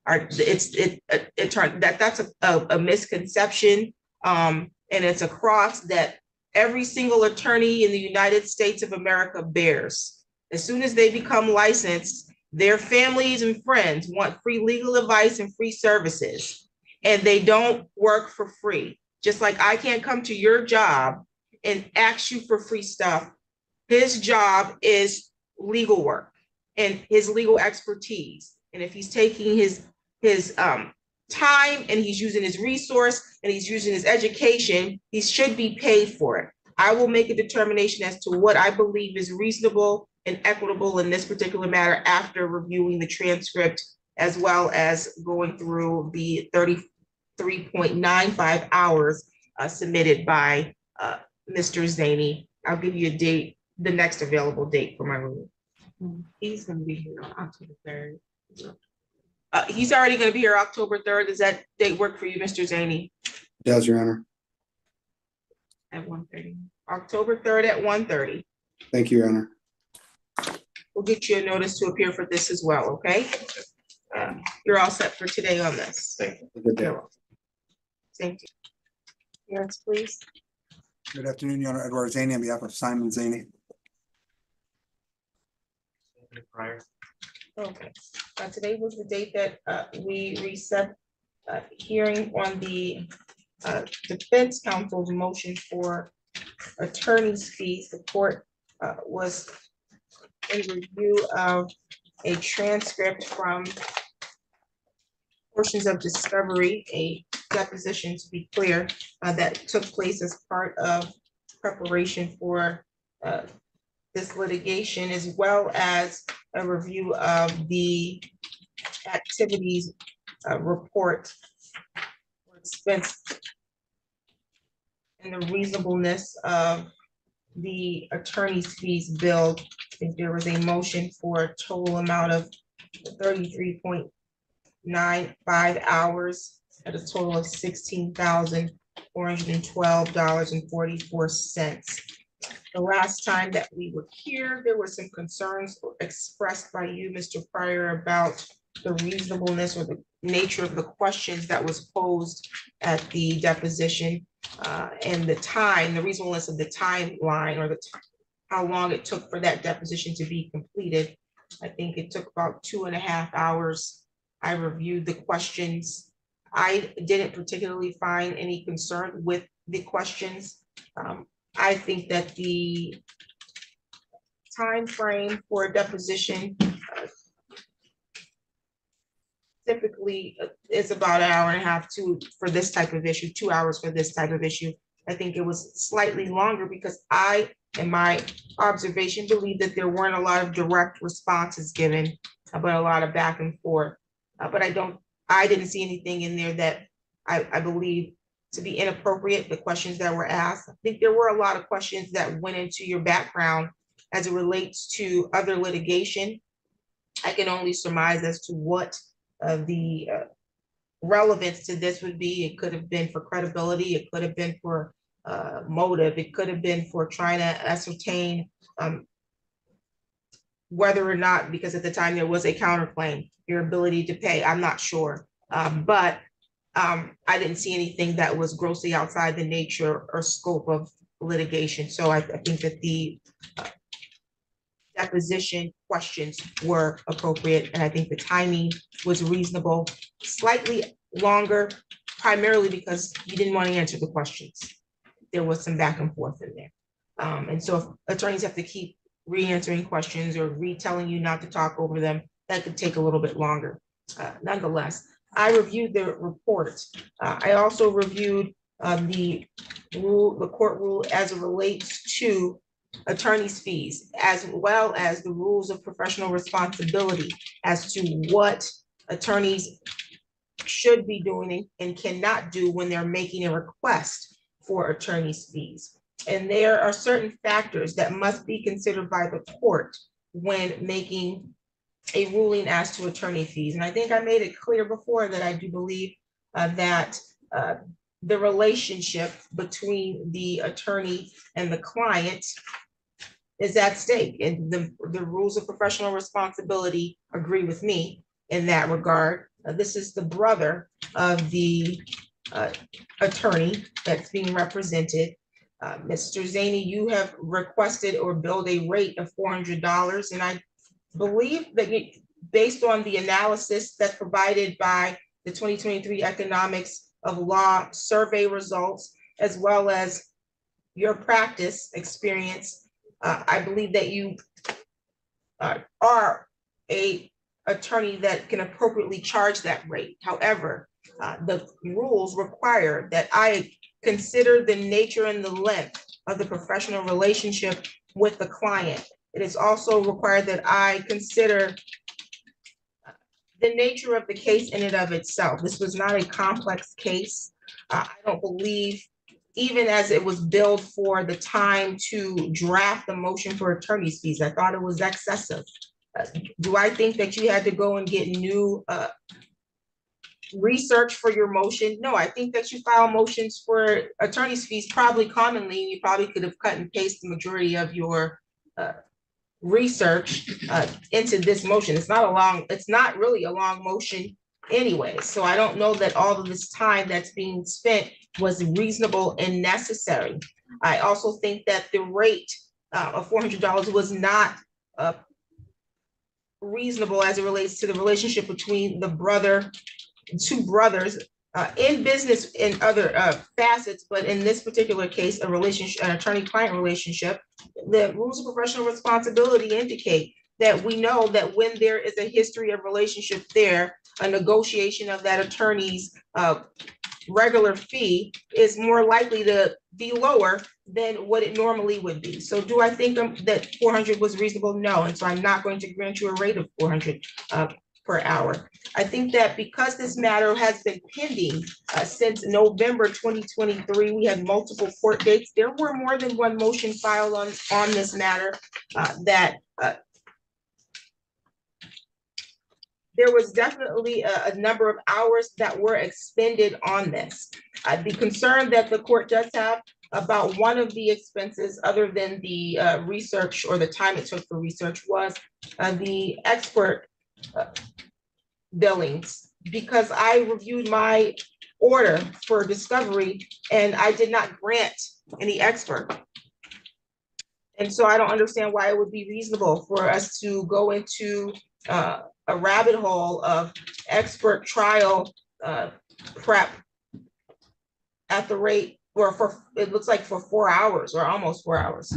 It's, it, it, it turn- that, that's a, a a misconception. Um, and it's a cross that every single attorney in the United States of America bears. As soon as they become licensed, their families and friends want free legal advice and free services. And they don't work for free. Just like I can't come to your job and ask you for free stuff. His job is legal work and his legal expertise. And if he's taking his, his, um, time and he's using his resource and he's using his education, he should be paid for it. I will make a determination as to what I believe is reasonable and equitable in this particular matter after reviewing the transcript as well as going through the thirty-three point nine five hours uh, submitted by uh, Mr. Zaney. I'll give you a date, the next available date for my review. He's gonna be here on October third. Uh, he's already gonna be here October third. Does that date work for you, Mr. Zaney? Does, Your Honor. At one thirty, October third at one thirty. Thank you, Your Honor. We'll get you a notice to appear for this as well, okay? Um, You're all set for today on this. Thank you. Good day. Thank you. Yes, please. Good afternoon, Your Honor. Edward Zaney on behalf of Simon Zaney. Pryor. Okay, uh, today was the date that, uh, we reset, uh, hearing on the, uh, defense counsel's motion for attorney's fees. The court, uh, was in review of a transcript from portions of discovery, a deposition to be clear, uh, that took place as part of preparation for, uh, this litigation as well as a review of the activities uh, report. Or expense. And the reasonableness of the attorney's fees think there was a motion for a total amount of thirty-three point nine five hours at a total of sixteen thousand four hundred and twelve dollars and forty-four cents. The last time that we were here, there were some concerns expressed by you, Mr. Pryor, about the reasonableness or the nature of the questions that was posed at the deposition uh, and the time, the reasonableness of the timeline or the ti- how long it took for that deposition to be completed. I think it took about two and a half hours. I reviewed the questions. I didn't particularly find any concern with the questions. Um, I think that the time frame for a deposition typically is about an hour and a half to, for this type of issue, two hours for this type of issue. I think it was slightly longer because I, in my observation, believe that there weren't a lot of direct responses given, but a lot of back and forth. Uh, But I don't, I didn't see anything in there that I, I believe to be inappropriate, the questions that were asked. I think there were a lot of questions that went into your background as it relates to other litigation. I can only surmise as to what uh, the uh, relevance to this would be. It could have been for credibility, it could have been for uh, motive, it could have been for trying to ascertain um, whether or not, because at the time there was a counterclaim, your ability to pay, I'm not sure. Um, But um, I didn't see anything that was grossly outside the nature or scope of litigation. So I, I think that the uh, deposition questions were appropriate, and I think the timing was reasonable, slightly longer primarily because you didn't want to answer the questions. There was some back and forth in there. Um, and so if attorneys have to keep re-answering questions or retelling you not to talk over them, that could take a little bit longer. Uh, nonetheless, I reviewed the report. Uh, I also reviewed, um, the rule, the court rule as it relates to attorney's fees, as well as the rules of professional responsibility as to what attorneys should be doing and cannot do when they're making a request for attorney's fees. And there are certain factors that must be considered by the court when making a ruling as to attorney fees. And I think I made it clear before that I do believe uh, that uh, the relationship between the attorney and the client is at stake, and the, the rules of professional responsibility agree with me in that regard. Uh, This is the brother of the uh, attorney that's being represented. Uh, Mr. Zaney, you have requested or billed a rate of four hundred dollars, and I believe that based on the analysis that's provided by the twenty twenty-three Economics of Law Survey results, as well as your practice experience, uh, I believe that you uh, are a attorney that can appropriately charge that rate. However, uh, the rules require that I consider the nature and the length of the professional relationship with the client. It is also required that I consider the nature of the case in and of itself. This was not a complex case. Uh, I don't believe, even as it was billed for the time to draft the motion for attorney's fees, I thought it was excessive. Uh, Do I think that you had to go and get new uh, research for your motion? No, I think that you file motions for attorney's fees probably commonly. You probably could have cut and paste the majority of your uh, research uh, into this motion. It's not a long, it's not really a long motion anyway. So I don't know that all of this time that's being spent was reasonable and necessary. I also think that the rate uh, of four hundred dollars was not uh, reasonable as it relates to the relationship between the brother, two brothers uh, in business in other uh, facets, but in this particular case, a relationship, an attorney-client relationship. The rules of professional responsibility indicate that we know that when there is a history of relationship there, a negotiation of that attorney's uh, regular fee is more likely to be lower than what it normally would be. So do I think um, that four hundred was reasonable? No, and so I'm not going to grant you a rate of four hundred uh, per hour. I think that because this matter has been pending uh, since November twenty twenty-three, we had multiple court dates. There were more than one motion filed on, on this matter uh, that uh, there was definitely a, a number of hours that were expended on this. The concern that the court does have about one of the expenses, other than the uh, research or the time it took for research, was uh, the expert uh, billings. Because I reviewed my order for discovery and I did not grant any expert. And so I don't understand why it would be reasonable for us to go into uh, a rabbit hole of expert trial uh, prep at the rate, or for, it looks like for four hours or almost four hours.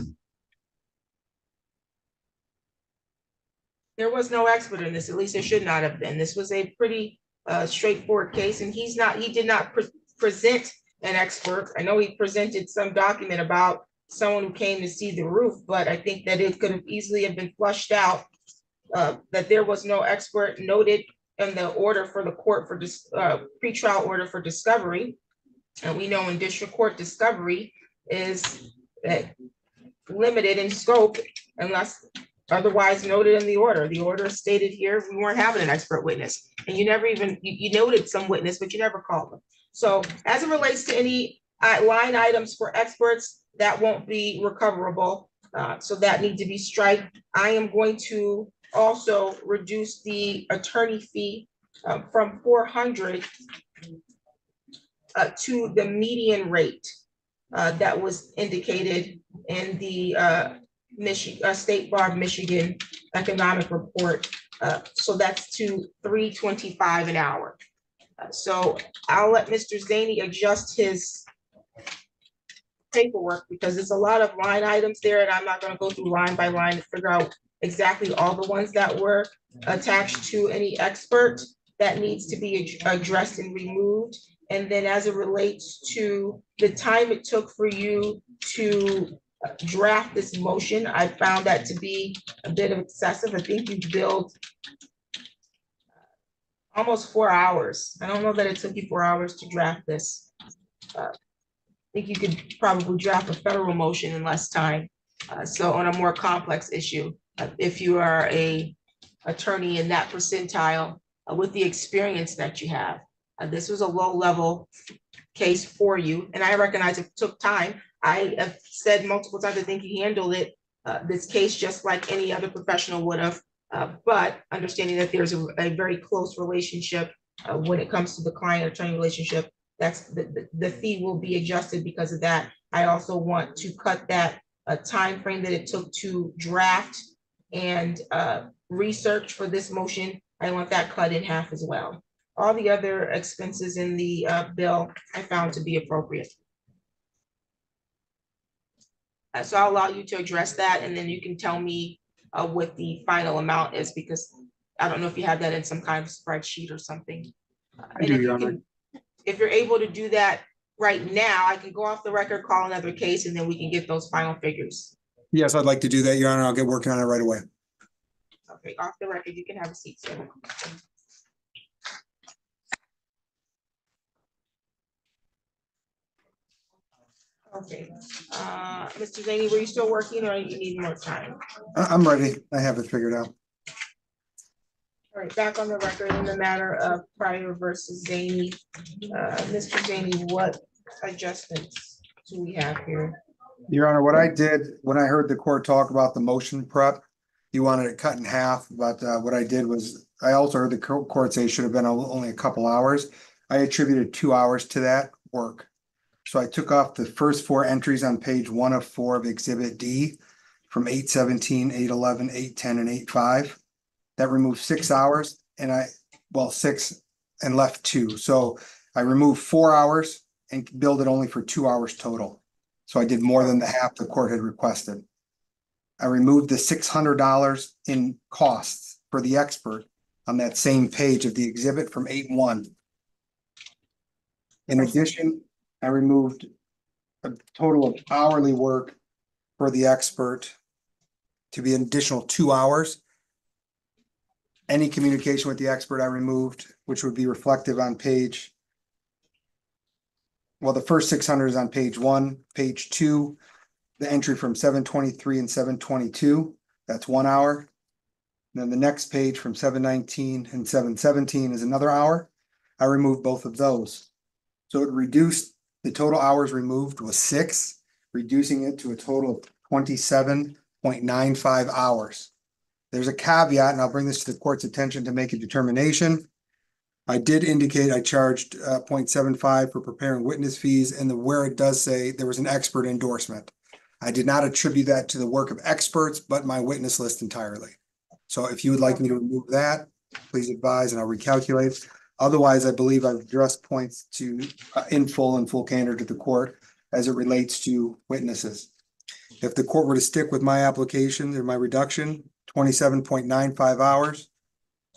There was no expert in this, at least there should not have been. This was a pretty uh, straightforward case, and he's not, he did not pre- present an expert. I know he presented some document about someone who came to see the roof, but I think that it could have easily have been flushed out uh, that there was no expert noted in the order for the court for this, uh, pretrial order for discovery. And we know in district court, discovery is uh, limited in scope unless otherwise noted in the order. The order stated here, we weren't having an expert witness. And you never even, you, you noted some witness, but you never called them. So as it relates to any uh, line items for experts, that won't be recoverable. Uh, so that need to be striked. I am going to also reduce the attorney fee uh, from four hundred uh, to the median rate uh, that was indicated in the uh, Michi- uh, State Bar of Michigan Economic Report. Uh, So that's to three twenty-five an hour. Uh, So I'll let Mr. Zaney adjust his paperwork because there's a lot of line items there and I'm not gonna go through line by line to figure out exactly all the ones that were attached to any expert that needs to be ad- addressed and removed. And then as it relates to the time it took for you to draft this motion, I found that to be a bit of excessive. I think you billed almost four hours. I don't know that it took you four hours to draft this. Uh, I think you could probably draft a federal motion in less time. Uh, so on a more complex issue, uh, if you are a attorney in that percentile uh, with the experience that you have. Uh, this was a low-level case for you, and I recognize it took time. I have said multiple times, I think you handled it, uh, this case just like any other professional would have. Uh, but understanding that there's a, a very close relationship, uh, when it comes to the client-attorney relationship, that's, the, the, the fee will be adjusted because of that. I also want to cut that, uh, timeframe that it took to draft and, uh, research for this motion. I want that cut in half as well. All the other expenses in the, uh, bill I found to be appropriate. Uh, so I'll allow you to address that and then you can tell me uh what the final amount is because I don't know if you have that in some kind of spreadsheet or something. Uh, I and do, if you Your Honor. can- If you're able to do that right now, I can go off the record, call another case, and then we can get those final figures. Yes, I'd like to do that, Your Honor. I'll get working on it right away. Okay, off the record, you can have a seat, sir. Okay, uh, Mr. Zaney, were you still working or you need more time? I, I'm ready. I have it figured out. All right, back on the record in the matter of Pryor versus Zaney. Uh, Mr. Zaney, what adjustments do we have here? Your Honor, what I did, when I heard the court talk about the motion prep, you wanted it cut in half, but uh, what I did was, I also heard the co- court say it should have been only a couple hours. I attributed two hours to that work. So I took off the first four entries on page one of four of Exhibit D from 817, 811, 810, and eight five. That removed six hours and I, well, six and left two. So I removed four hours and billed it only for two hours total. So I did more than the half the court had requested. I removed the six hundred dollars in costs for the expert on that same page of the exhibit from eight one. In addition, I removed a total of hourly work for the expert to be an additional two hours. Any communication with the expert I removed, which would be reflective on page well, the first six hundred is on page one, page two, the entry from seven twenty-three and seven twenty-two, that's one hour. Then the next page from seven nineteen and seven seventeen is another hour. I removed both of those. So it reduced, the total hours removed was six, reducing it to a total of twenty-seven point nine five hours. There's a caveat, and I'll bring this to the court's attention to make a determination. I did indicate I charged uh 0.75 for preparing witness fees and the where it does say there was an expert endorsement. I did not attribute that to the work of experts, but my witness list entirely. So if you would like me to remove that, please advise and I'll recalculate. Otherwise, I believe I've addressed points to uh, in full and full candor to the court as it relates to witnesses. If the court were to stick with my application or my reduction, twenty-seven point nine five hours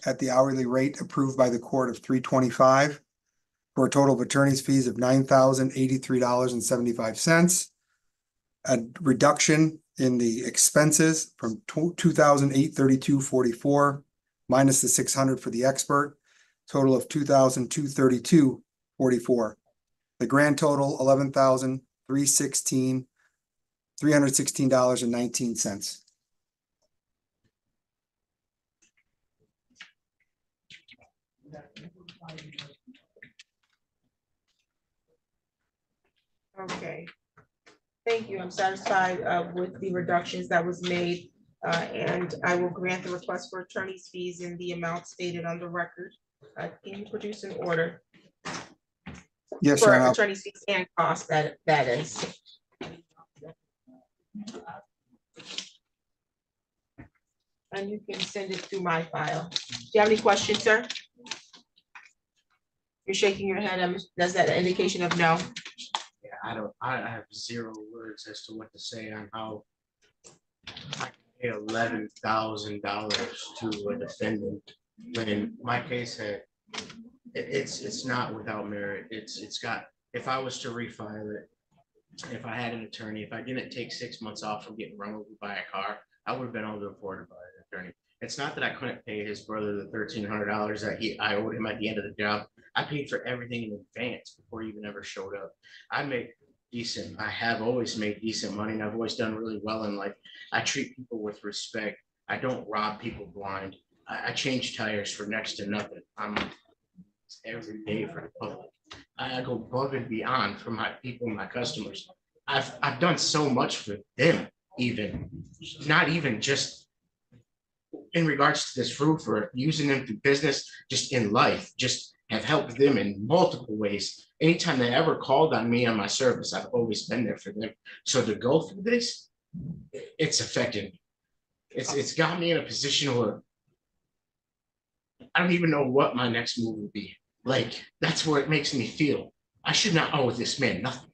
at the hourly rate approved by the court of three twenty-five for a total of attorney's fees of nine thousand eighty-three dollars and seventy-five cents. A reduction in the expenses from two thousand eight thirty-two forty-four minus the six hundred for the expert, total of two thousand two thirty-two forty-four. The grand total, eleven thousand three hundred sixteen dollars and nineteen cents. Okay. Thank you. I'm satisfied uh with the reductions that was made. Uh, and I will grant the request for attorney's fees in the amount stated on the record. Uh, can you produce an order Yes, for Your Honor. attorney's fees and cost that that is? And you can send it through my file. Do you have any questions, sir? You're shaking your head. Um, does that an indication of no? Yeah, I don't, I I have zero words as to what to say on how. I can pay eleven thousand dollars to a defendant when my case. It, it's, it's not without merit. It's, it's got, if I was to refile it. If I had an attorney, if I didn't take six months off from getting run over by a car, I would have been able to afford it by an attorney. It's not that I couldn't pay his brother the thirteen hundred dollars that he, I owed him at the end of the job. I paid for everything in advance before he even ever showed up. I make decent, I have always made decent money and I've always done really well in life. I treat people with respect. I don't rob people blind. I, I change tires for next to nothing. I'm every day for the public. I go above and beyond for my people, my customers. I've, I've done so much for them even, not even just in regards to this roof or using them through business, just in life, just have helped them in multiple ways. Anytime they ever called on me on my service, I've always been there for them. So to go through this, it's affected. me. It's, it's got me in a position where I don't even know what my next move will be. Like, that's where it makes me feel. I should not owe this man nothing.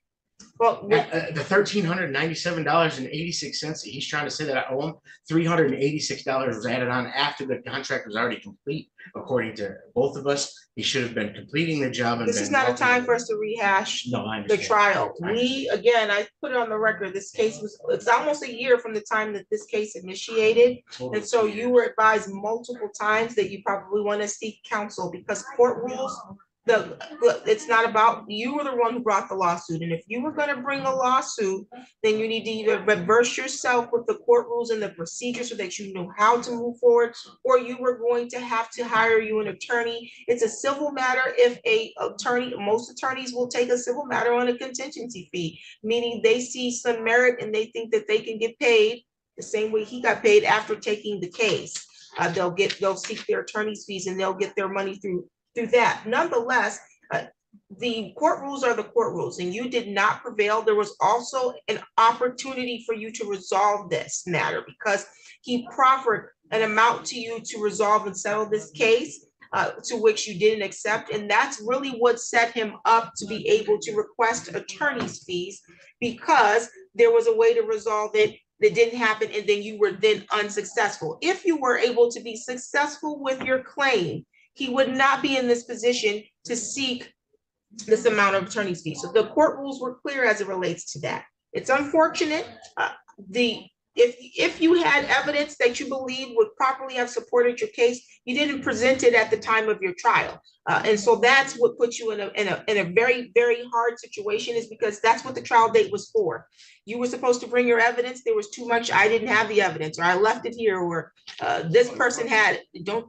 Well, Uh, uh, the thirteen hundred ninety-seven dollars and eighty-six cents that he's trying to say that I owe him, three hundred and eighty-six dollars was added on after the contract was already complete. According to both of us, he should have been completing the job and. this is been not a walking time for us to rehash No, I the understand. trial. I We, again, I put it on the record, this case was, it's almost a year from the time that this case initiated. Totally And so agree. you were advised multiple times that you probably want to seek counsel because court rules. The, it's not about, you were the one who brought the lawsuit, and if you were gonna bring a lawsuit, then you need to either reverse yourself with the court rules and the procedure so that you know how to move forward. Or you were going to have to hire you an attorney. It's a civil matter if a attorney, most attorneys will take a civil matter on a contingency fee. Meaning they see some merit and they think that they can get paid the same way he got paid after taking the case. Uh, they'll get, they'll seek their attorney's fees and they'll get their money through, through that. Nonetheless, uh, the court rules are the court rules and you did not prevail. There was also an opportunity for you to resolve this matter because he proffered an amount to you to resolve and settle this case, uh, to which you didn't accept. And that's really what set him up to be able to request attorney's fees because there was a way to resolve it that didn't happen and then you were then unsuccessful. If you were able to be successful with your claim, he would not be in this position to seek this amount of attorney's fees. So the court rules were clear as it relates to that. It's unfortunate, uh, the, if, if you had evidence that you believe would properly have supported your case, you didn't present it at the time of your trial. Uh, and so that's what puts you in a, in a, in a very, very hard situation is because that's what the trial date was for. You were supposed to bring your evidence, there was too much, I didn't have the evidence, or I left it here, or, uh, this person had, don't.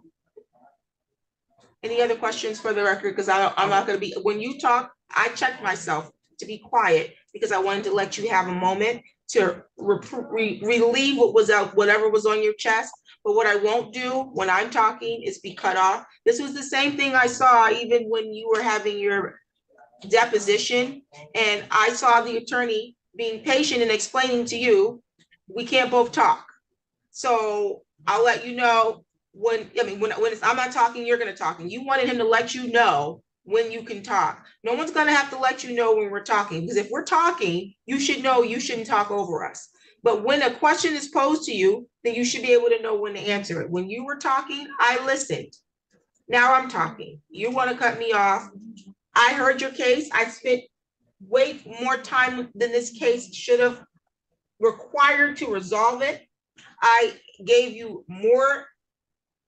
Any other questions for the record? Because I'm not gonna be, when you talk, I checked myself to be quiet because I wanted to let you have a moment to repro- re- relieve what was out, whatever was on your chest. But what I won't do when I'm talking is be cut off. This was the same thing I saw even when you were having your deposition. And I saw the attorney being patient and explaining to you, we can't both talk. So I'll let you know when, I mean, when, when it's, I'm not talking, you're gonna talk, and you wanted him to let you know when you can talk. No one's gonna have to let you know when we're talking, because if we're talking, you should know you shouldn't talk over us. But when a question is posed to you, then you should be able to know when to answer it. When you were talking, I listened. Now I'm talking. You wanna cut me off. I heard your case. I spent way more time than this case should have required to resolve it. I gave you more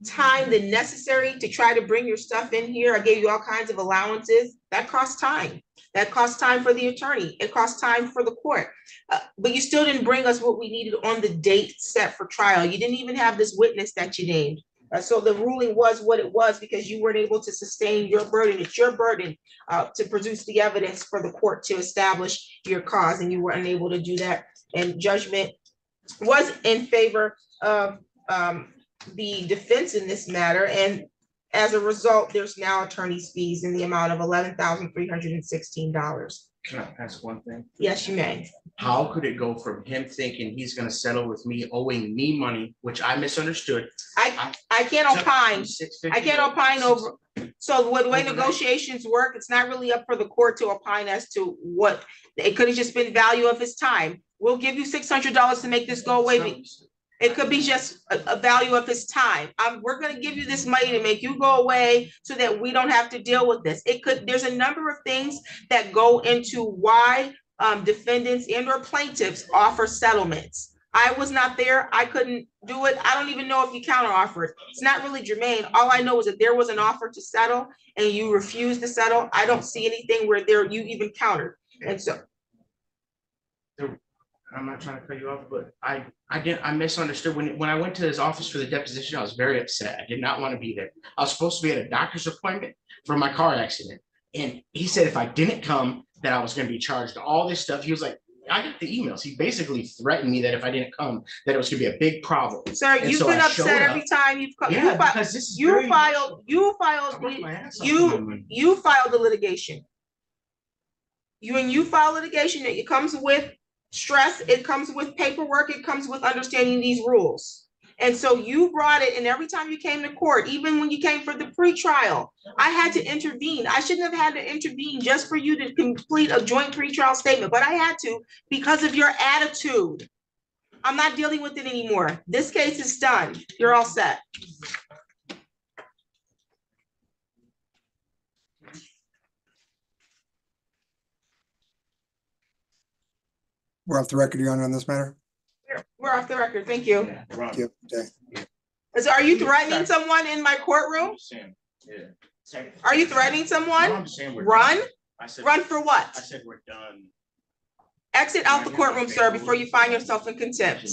time than necessary to try to bring your stuff in here. I gave you all kinds of allowances. That costs time. That costs time for the attorney. It costs time for the court. Uh, but you still didn't bring us what we needed on the date set for trial. You didn't even have this witness that you named. Uh, so the ruling was what it was because you weren't able to sustain your burden. It's your burden uh, to produce the evidence for the court to establish your cause, and you were unable to do that. And judgment was in favor of um, the defense in this matter, and as a result, there's now attorney's fees in the amount of eleven thousand three hundred and sixteen dollars. Can I ask one thing? Yes, you may. How could it go from him thinking he's gonna settle with me owing me money, which I misunderstood? I, I can't opine. I can't opine over, so the way the way Overnight. negotiations work, it's not really up for the court to opine as to what, it could have just been value of his time. We'll give you six hundred dollars to make this go away. It could be just a, a value of his time. We're gonna give you this money to make you go away so that we don't have to deal with this. It could, there's a number of things that go into why um, defendants and or plaintiffs offer settlements. I was not there. I couldn't do it. I don't even know if you counter offered. It's not really germane. All I know is that there was an offer to settle and you refused to settle. I don't see anything where there, you even countered. And so, I'm not trying to cut you off, but I, I didn't, I misunderstood. When, when I went to his office for the deposition, I was very upset. I did not want to be there. I was supposed to be at a doctor's appointment for my car accident. And he said if I didn't come, that I was gonna be charged all this stuff. He was like, I got the emails. He basically threatened me that if I didn't come, that it was gonna be a big problem. sir, And you've so been I upset up. every time you've, co- you Yeah, filed, because this is you very. filed, you filed, the- you- you filed the litigation. You, when you file litigation, that it comes with stress, it comes with paperwork, it comes with understanding these rules. And so you brought it, and every time you came to court, even when you came for the pretrial, I had to intervene. I shouldn't have had to intervene just for you to complete a joint pretrial statement, but I had to because of your attitude. I'm not dealing with it anymore. This case is done. You're all set. We're off the record, Your Honor, on this matter. We're off the record. Thank you. Yeah, wrong. Yep, okay. Is, are you threatening someone in my courtroom? I'm just saying, Yeah. Are you threatening No, someone? I'm just saying we're Run? done. I said, Run for what? I what? said we're done. Exit out the courtroom, sir, before you find yourself in contempt.